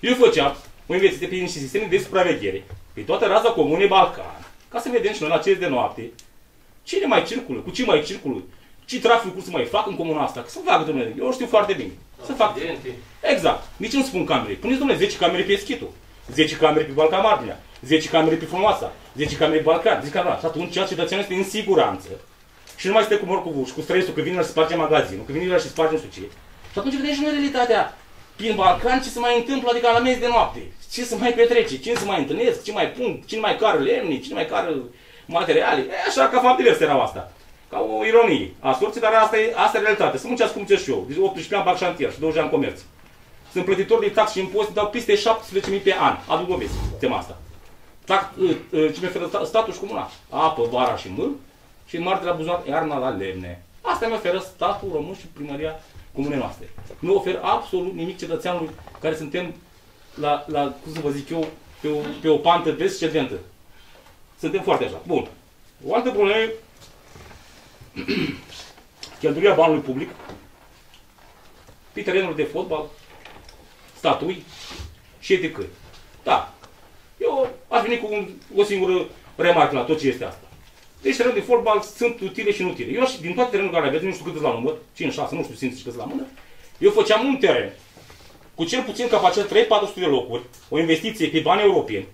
Eu făceam o investiție prin niște sisteme de supraveghere pe toată raza comunei Balcan, ca să vedem și noi la 5 de noapte Cine mai circulă? Cu ce mai circulă? Ce trafic să mai fac în comuna asta? Că să facă, domnule, eu știu foarte bine. Să fac. Exact. Nici nu spun camere. Puneți, domnule, 10 camere pe Schitul, 10 camere pe Balca Marginea, 10 camere pe Frumoasa, 10 camere pe Balcan, 10 camere. Și atunci cetățeanul este în siguranță. Și nu mai stă cu morcovul și cu stresul că vine și sparge magazinul, că vine și sparge nu știu ce. Și atunci vedeți și noi realitatea. Prin Balcan ce se mai întâmplă, adică la mezi de noapte. Ce se mai petrece, cine se mai întâlnesc, ce mai pun, cine mai cară lemni, cine mai cară materiale. E așa ca fapt divers erau asta. Ca o ironie a sorții, dar asta e, asta e realitatea. Să muncească cum și eu. Deci 18 ani bag șantier și 20 ani comerț. Sunt plătitor de tax și impozite, dau peste 17.000 pe an. Aduc dovezi, tema asta. Tac, ă, ă, ce mi oferă statul și comuna? Apă, vara și mâl și marți de la buzunar, iarna la lemne. Asta mi oferă statul român și primăria comunei noastre. Nu ofer absolut nimic cetățeanului care suntem la, la cum să vă zic eu, pe o, pe o pantă descendentă. Suntem foarte așa. Bun. O altă problemă cheltuirea banului public pe terenuri de fotbal, statui și etc. Da. Eu aș veni cu un, o singură remarcă la tot ce este asta. Deci terenuri de fotbal sunt utile și inutile. Eu din toate terenurile care aveți, nu știu cât la număr, 5, 6, nu știu simți cât la mână, eu făceam un teren cu cel puțin capacitate 3-400 de locuri, o investiție pe bani europeni,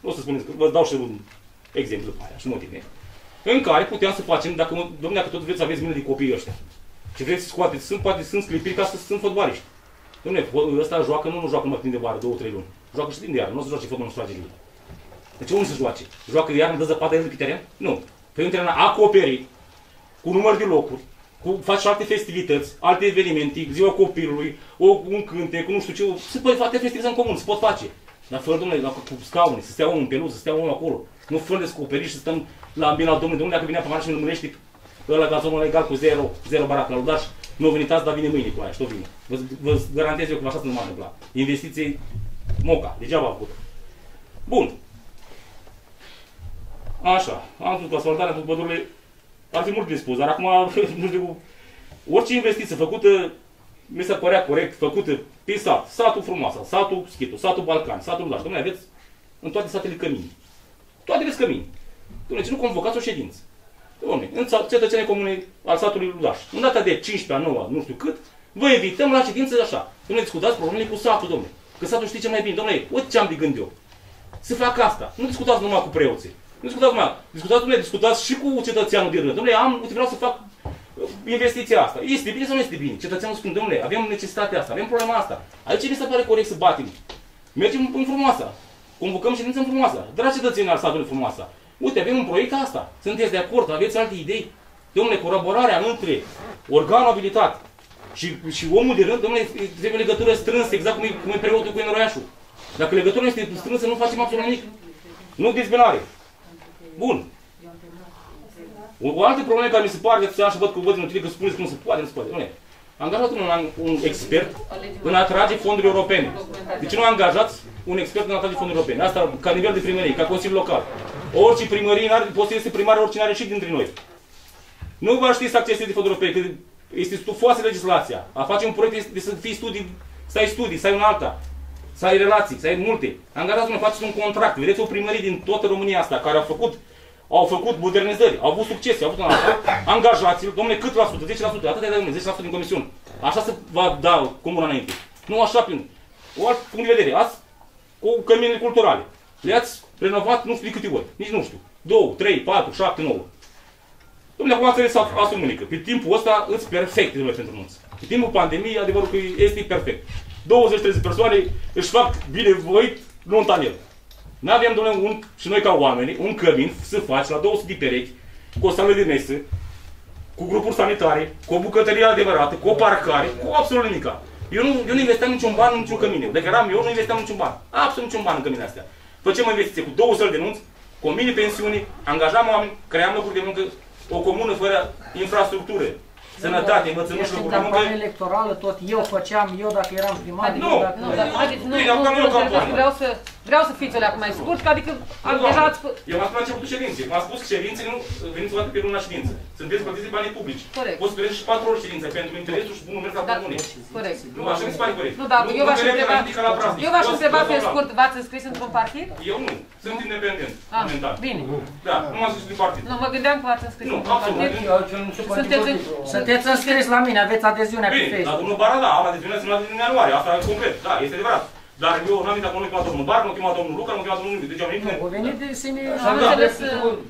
nu o să spuneți că vă dau și un exemplu pe aia și motive, în care puteam să facem, dacă, domnule, dacă tot vreți să aveți mine de copiii ăștia, și vreți să scoateți, sunt, poate sunt sclipiri ca să sunt fotbaliști. Domnule, ăsta joacă, nu, nu joacă numai timp de vară, două, trei luni. Joacă și timp de iarnă, nu o să joace fotbal, nu se joace liber. Deci unde să joace? Joacă iarnă, dă zăpadă el pe teren? Nu. Pe un teren acoperit, cu număr de locuri, cu, faci alte festivități, alte evenimente, ziua copilului, o, un cântec, nu știu ce, se poate face festivități în comun, se pot face. Dar fără, domnule, cu scaune, să stea unul în peluz, să stea unul acolo. Nu fără descoperiș să stăm la ambient al domnului, domnule, dacă vine pe și îl mânește ăla gazonul egal cu 0, 0 barat la ludaș, nu venit azi, dar vine mâine cu aia și tot vine. Vă, vă garantez eu că așa nu m-a întâmplat. Investiții moca, degeaba a făcut. Bun. Așa, am spus că asfaltarea cu pădurile ar fi mult de spus, dar acum, nu știu, orice investiție făcută, mi se părea corect, făcută pe sat, satul frumoasă, satul Schitul, satul Balcan, satul Ludaș. Domnule, aveți în toate satele cămini. Toate aveți cămini. Domnule, ce nu convocați o ședință? Domnule, în cetățenii comune al satului Ludaș, în data de 15 9 nu știu cât, vă evităm la ședință așa. Domnule, discutați problemele cu satul, domnule. Că satul știe ce mai bine. Domnule, uite ce am de gând eu. Să fac asta. Nu discutați numai cu preoții. Nu discutați numai. Discutați, domnule, discutați și cu cetățeanul din rând. Domnule, am, uite, vreau să fac uh, investiția asta. Este bine sau nu este bine? Cetățeanul spune, domnule, avem necesitatea asta, avem problema asta. Aici mi se pare corect să batem. Mergem în frumoasa. Convocăm ședință în frumoasa. Dragi cetățenii al satului frumoasa, Uite, avem un proiect asta. Sunteți de acord? Aveți alte idei? Domnule, colaborarea între organul abilitat și, și omul de rând, domnule, trebuie legătură strânsă, exact cum e, cum e preotul cu enoroiașul. Dacă legătura nu este strânsă, nu facem absolut nimic. Nu dezbinare. Bun. O, o altă problemă care mi se pare că și văd că văd în că spuneți că nu se poate, nu se poate. Domnule, angajat un, un expert în a atrage fonduri europene. De ce nu angajați un expert în a atrage fonduri europene? Asta ca nivel de primărie, ca Consiliu Local. Orice primărie are, poate să este primar, oricine are și dintre noi. Nu vă știți să accesezi fonduri europene, că este stufoasă legislația. A face un proiect este să fii studii, să ai studii, să ai un alta, să ai relații, să ai multe. Angajați-mă, faceți un contract. Vedeți o primărie din toată România asta care a făcut au făcut modernizări, au avut succes, au avut un alta, angajați-l, domnule, cât la sută? 10%, atât de domnule, 10% din comisiuni. Așa se va da comuna înainte. Nu așa prin. O alt punct de vedere. Azi, cu căminele culturale. Le-ați renovat nu știu de câte ori. Nici nu știu. 2, 3, 4, 7, 9. Domnule, acum trebuie să asum unică. Pe timpul ăsta îți perfect domnule, pentru nunț. Pe timpul pandemiei, adevărul că este perfect. 20-30 persoane își fac binevoit nunta în el. Nu avem, domnule, un, și noi ca oameni, un cămin să faci la 200 de perechi, cu o sală de mesă, cu grupuri sanitare, cu o bucătărie adevărată, cu o parcare, cu absolut nimic. Eu nu, eu nu investeam niciun ban în niciun cămin. Dacă eram eu, nu investeam niciun ban. Absolut niciun ban în căminele astea. Făceam o investiție cu două săli de nunți, cu o mini pensiuni, angajam oameni, cream locuri de muncă, o comună fără infrastructură, sănătate, învățământ și locuri de muncă. În electorală tot eu făceam, eu dacă eram primar, nu, eu dacă... Nu, nu, nu, nu, nu, nu, vreau să Vreau să fiți alea mai scurt, că adică am Nu, deja doamnă. ați spus. Eu v-am spus la începutul ședinței. V-am spus că ședințele nu veniți o dată pe luna ședință. Sunteți plătiți de banii publici. Corect. Poți să plătești și patru ori ședință pentru interesul și bunul mers al comunei. Corect. Nu, așa mi se pare corect. Nu, dar eu v-aș mereu întreba, la ridică la praznic. eu v-aș Toți- întreba toți pe la plan. scurt, v-ați înscris într-un partid? Eu nu. Sunt independent. Ah, momentan. bine. Da, nu m-am scris din partid. Nu, mă gândeam că v-ați înscris Nu, într-un absolut. partid. Sunteți în... Sunteți înscris la mine, aveți adeziunea pe Bine, dar Facebook. domnul Bara, da, am adeziunea semnată din ianuarie, asta e complet, da, este adevărat. Dar eu n-am intrat cu nu chemat domnul Bar, nu chemat domnul Luca, nu chemat domnul nimic. Deci am venit Au venit de sine... Am înțeles,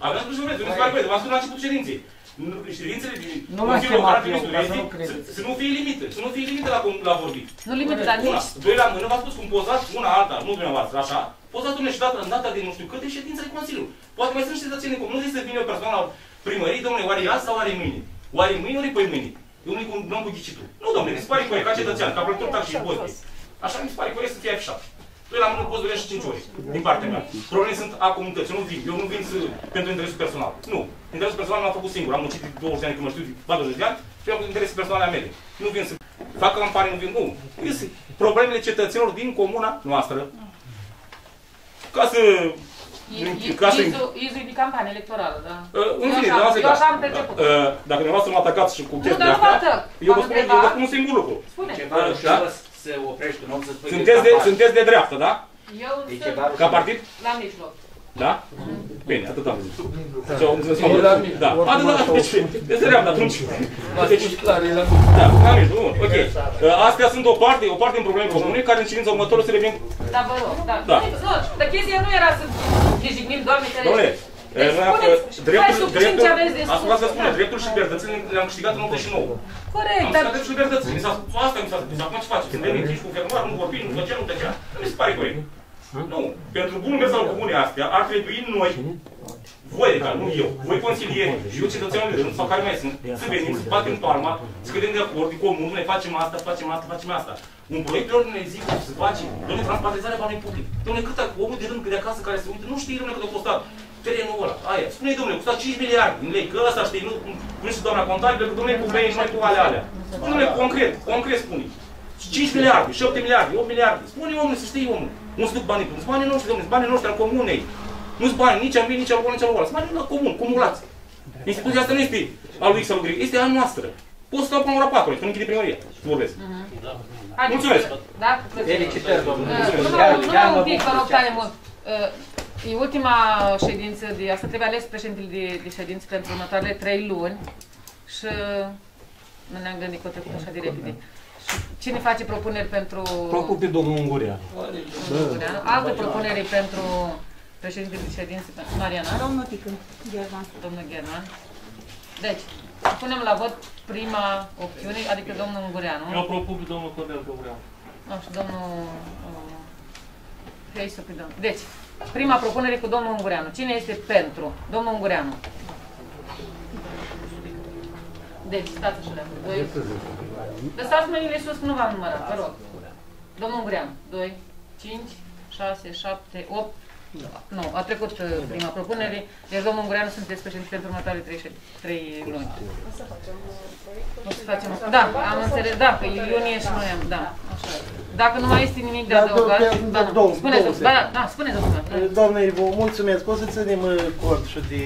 Aveți spus să vreți, nu se pare corect, v-am spus la începutul ședinței. Nu- Ședințele din Nu l-am Consiliul chemat Local eu, Ministrului ca să Estic nu credeți. să- să nu fie limite, să nu fie limite la, la vorbit. Nu limite, dar Una, nici... doi la mână, v-ați spus cum pozați una alta, nu dumneavoastră, așa, pozați domnule și data, în data de nu știu câte ședințe de Consiliu. Poate mai sunt și cetățenii cum nu zice să vină o persoană la primărie, domnule, oare e azi sau oare e mâine? Oare e mâine, ori e păi mâine? Eu nu cu nu cu ghicitul. Nu, domnule, mi se pare corect, ca cetățean, ca plătitor tax și impozite. Așa mi se pare corect să fie afișat. Doi la mână poți durea și 5 ore, din partea mea. Problemele sunt a comunității, eu nu vin, eu nu vin să, pentru interesul personal. Nu. Interesul personal m-am făcut singur, am muncit de 20 de ani, când mă știu, de 40 de ani, și am interesul personal ale mele. Nu vin să fac campanie, nu vin, nu. Sunt problemele cetățenilor din comuna noastră. Ca să... Ca să... Izul izul de campanie electorală, da. Uh, în Eu fine, așa- lasă Eu așa am da. perceput. Uh, Dacă dumneavoastră mă atacați și cu Nu, chestia dar nu vă astea, atac. eu vă V-am spun, eu întrebat. vă spun un singur lucru. Spune. Ceva Da? Rușinos să oprești un om să spui Sunteți de, sunteți de dreapta, da? Eu Deci sunt ceva Ca partid? la mijloc. Da? Bine, atât am zis. Ce am zis, Da. Atât am zis. Deci de dreapta, atunci. Deci, da, am zis, bun, ok. Uh, Astea sunt o parte, o parte din probleme comune care în ședința următoare să revin. Da, vă rog, da. Da. Nu, dar chestia nu era să ne jignim, Doamne, Domnule, ferește. Eh, Deci noi am- spuneți, dreptul, hai sub cinci dreptul, aveți de spus. ascultați să spune, dreptul și libertățile le-am câștigat în 89. Corect, Am dar... câștigat dreptul și libertățile. Mi s-a spus asta, mi s-a spus, acum ce faceți? Suntem închiși cu fermoar, nu vorbim, nu făceam, nu tăcea. Nu mi se pare corect. Nu. Pentru bunul mers al comunei astea, ar trebui noi, voi, de care, nu eu, voi consilieri, și eu cetățenul de rând, sau care mai sunt, să venim, să batem palma, să cădem de acord, de comun, ne facem asta, facem asta, facem asta. Un proiect de ordine zi să face, domnule, transparentizarea banului public. Domnule, cât a- omul de rând de acasă care se uită, nu știe, domnule, cât a costat terenul ăla, aia. Spune domnule, costat 5 miliarde în lei, că ăsta știi, nu, nu știu doamna contabilă, că domnule, cu băie și noi cu alea alea. Domnule, concret, concret spune. 5 miliarde, 7 miliarde, 8 miliarde. Spune omul, să știi omul. Nu sunt banii, nu sunt banii noștri, domnule, sunt banii noștri al comunei. Nu sunt bani nici al mie, nici al lui, nici al lui. Sunt banii la comun, cumulați. Instituția asta nu este a lui X sau lui Y, este a noastră. Poți să stau până la ora 4, când închide primăria. Să vorbesc. Haideți Mulțumesc. să- Da, cu plăcere. Felicitări, domnule. Uh, Mulțumesc. Nu, Chiar- nu, chiar nu, mă un pic, bucur vă rog ce tare ați mult. Uh, E ultima ședință de... Asta trebuie ales președintele de, de ședință pentru următoarele trei luni și nu ne-am gândit că a trecut așa de repede. Și cine face propuneri pentru... Propun pe domnul Ungurea. Ungureanu? Alte propuneri pentru președintele de ședință, Mariana? Domnul Tică, Gervan. Domnul German. Deci, punem la vot prima opțiune, adică domnul Ungureanu. Eu propun pe domnul Cornel Găureanu. Nu, și domnul... Uh, Fei să domnul. Deci, prima propunere cu domnul Ungureanu. Cine este pentru? Domnul Ungureanu. Deci, stați așa, doi. Lăsați mâinile sus, că nu v-am numărat, vă rog. Domnul Ungureanu. 2, 5, 6, 7, 8. Nu, a trecut uh, prima propunere. Deci, domnul Ungureanu, sunteți președinte pentru următoarele 3, 3 luni. O să facem uh, proiectul O să și facem, la- da, am înțeles, da, că e iunie și noi am, da, așa. Dacă nu mai este nimic de Da, adăugat, două- da, nu. două- spuneți, două da, da, spuneți, domnule. Doamne, vă mulțumesc. O să ținem uh, cont și de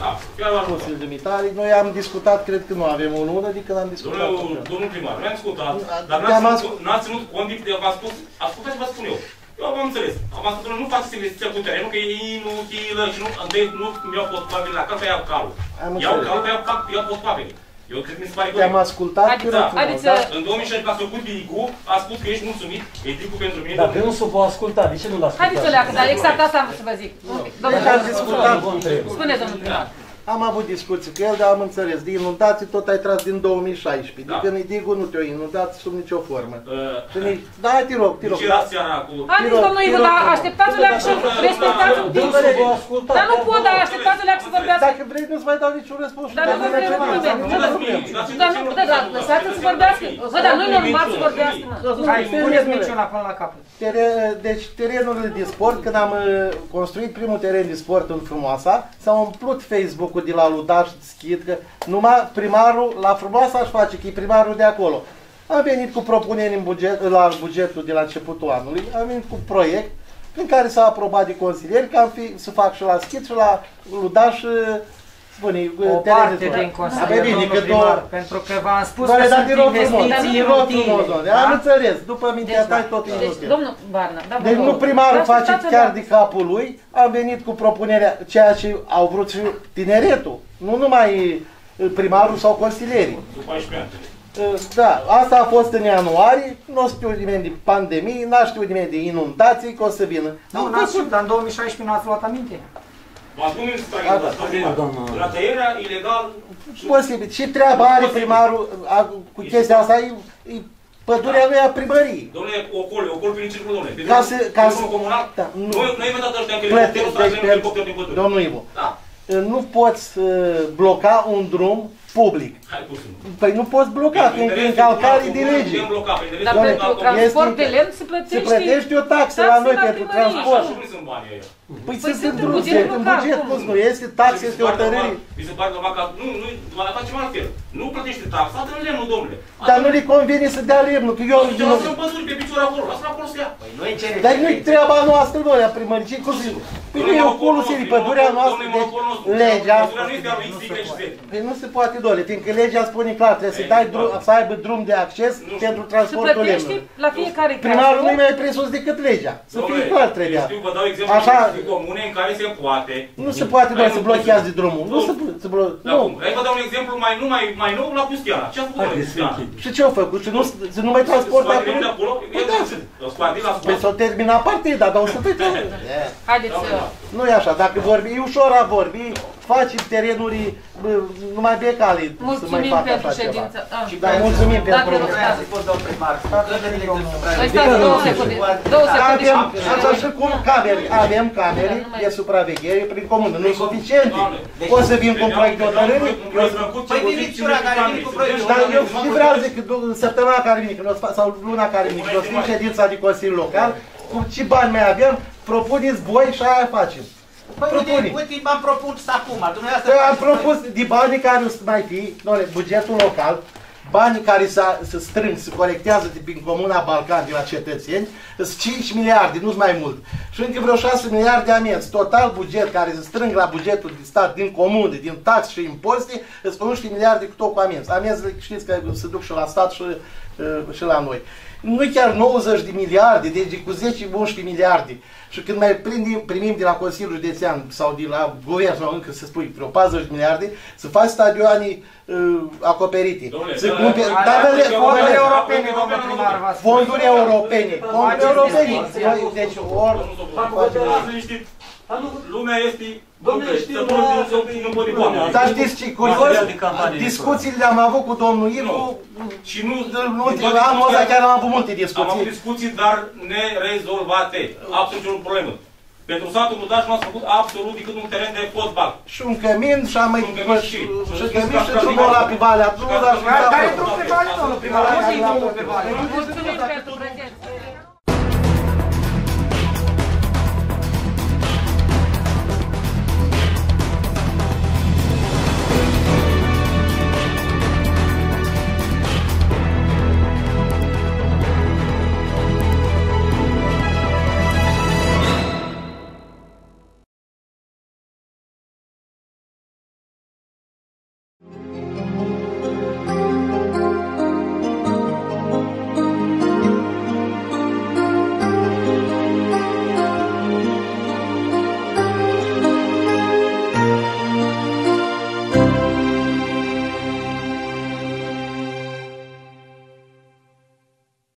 Da, chiar la Consiliul de Mitari. Noi am discutat, cred că nu avem o lună de când am discutat. Domnul, domnul primar, noi am discutat, dar Te-am n-ați ținut, n-ați ținut cont de v-am spus, ascultați ce vă spun eu. Eu am înțeles. Am spus, domnule, nu faceți investiția cu terenul, că e inutilă și nu, de, nu mi-au fost papele la casă, iau calul. Am Iau înțeles. calul, iau, fac- iau fost papele. Eu cred că mi se pare Te-am corect. ascultat, Haideți te rog să- frumos, haideți da? să- În 2016 ați făcut Bilicu, a spus că ești mulțumit, e Bilicu pentru mine. Dacă nu se va asculta, de ce nu l-ascultați? Haideți să leacă, dar exact asta am vrut să vă zic. Deci am discutat. Spuneți, domnul primar. Am avut discuții cu el, dar am înțeles. De inundații tot ai tras din 2016. Da. De când Idigu nu te-a inundat sub nicio formă. Uh, Și nici... Da, te rog, te rog. Deci era seara cu... Haideți, domnul Ivo, dar așteptați-o leacă și respectați un pic. Dar nu pot, dar așteptați-o leacă să vorbească. Dacă vrei, nu-ți mai dau niciun răspuns. Dar nu Dar vă nu vrem, vrem, nu nu vrem. vrem. Dar nu, da, da, lăsați-o să vorbească. Bă, dar nu-i normal să vorbească, mă. Hai, spuneți minciuna până la capăt. Tere- Deci terenurile de sport, când am uh, construit primul teren de sport în Frumoasa, s-a umplut Facebook-ul de la Ludaș, Schid, că numai primarul la Frumoasa aș face, că e primarul de acolo. Am venit cu propuneri în buget, la bugetul de la începutul anului, am venit cu proiect, în care s-a aprobat de consilieri ca fi, să fac și la schid și la Ludaș spune, O parte din consilier, domnul primar, pentru că v-am spus că sunt investiții inutile. Am înțeles, după mintea ta tot Deci, inutil. domnul Barna, da, vă Deci rog. nu primarul Vreau să face stați chiar la- de capul lui, am venit cu propunerea, ceea ce au vrut și tineretul, nu numai uh, primarul sau consilierii. După 14 ani. Uh, Da, asta a fost în ianuarie, nu știu nimeni de pandemie, n-a știut nimeni de inundații, că o să vină. Nu, n-ați știut, dar în 2016 nu ați luat aminte. V-ați cum îți trage de La tăierea ilegal Posibil. Ce treabă are primarul a, cu chestia asta? E, e pădurea lui a primăriei. Domnule, ocol, ocol prin circul, domnule. Pe Ca drumul- să- pe ca drumul să- comunal, da, nu. noi, noi am dat ăștia în Plăte- helicopterul ăsta, deci, avem pe- helicopter din pădure. Domnul Ivo, Da. nu poți uh, bloca un drum public. Hai cum să nu. Păi nu poți bloca, Pentru prin interesul încalcare comunal, de comunal lege. putem bloca, pentru Dar interesul pentru comunal, transport de Este- lemn se plătește... Se plătește o taxă la taxă noi la pentru primărie, transport. Și unde sunt banii ăia? Păi Păi sunt sunt în în drum, bugetul în local, buget, cum? cum nu este taxe, Mi se este pare hotărâre. normal- Mi se pare normal că nu, nu, mai facem altfel. Nu plătește taxa, dă lemnul, domnule. Dar nu le convine să dea lemnul, că eu... Eu nu sunt păduri pe picior acolo, lasă acolo să ia. Noi cerem Dar nu-i treaba noastră, noi, a primării, ce cum să... Păi nu e ocolul serii, pădurea noastră, deci legea... Pădurea nu este a lui X, Y și Z. Păi nu se poate, dole, fiindcă legea spune clar, trebuie să, dai drum, să aibă drum de acces pentru Se transportul plătește lemnului. la fiecare Primarul nu casă. e mai presus decât legea. Să fie Domnule, clar eu trebuia. știu, vă dau exemplu Așa, de comune în care se poate. nu se poate doar Hai, să nu, blochează drumul. Nu se se blo- Da, Nu. cum? Hai vă dau un exemplu mai, nu mai, mai nou la Pustiana. Ce a făcut la Pustiana? Și ce au făcut? Și nu, să nu mai transportă Scoate lemn de acolo? acolo, Păi e da, da, scoate la Păi s-au terminat partida, dar o să fie Haideți să... Nu e așa, dacă vorbi, e ușor a vorbi, faci terenuri bă, numai pe cale să mai Mulțumim facă pentru așa ceva. ședință. Ah. Da, mulțumim Da, pentru te rog, program. da. fost domn primar. Păi stați două secunde. Două secunde. Avem, așa și cum camere, avem camere de supraveghere prin comună, nu suficiente. Poți să vin cu un proiect de hotărâre? Eu Păi veniți ura care vine cu proiectul. Dar eu și vreau zic că du- săptămâna care vine, când o să fa- sau luna care vine, când o să fim ședința de Consiliul Local, cu ce bani mai avem, propuneți voi și aia facem. Păi uite, Propune. uite, m-am propus acum, dumneavoastră... Că am faceți propus de banii care o să mai fi, doamne, bugetul local, banii care să, să strâng, să colectează de prin Comuna Balcan de la cetățeni, sunt 5 miliarde, nu mai mult. Și încă vreo 6 miliarde de amenzi. Total buget care se strâng la bugetul de stat din comune, din taxe și impozite, sunt 11 miliarde cu tot cu amenzi. Amenzile știți că se duc și la stat și, uh, și la noi. Nu chiar 90 de miliarde, deci cu 10-11 miliarde. Și când mai primim, primim de la Consiliul Județean sau de la Guvern sau încă să spui vreo 40 de miliarde, să faci stadioane uh, acoperite. Domnule, să dar- cumperi, dar- dar, dar- dar, Fonduri dar, europene, domnul primar, v-a spus. fonduri europene, fonduri europene. Noi, Deci, ori, Lumea este... Domnule, Să știu, nu- nu- nu- nu pot de oameni. dar știți ce, curios, discuțiile le-am avut cu domnul Ivo, Și nu... nu, anul ăsta chiar am avut multe Am avut discuții. discuții, dar nerezolvate. Absolut nicio problemă. Pentru satul Budaș nu ați făcut absolut decât un teren de fotbal. Și un cămin și am mai... Un cămin și- Și cămin și drumul ăla pe Valea Tudor și... Care e drumul pe vale, domnul primar? Unde e drumul pe vale?